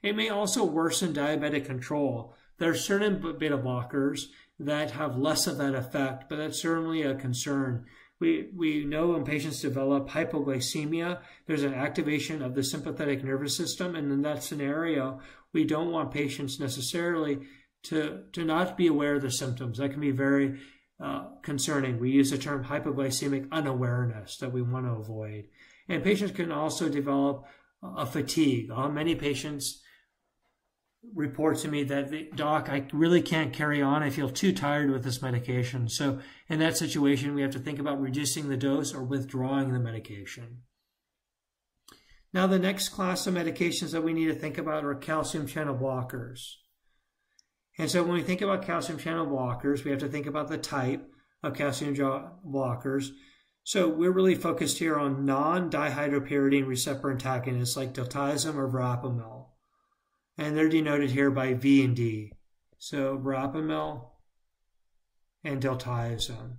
It may also worsen diabetic control. There are certain beta blockers that have less of that effect, but that's certainly a concern. We, we know when patients develop hypoglycemia, there's an activation of the sympathetic nervous system. And in that scenario, we don't want patients necessarily to, to not be aware of the symptoms. That can be very uh, concerning. We use the term hypoglycemic unawareness that we want to avoid. And patients can also develop a fatigue. Uh, many patients report to me that doc, I really can't carry on. I feel too tired with this medication. So in that situation, we have to think about reducing the dose or withdrawing the medication. Now, the next class of medications that we need to think about are calcium channel blockers. And so when we think about calcium channel blockers, we have to think about the type of calcium blockers. So we're really focused here on non-dihydropyridine receptor antagonists like diltiazem or verapamil. And they're denoted here by V and D. So verapamil and diltiazem.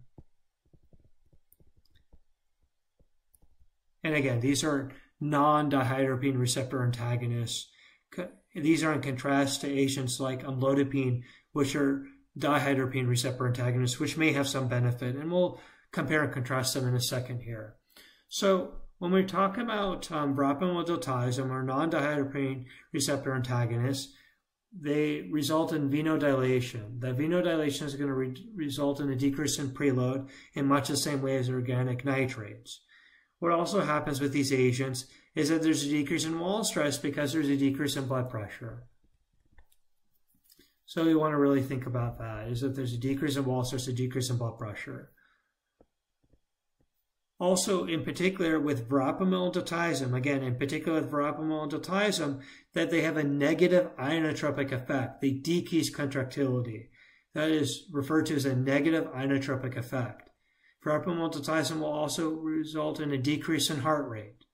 And again, these are non-dihydropyridine receptor antagonists. These are in contrast to agents like amlodipine, which are dihydropyridine receptor antagonists, which may have some benefit. And we'll compare and contrast them in a second here. So when we talk about um, diltiazem or non-dihydropyridine receptor antagonists, they result in venodilation. That venodilation is going to re result in a decrease in preload in much the same way as organic nitrates. What also happens with these agents is that there's a decrease in wall stress because there's a decrease in blood pressure. So we want to really think about that, is that there's a decrease in wall stress, a decrease in blood pressure. Also, in particular with verapamil diltiazem, again, in particular with verapamil diltiazem, that they have a negative inotropic effect. They decrease contractility. That is referred to as a negative inotropic effect. Verapamil will also result in a decrease in heart rate.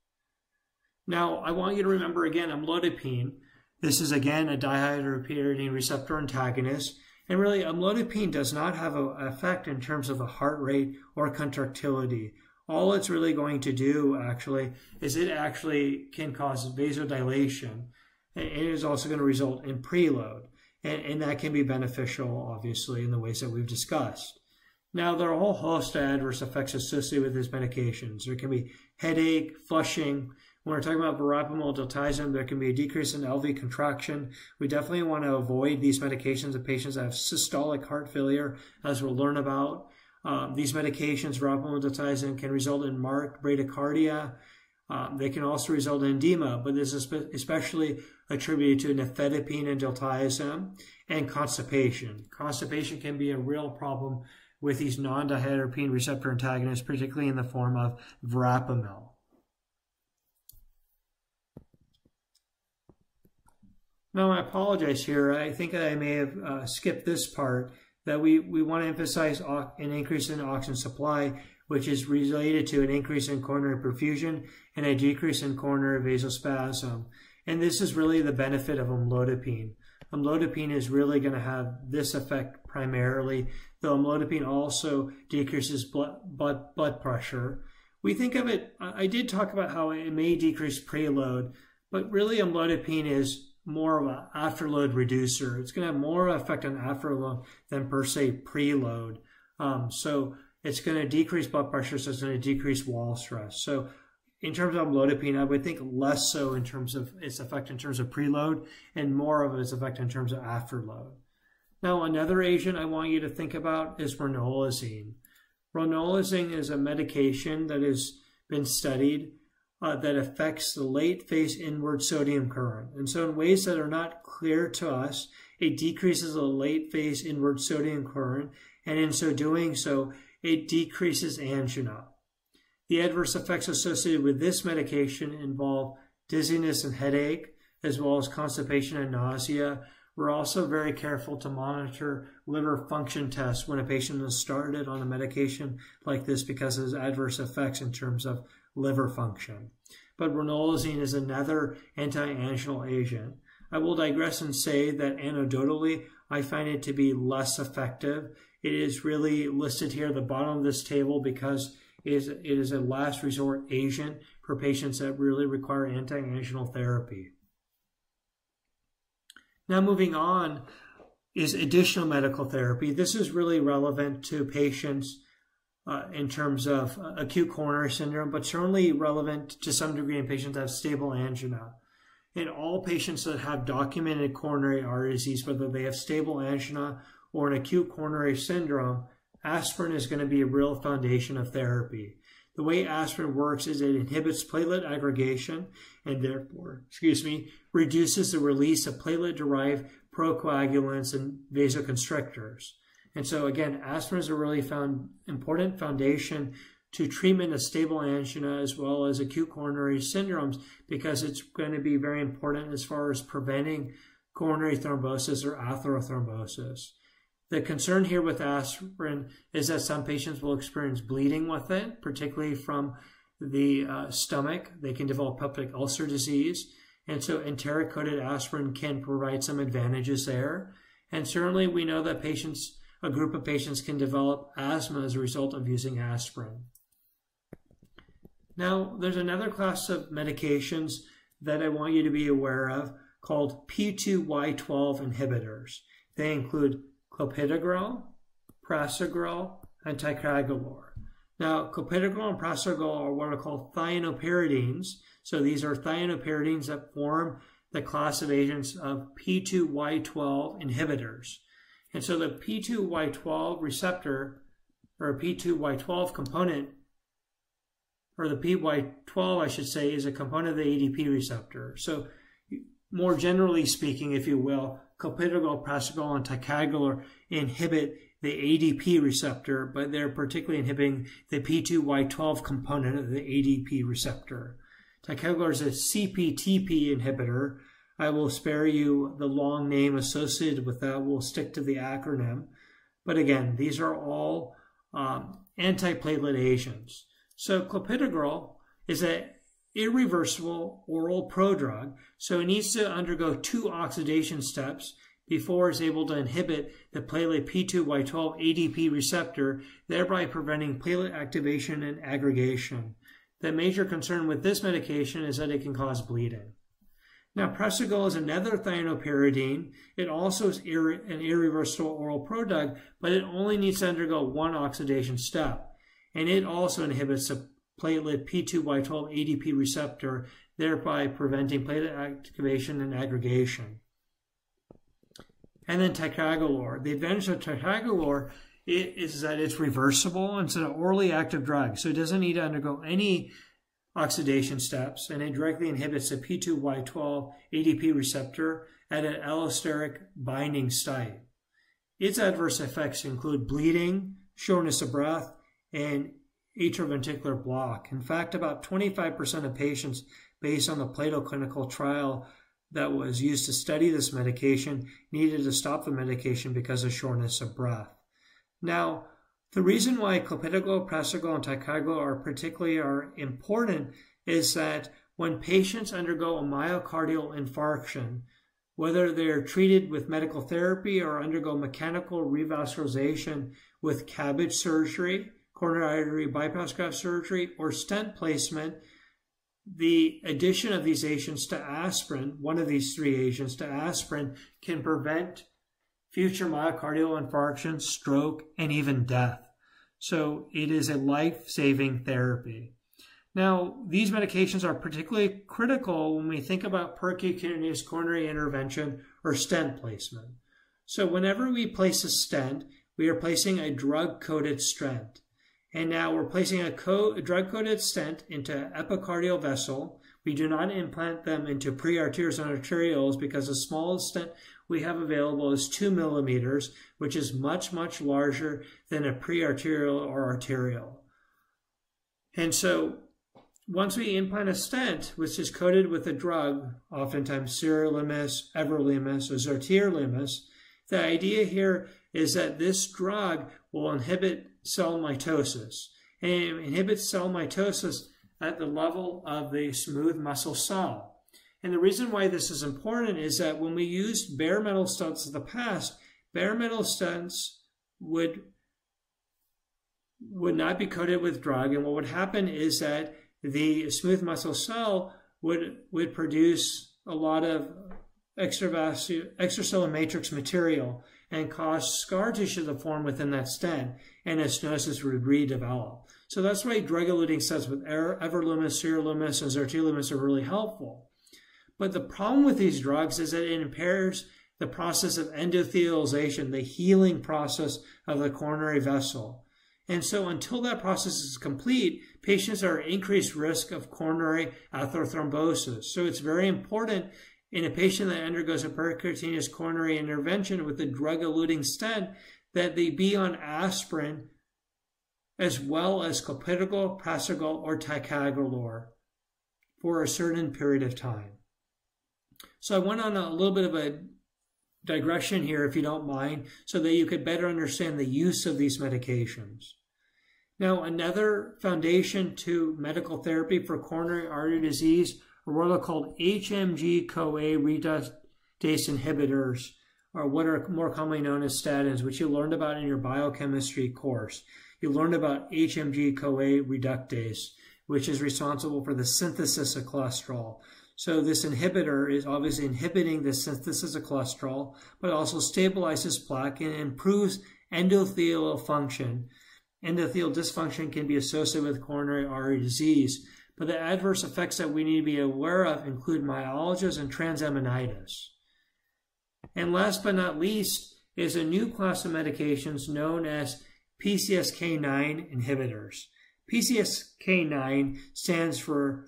Now, I want you to remember again amlodipine. This is again a dihydropyridine receptor antagonist. And really, amlodipine does not have an effect in terms of the heart rate or contractility. All it's really going to do, actually, is it actually can cause vasodilation. And it is also going to result in preload. And, and that can be beneficial, obviously, in the ways that we've discussed. Now, there are a whole host of adverse effects associated with these medications. There can be headache, flushing. When we're talking about verapamil, diltiazem, there can be a decrease in LV contraction. We definitely want to avoid these medications in patients that have systolic heart failure, as we'll learn about. Um, these medications, diltiazem, can result in marked bradycardia. Um, they can also result in edema, but this is especially attributed to nifedipine and diltiazem and constipation. Constipation can be a real problem with these non-dihydropyridine receptor antagonists, particularly in the form of verapamil. Now, I apologize here. I think I may have uh, skipped this part that we, we want to emphasize an increase in oxygen supply, which is related to an increase in coronary perfusion and a decrease in coronary vasospasm. And this is really the benefit of amlodipine. Amlodipine is really going to have this effect primarily, though amlodipine also decreases blood, blood, blood pressure. We think of it, I did talk about how it may decrease preload, but really amlodipine is more of an afterload reducer. It's going to have more effect on afterload than per se preload. Um, so it's going to decrease blood pressure, so it's going to decrease wall stress. So in terms of amlodipine, I would think less so in terms of its effect in terms of preload and more of its effect in terms of afterload. Now, another agent I want you to think about is ranolazine. Ranolazine is a medication that has been studied uh, that affects the late phase inward sodium current. And so, in ways that are not clear to us, it decreases the late phase inward sodium current, and in so doing so, it decreases angina. The adverse effects associated with this medication involve dizziness and headache, as well as constipation and nausea. We're also very careful to monitor liver function tests when a patient is started on a medication like this because of adverse effects in terms of liver function. But ranolazine is another anti-anginal agent. I will digress and say that anecdotally, I find it to be less effective. It is really listed here at the bottom of this table because it is, it is a last resort agent for patients that really require anti-anginal therapy. Now moving on is additional medical therapy. This is really relevant to patients uh, in terms of uh, acute coronary syndrome, but certainly relevant to some degree in patients that have stable angina. in all patients that have documented coronary artery disease, whether they have stable angina or an acute coronary syndrome, aspirin is going to be a real foundation of therapy. The way aspirin works is it inhibits platelet aggregation and therefore, excuse me, reduces the release of platelet-derived procoagulants and vasoconstrictors. And so again, aspirin is a really found important foundation to treatment of stable angina as well as acute coronary syndromes because it's going to be very important as far as preventing coronary thrombosis or atherothrombosis. The concern here with aspirin is that some patients will experience bleeding with it, particularly from the uh, stomach. They can develop peptic ulcer disease. And so enteric coated aspirin can provide some advantages there. And certainly we know that patients, a group of patients can develop asthma as a result of using aspirin. Now, there's another class of medications that I want you to be aware of called P2Y12 inhibitors. They include clopidogrel, prasugrel, and ticagrelor. Now, clopidogrel and prasugrel are what are called thienopyridines. So these are thienopyridines that form the class of agents of P2Y12 inhibitors. And so the P2Y12 receptor, or P2Y12 component, or the PY12, I should say, is a component of the ADP receptor. So more generally speaking, if you will, clopidogrel, prasugrel, and ticagrelor inhibit the ADP receptor, but they're particularly inhibiting the P2Y12 component of the ADP receptor. Ticagrelor is a CPTP inhibitor. I will spare you the long name associated with that. We'll stick to the acronym. But again, these are all um, antiplatelet agents. So clopidogrel is an irreversible oral prodrug, so it needs to undergo two oxidation steps before it's able to inhibit the platelet P2Y12 ADP receptor, thereby preventing platelet activation and aggregation. The major concern with this medication is that it can cause bleeding. Now, prasugrel is another thienopyridine. It also is an irreversible oral prodrug, but it only needs to undergo one oxidation step. And it also inhibits the platelet P2Y12 ADP receptor, thereby preventing platelet activation and aggregation. And then ticagrelor. The advantage of ticagrelor is that it's reversible and it's an orally active drug, so it doesn't need to undergo any oxidation steps, and it directly inhibits the P2Y12 ADP receptor at an allosteric binding site. Its adverse effects include bleeding, shortness of breath, and atrioventricular block. In fact, about 25% of patients, based on the Plato clinical trial that was used to study this medication, needed to stop the medication because of shortness of breath. Now, the reason why clopidogrel, prasugrel, and ticagrelor are particularly are important is that when patients undergo a myocardial infarction, whether they're treated with medical therapy or undergo mechanical revascularization with CABG surgery, coronary artery bypass graft surgery, or stent placement, the addition of these agents to aspirin, one of these three agents to aspirin, can prevent future myocardial infarction, stroke, and even death. So it is a life saving therapy. Now, these medications are particularly critical when we think about percutaneous coronary intervention or stent placement. So, whenever we place a stent, we are placing a drug coated stent. And now we're placing a, a drug-coated stent into epicardial vessel. We do not implant them into prearterioles and arterioles because the smallest stent we have available is 2 millimeters, which is much, much larger than a prearterial or arterial. And so once we implant a stent, which is coated with a drug, oftentimes sirolimus, everolimus, or zotarolimus, the idea here is that this drug will inhibit cell mitosis and inhibits cell mitosis at the level of the smooth muscle cell. And the reason why this is important is that when we used bare metal stents in the past, bare metal stents would would not be coated with drug, and what would happen is that the smooth muscle cell would would produce a lot of extracellular matrix material and cause scar tissue to form within that stent, and stenosis would redevelop. So that's why drug-eluting stents with everolimus, sirolimus, and zotarolimus are really helpful. But the problem with these drugs is that it impairs the process of endothelialization, the healing process of the coronary vessel. And so until that process is complete, patients are at increased risk of coronary atherothrombosis. So it's very important in a patient that undergoes a percutaneous coronary intervention with a drug-eluting stent that they be on aspirin as well as clopidogrel, prasugrel, or ticagrelor for a certain period of time. So I went on a little bit of a digression here, if you don't mind, so that you could better understand the use of these medications. Now, another foundation to medical therapy for coronary artery disease are what are called HMG-CoA reductase inhibitors, or what are more commonly known as statins, which you learned about in your biochemistry course. You learned about HMG-CoA reductase, which is responsible for the synthesis of cholesterol. So this inhibitor is obviously inhibiting the synthesis of cholesterol, but also stabilizes plaque and improves endothelial function. Endothelial dysfunction can be associated with coronary artery disease, but the adverse effects that we need to be aware of include myalgias and transaminitis. And last but not least is a new class of medications known as PCSK9 inhibitors. PCSK9 stands for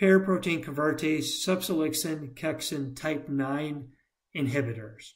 proprotein convertase, subtilisin, kexin type 9 inhibitors.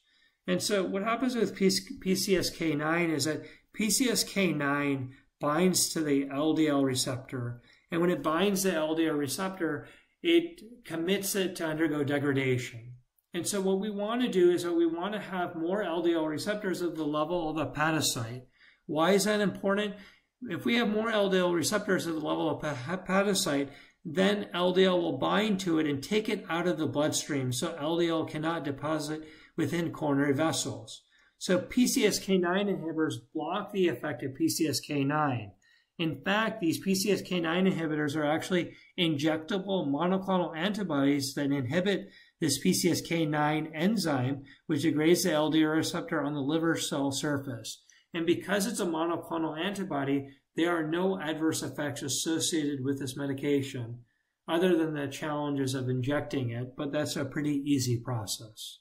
And so what happens with PCSK9 is that PCSK9 binds to the LDL receptor. And when it binds the LDL receptor, it commits it to undergo degradation. And so what we want to do is that we want to have more LDL receptors at the level of hepatocyte. Why is that important? If we have more LDL receptors at the level of hepatocyte, then LDL will bind to it and take it out of the bloodstream so LDL cannot deposit within coronary vessels. So PCSK9 inhibitors block the effect of PCSK9. In fact, these PCSK9 inhibitors are actually injectable monoclonal antibodies that inhibit this PCSK9 enzyme, which degrades the LDL receptor on the liver cell surface. And because it's a monoclonal antibody, there are no adverse effects associated with this medication other than the challenges of injecting it, but that's a pretty easy process.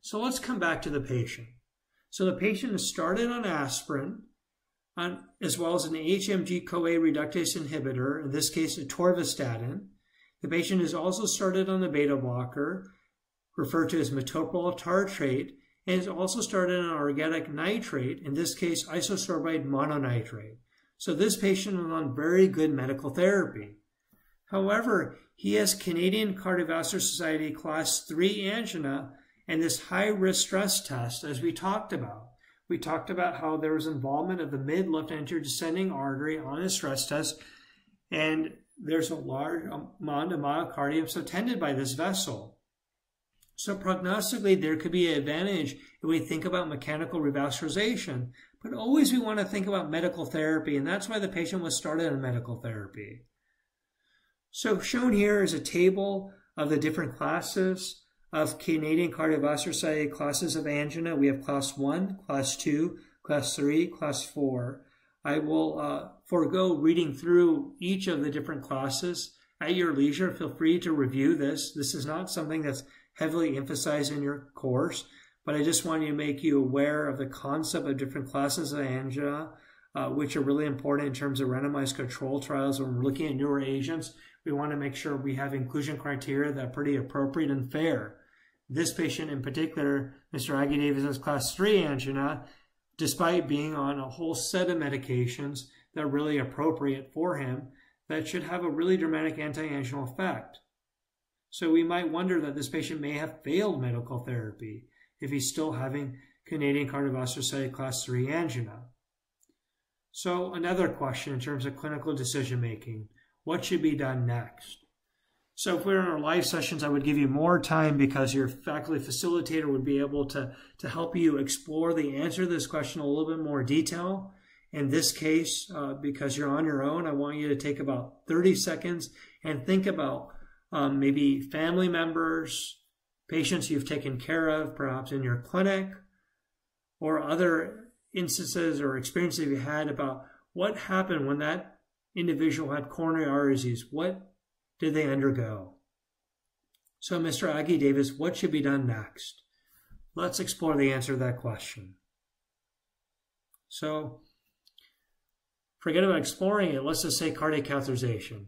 So let's come back to the patient. So the patient is started on aspirin, on, as well as an HMG-CoA reductase inhibitor, in this case atorvastatin. The patient is also started on the beta blocker, referred to as metoprolol tartrate, and also started on organic nitrate, in this case isosorbide mononitrate. So this patient is on very good medical therapy. However, he has Canadian Cardiovascular Society class 3 angina and this high risk stress test, as we talked about. We talked about how there was involvement of the mid left anterior descending artery on his stress test, and there's a large amount of myocardium so tended by this vessel. So prognostically, there could be an advantage if we think about mechanical revascularization, but always we want to think about medical therapy, and that's why the patient was started on medical therapy. So shown here is a table of the different classes of Canadian Cardiovascular Society classes of angina. We have class 1, class 2, class 3, class 4. I will uh, forego reading through each of the different classes at your leisure. Feel free to review this. This is not something that's heavily emphasized in your course, but I just want to make you aware of the concept of different classes of angina, uh, which are really important in terms of randomized control trials. When we're looking at newer agents, we want to make sure we have inclusion criteria that are pretty appropriate and fair. This patient in particular, Mr. Aggie Davis has class 3 angina, despite being on a whole set of medications that are really appropriate for him that should have a really dramatic anti-anginal effect. So we might wonder that this patient may have failed medical therapy if he's still having Canadian Cardiovascular Class 3 angina. So another question in terms of clinical decision making, what should be done next? So if we we're in our live sessions, I would give you more time because your faculty facilitator would be able to, to help you explore the answer to this question a little bit more detail. In this case, uh, because you're on your own, I want you to take about 30 seconds and think about um, maybe family members, patients you've taken care of, perhaps in your clinic, or other instances or experiences you had about what happened when that individual had coronary artery disease. What did they undergo? So, Mr. Aggie Davis, what should be done next? Let's explore the answer to that question. So, forget about exploring it. Let's just say cardiac catheterization.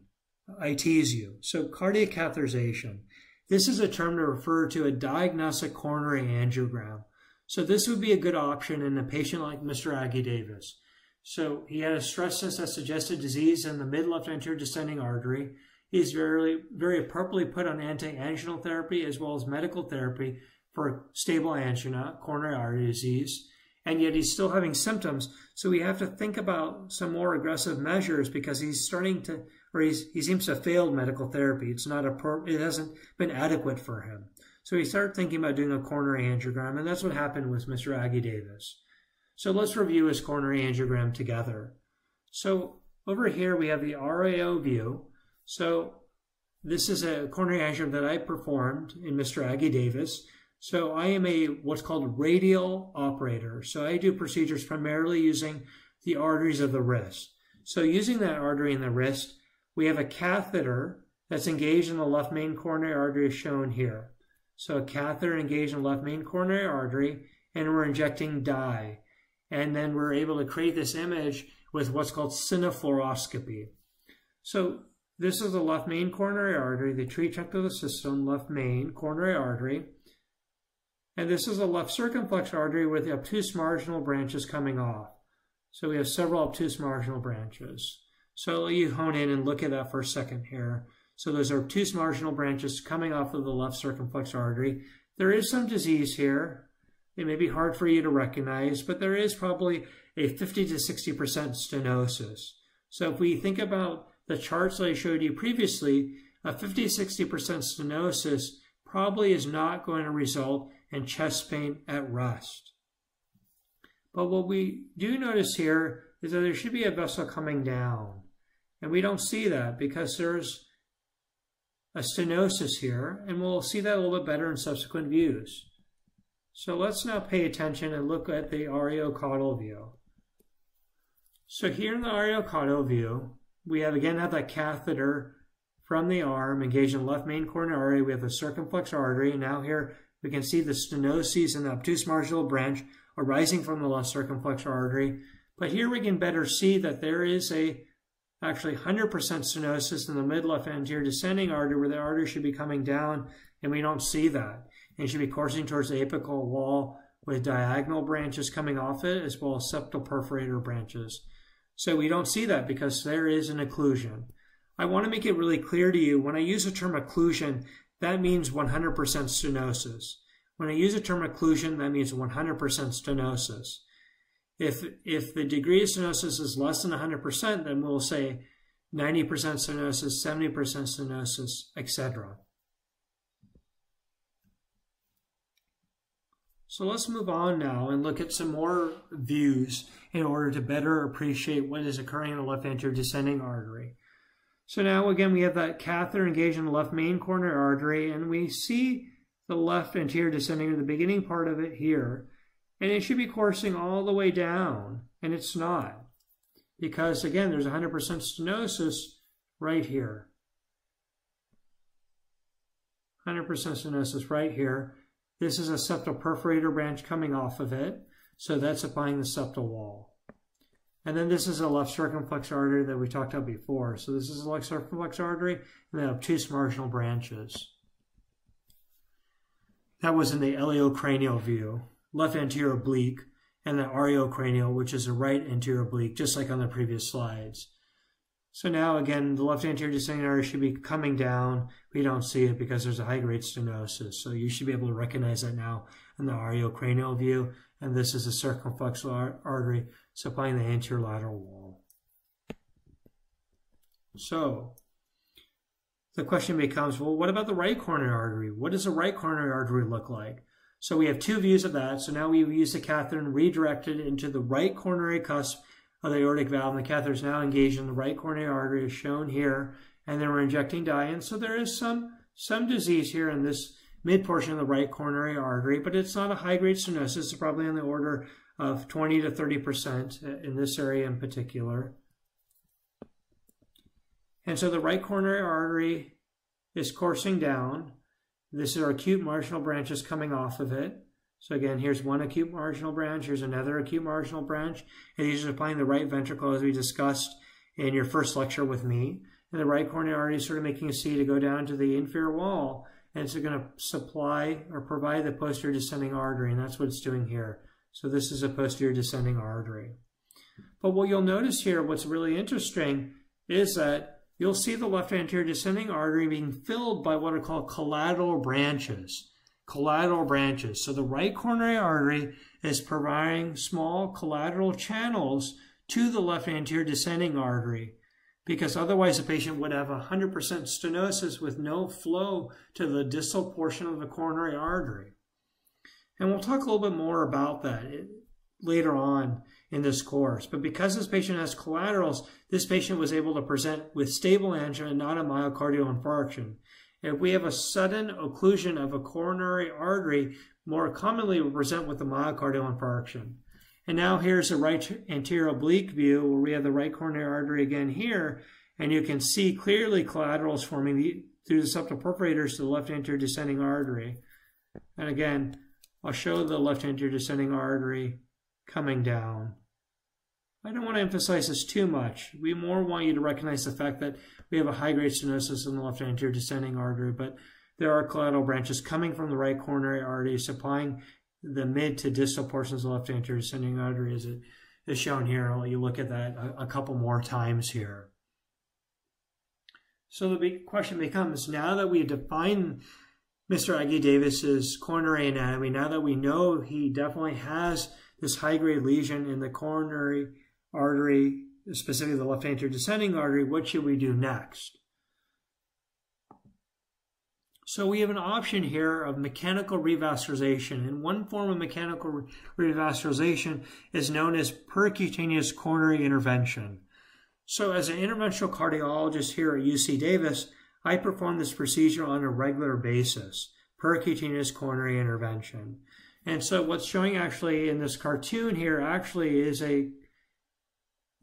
I tease you. So, cardiac catheterization. This is a term to refer to a diagnostic coronary angiogram. So this would be a good option in a patient like Mr. Aggie Davis. So he had a stress test that suggested disease in the mid left anterior descending artery. He's very, very appropriately put on anti-anginal therapy as well as medical therapy for stable angina, coronary artery disease, and yet he's still having symptoms. So we have to think about some more aggressive measures because he's starting to, or he's, he seems to have failed medical therapy. It's not a, it hasn't been adequate for him. So he started thinking about doing a coronary angiogram, and that's what happened with Mr. Aggie Davis. So let's review his coronary angiogram together. So over here we have the RAO view. So this is a coronary angiogram that I performed in Mr. Aggie Davis. So I am a what's called radial operator. So I do procedures primarily using the arteries of the wrist. So using that artery in the wrist, we have a catheter that's engaged in the left main coronary artery as shown here. So a catheter engaged in the left main coronary artery, and we're injecting dye. And then we're able to create this image with what's called cinefluoroscopy. So this is the left main coronary artery, the tree trunk of the system, left main coronary artery. And this is a left circumflex artery with the obtuse marginal branches coming off. So we have several obtuse marginal branches. So I'll let you hone in and look at that for a second here. So those are obtuse marginal branches coming off of the left circumflex artery. There is some disease here. It may be hard for you to recognize, but there is probably a 50 to 60% stenosis. So if we think about the charts that I showed you previously, a 50 60% stenosis probably is not going to result in chest pain at rest. But what we do notice here is that there should be a vessel coming down. And we don't see that because there's a stenosis here, and we'll see that a little bit better in subsequent views. So let's now pay attention and look at the RAO caudal view. So here in the RAO caudal view, we have again have that catheter from the arm engaged in the left main coronary artery. We have the circumflex artery. Now here we can see the stenosis in the obtuse marginal branch arising from the left circumflex artery. But here we can better see that there is a actually 100% stenosis in the mid left anterior descending artery where the artery should be coming down, and we don't see that. And it should be coursing towards the apical wall with diagonal branches coming off it as well as septal perforator branches. So we don't see that because there is an occlusion. I want to make it really clear to you when I use the term occlusion, that means 100% stenosis. When I use the term occlusion, that means 100% stenosis. If, if the degree of stenosis is less than 100%, then we'll say 90% stenosis, 70% stenosis, etc. So let's move on now and look at some more views in order to better appreciate what is occurring in the left anterior descending artery. So now again we have that catheter engaged in the left main coronary artery and we see the left anterior descending, the beginning part of it here. And it should be coursing all the way down, and it's not. Because again, there's 100% stenosis right here. 100% stenosis right here. This is a septal perforator branch coming off of it. So that's applying the septal wall. And then this is a left circumflex artery that we talked about before. So this is a left circumflex artery and then obtuse marginal branches. That was in the LAO cranial view left anterior oblique, and the RAO cranial, which is the right anterior oblique, just like on the previous slides. So now again, the left anterior descending artery should be coming down. We don't see it because there's a high-grade stenosis. So you should be able to recognize that now in the RAO cranial view. And this is a circumflex artery supplying the anterior lateral wall. So the question becomes, well, what about the right coronary artery? What does the right coronary artery look like? So we have two views of that. So now we've used the catheter and redirected it into the right coronary cusp of the aortic valve. And the catheter is now engaged in the right coronary artery as shown here. And then we're injecting dye. And so there is some, some disease here in this mid portion of the right coronary artery, but it's not a high grade stenosis. It's probably on the order of 20 to 30% uh, in this area in particular. And so the right coronary artery is coursing down. This is our acute marginal branches coming off of it. So again, here's one acute marginal branch, here's another acute marginal branch, and these are supplying the right ventricle as we discussed in your first lecture with me. And the right coronary artery is sort of making a C to go down to the inferior wall, and it's going to supply or provide the posterior descending artery, and that's what it's doing here. So this is a posterior descending artery. But what you'll notice here, what's really interesting, is that you'll see the left anterior descending artery being filled by what are called collateral branches collateral branches. So the right coronary artery is providing small collateral channels to the left anterior descending artery because otherwise the patient would have 100% stenosis with no flow to the distal portion of the coronary artery. And we'll talk a little bit more about that eh, later on in this course. But because this patient has collaterals, this patient was able to present with stable angina not a myocardial infarction. If we have a sudden occlusion of a coronary artery, more commonly we present with a myocardial infarction. And now here's a right anterior oblique view where we have the right coronary artery again here, and you can see clearly collaterals forming the, through the septal perforators to the left anterior descending artery. And again, I'll show the left anterior descending artery coming down. I don't want to emphasize this too much. We more want you to recognize the fact that we have a high-grade stenosis in the left anterior descending artery, but there are collateral branches coming from the right coronary artery supplying the mid to distal portions of the left anterior descending artery as it is shown here. I'll let you look at that a, a couple more times here. So the big question becomes, now that we define Mr. Aggie Davis's coronary anatomy, now that we know he definitely has this high-grade lesion in the coronary artery specifically the left anterior descending artery, what should we do next? So we have an option here of mechanical revascularization. And one form of mechanical revascularization is known as percutaneous coronary intervention. So as an interventional cardiologist here at UC Davis, I perform this procedure on a regular basis, percutaneous coronary intervention. And so what's showing actually in this cartoon here actually is a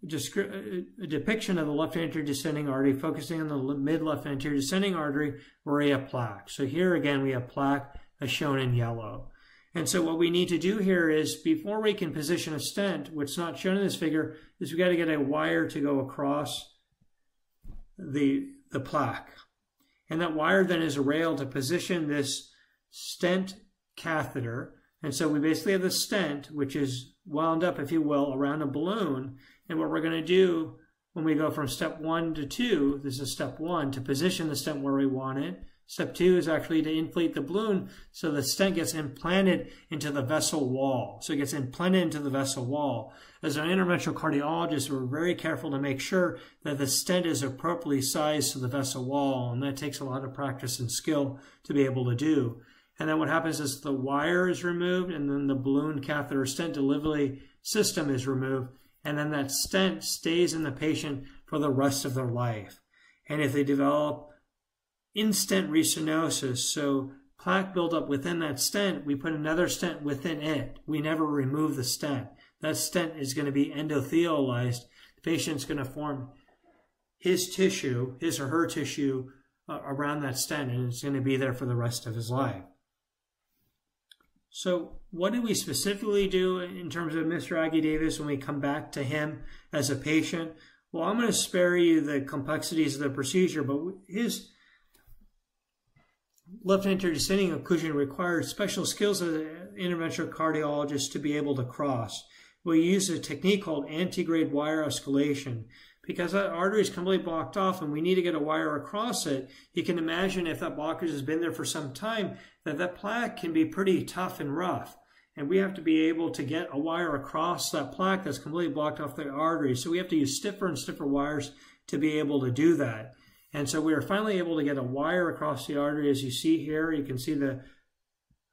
a depiction of the left anterior descending artery, focusing on the mid left anterior descending artery where we have plaque. So here again, we have plaque as shown in yellow. And so what we need to do here is before we can position a stent, is not shown in this figure, is we got to get a wire to go across the, the plaque. And that wire then is a rail to position this stent catheter. And so we basically have the stent, which is wound up, if you will, around a balloon. And what we're going to do when we go from step one to two, this is step one, to position the stent where we want it. Step two is actually to inflate the balloon so the stent gets implanted into the vessel wall. So it gets implanted into the vessel wall. As an interventional cardiologist, we're very careful to make sure that the stent is appropriately sized to the vessel wall, and that takes a lot of practice and skill to be able to do. And then what happens is the wire is removed, and then the balloon catheter stent delivery system is removed, and then that stent stays in the patient for the rest of their life. And if they develop in-stent restenosis, so plaque buildup within that stent, we put another stent within it. We never remove the stent. That stent is going to be endothelialized. The patient's going to form his tissue, his or her tissue uh, around that stent, and it's going to be there for the rest of his life. So, what do we specifically do in terms of Mr. Aggie Davis when we come back to him as a patient? Well, I'm going to spare you the complexities of the procedure, but his left anterior descending occlusion requires special skills as an interventional cardiologist to be able to cross. We use a technique called antegrade wire escalation because that artery is completely blocked off and we need to get a wire across it. You can imagine if that blockage has been there for some time, that that plaque can be pretty tough and rough. And we have to be able to get a wire across that plaque that's completely blocked off the artery. So we have to use stiffer and stiffer wires to be able to do that. And so we are finally able to get a wire across the artery. As you see here, you can see the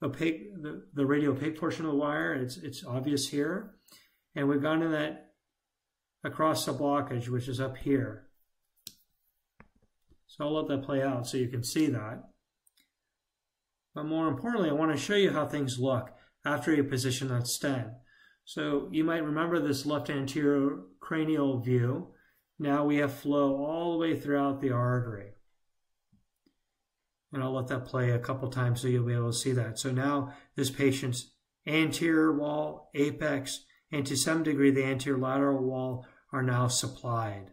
opaque, the, the radio opaque portion of the wire. It's, it's obvious here. And we've gone in that across the blockage, which is up here. So I'll let that play out so you can see that. But more importantly, I want to show you how things look after you position that stent. So you might remember this left anterior cranial view. Now we have flow all the way throughout the artery. And I'll let that play a couple times so you'll be able to see that. So now this patient's anterior wall, apex, and to some degree the anterior lateral wall are now supplied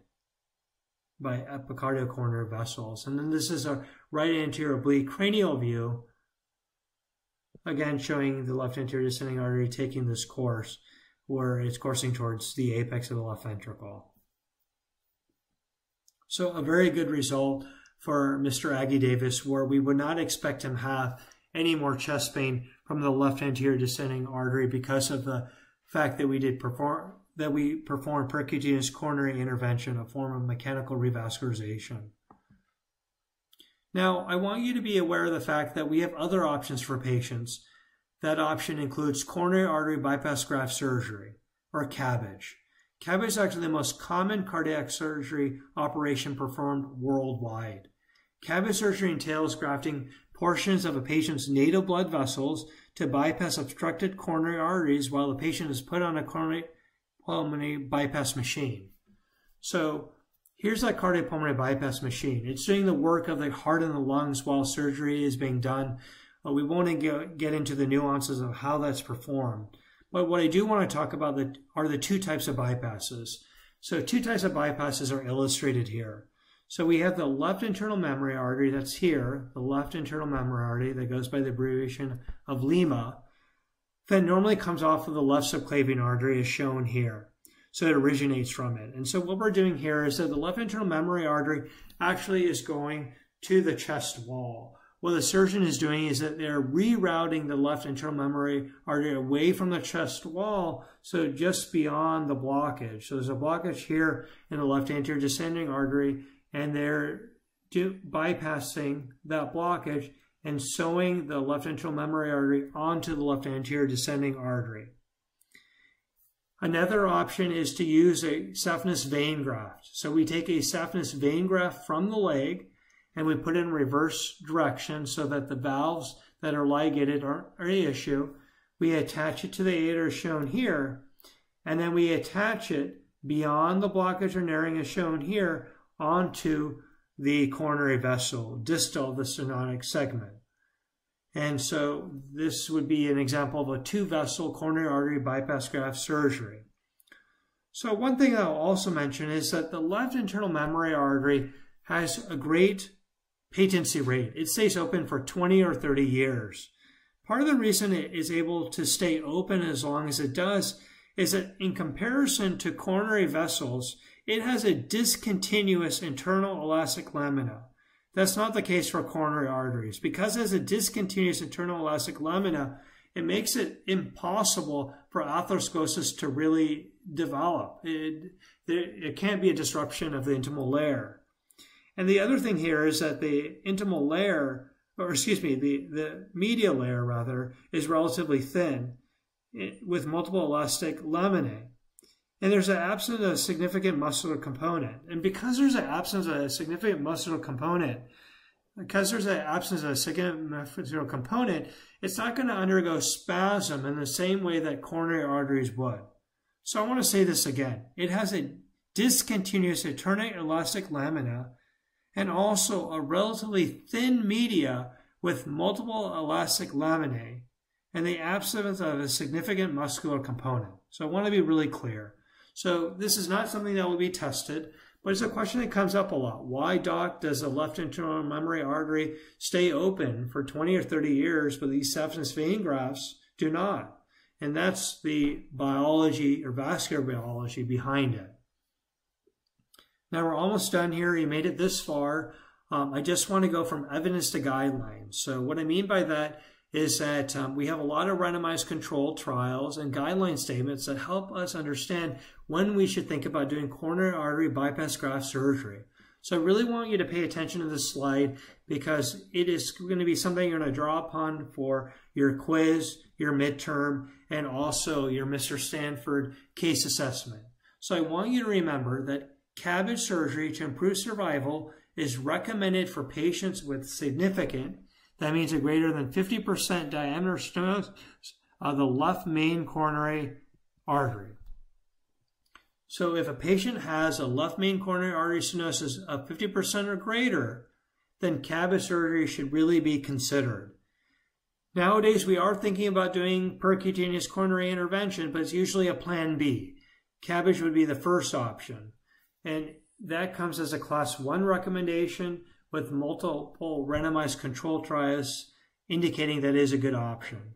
by epicardial coronary vessels. And then this is a right anterior oblique cranial view, again showing the left anterior descending artery taking this course where it's coursing towards the apex of the left ventricle. So a very good result for Mr. Aggie Davis where we would not expect him to have any more chest pain from the left anterior descending artery because of the fact that we did perform that we perform percutaneous coronary intervention, a form of mechanical revascularization. Now, I want you to be aware of the fact that we have other options for patients. That option includes coronary artery bypass graft surgery, or CABG. CABG is actually the most common cardiac surgery operation performed worldwide. CABG surgery entails grafting portions of a patient's native blood vessels to bypass obstructed coronary arteries while the patient is put on a coronary pulmonary bypass machine. So here's that cardiopulmonary bypass machine. It's doing the work of the heart and the lungs while surgery is being done. Uh, we won't get into the nuances of how that's performed. But what I do want to talk about are the two types of bypasses. So two types of bypasses are illustrated here. So we have the left internal mammary artery that's here, the left internal mammary artery that goes by the abbreviation of LIMA, that normally comes off of the left subclavian artery as shown here. So it originates from it. And so what we're doing here is that the left internal mammary artery actually is going to the chest wall. What the surgeon is doing is that they're rerouting the left internal mammary artery away from the chest wall, so just beyond the blockage. So there's a blockage here in the left anterior descending artery, and they're bypassing that blockage and sewing the left internal mammary artery onto the left anterior descending artery. Another option is to use a saphenous vein graft. So we take a saphenous vein graft from the leg and we put it in reverse direction so that the valves that are ligated are, are a issue. We attach it to the aorta shown here, and then we attach it beyond the blockage or narrowing as shown here onto the coronary vessel, distal the stenotic segment. And so this would be an example of a two-vessel coronary artery bypass graft surgery. So one thing I'll also mention is that the left internal mammary artery has a great patency rate. It stays open for 20 or 30 years. Part of the reason it is able to stay open as long as it does is that in comparison to coronary vessels, it has a discontinuous internal elastic lamina. That's not the case for coronary arteries. Because has a discontinuous internal elastic lamina, it makes it impossible for atherosclerosis to really develop. It, it can't be a disruption of the intimal layer. And the other thing here is that the intimal layer, or excuse me, the, the medial layer rather, is relatively thin eh, with multiple elastic laminae. And there's an absence of a significant muscular component. And because there's an absence of a significant muscular component, because there's an absence of a significant muscular component, it's not going to undergo spasm in the same way that coronary arteries would. So I want to say this again. It has a discontinuous alternate elastic lamina and also a relatively thin media with multiple elastic laminae and the absence of a significant muscular component. So I want to be really clear. So this is not something that will be tested, but it's a question that comes up a lot. Why, doc, does the left internal mammary artery stay open for 20 or 30 years, but these saphenous vein grafts do not? And that's the biology or vascular biology behind it. Now we're almost done here. You made it this far. Um, I just want to go from evidence to guidelines. So what I mean by that is that um, we have a lot of randomized controlled trials and guideline statements that help us understand when we should think about doing coronary artery bypass graft surgery. So I really want you to pay attention to this slide because it is going to be something you're going to draw upon for your quiz, your midterm, and also your Mr. Stanford case assessment. So I want you to remember that CABG surgery to improve survival is recommended for patients with significant that means a greater than 50% diameter stenosis of the left main coronary artery. So if a patient has a left main coronary artery stenosis of 50% or greater, then CABG surgery should really be considered. Nowadays, we are thinking about doing percutaneous coronary intervention, but it's usually a plan B. CABG would be the first option. And that comes as a class one recommendation with multiple randomized control trials indicating that is a good option.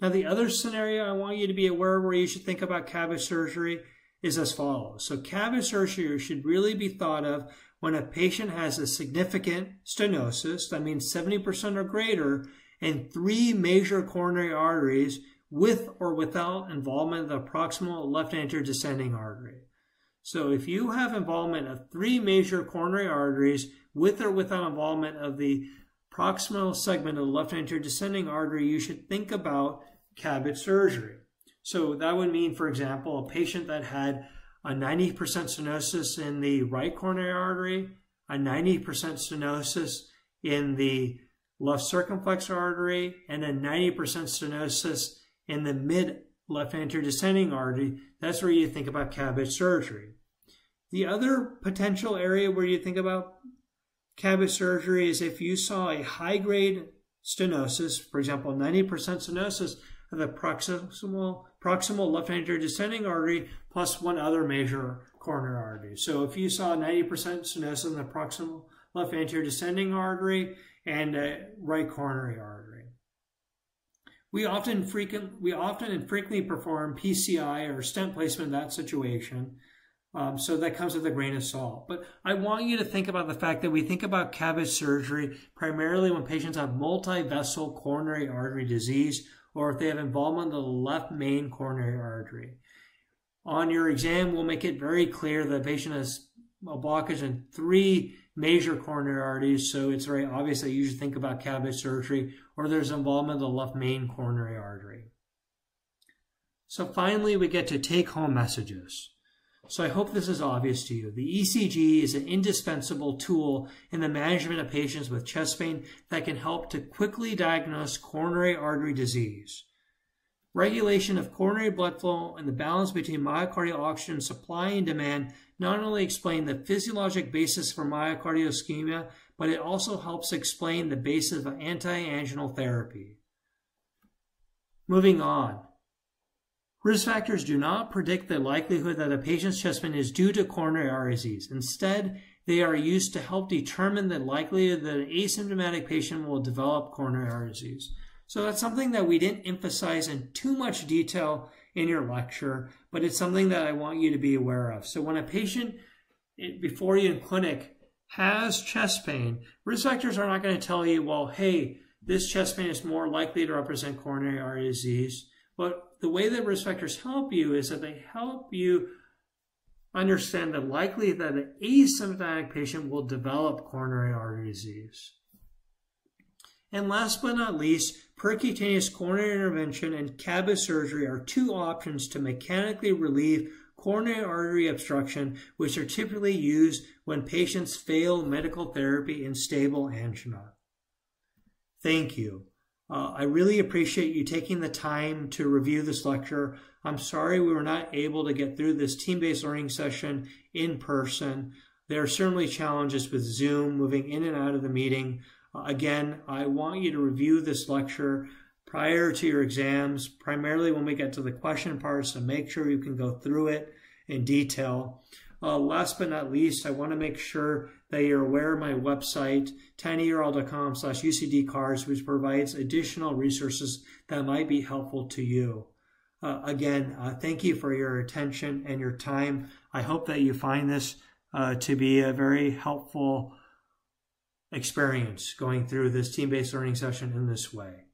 Now, the other scenario I want you to be aware of where you should think about CABG surgery is as follows. So, CABG surgery should really be thought of when a patient has a significant stenosis, that means 70% or greater, and three major coronary arteries with or without involvement of the proximal left anterior descending artery. So if you have involvement of three major coronary arteries with or without involvement of the proximal segment of the left anterior descending artery, you should think about CABG surgery. So that would mean, for example, a patient that had a 90% stenosis in the right coronary artery, a 90% stenosis in the left circumflex artery, and a 90% stenosis in the mid left anterior descending artery. That's where you think about CABG surgery. The other potential area where you think about CABG surgery is if you saw a high grade stenosis, for example, 90% stenosis of the proximal, proximal left anterior descending artery plus one other major coronary artery. So if you saw 90% stenosis in the proximal left anterior descending artery and a right coronary artery. We often frequent we often and frequently perform PCI or stent placement in that situation. Um, so that comes with a grain of salt. But I want you to think about the fact that we think about CABG surgery primarily when patients have multi-vessel coronary artery disease or if they have involvement of the left main coronary artery. On your exam, we'll make it very clear that the patient has a blockage in three major coronary arteries, so it's very obvious that you should think about CABG surgery, or there's involvement of the left main coronary artery. So finally, we get to take-home messages. So I hope this is obvious to you. The ECG is an indispensable tool in the management of patients with chest pain that can help to quickly diagnose coronary artery disease. Regulation of coronary blood flow and the balance between myocardial oxygen supply and demand not only explain the physiologic basis for myocardial ischemia, but it also helps explain the basis of anti-anginal therapy. Moving on. Risk factors do not predict the likelihood that a patient's chest pain is due to coronary artery disease. Instead, they are used to help determine the likelihood that an asymptomatic patient will develop coronary artery disease. So that's something that we didn't emphasize in too much detail in your lecture, but it's something that I want you to be aware of. So when a patient before you in clinic has chest pain, risk factors are not going to tell you, well, hey, this chest pain is more likely to represent coronary artery disease. But the way that risk factors help you is that they help you understand the likelihood that an asymptomatic patient will develop coronary artery disease. And last but not least, percutaneous coronary intervention and CABG surgery are two options to mechanically relieve coronary artery obstruction, which are typically used when patients fail medical therapy in stable angina. Thank you. Uh, I really appreciate you taking the time to review this lecture. I'm sorry we were not able to get through this team-based learning session in person. There are certainly challenges with Zoom, moving in and out of the meeting. Again, I want you to review this lecture prior to your exams, primarily when we get to the question parts, so make sure you can go through it in detail. Uh, last but not least, I want to make sure that you're aware of my website, tinyurl.com slash ucdcards, which provides additional resources that might be helpful to you. Uh, again, uh, thank you for your attention and your time. I hope that you find this uh, to be a very helpful experience going through this team-based learning session in this way.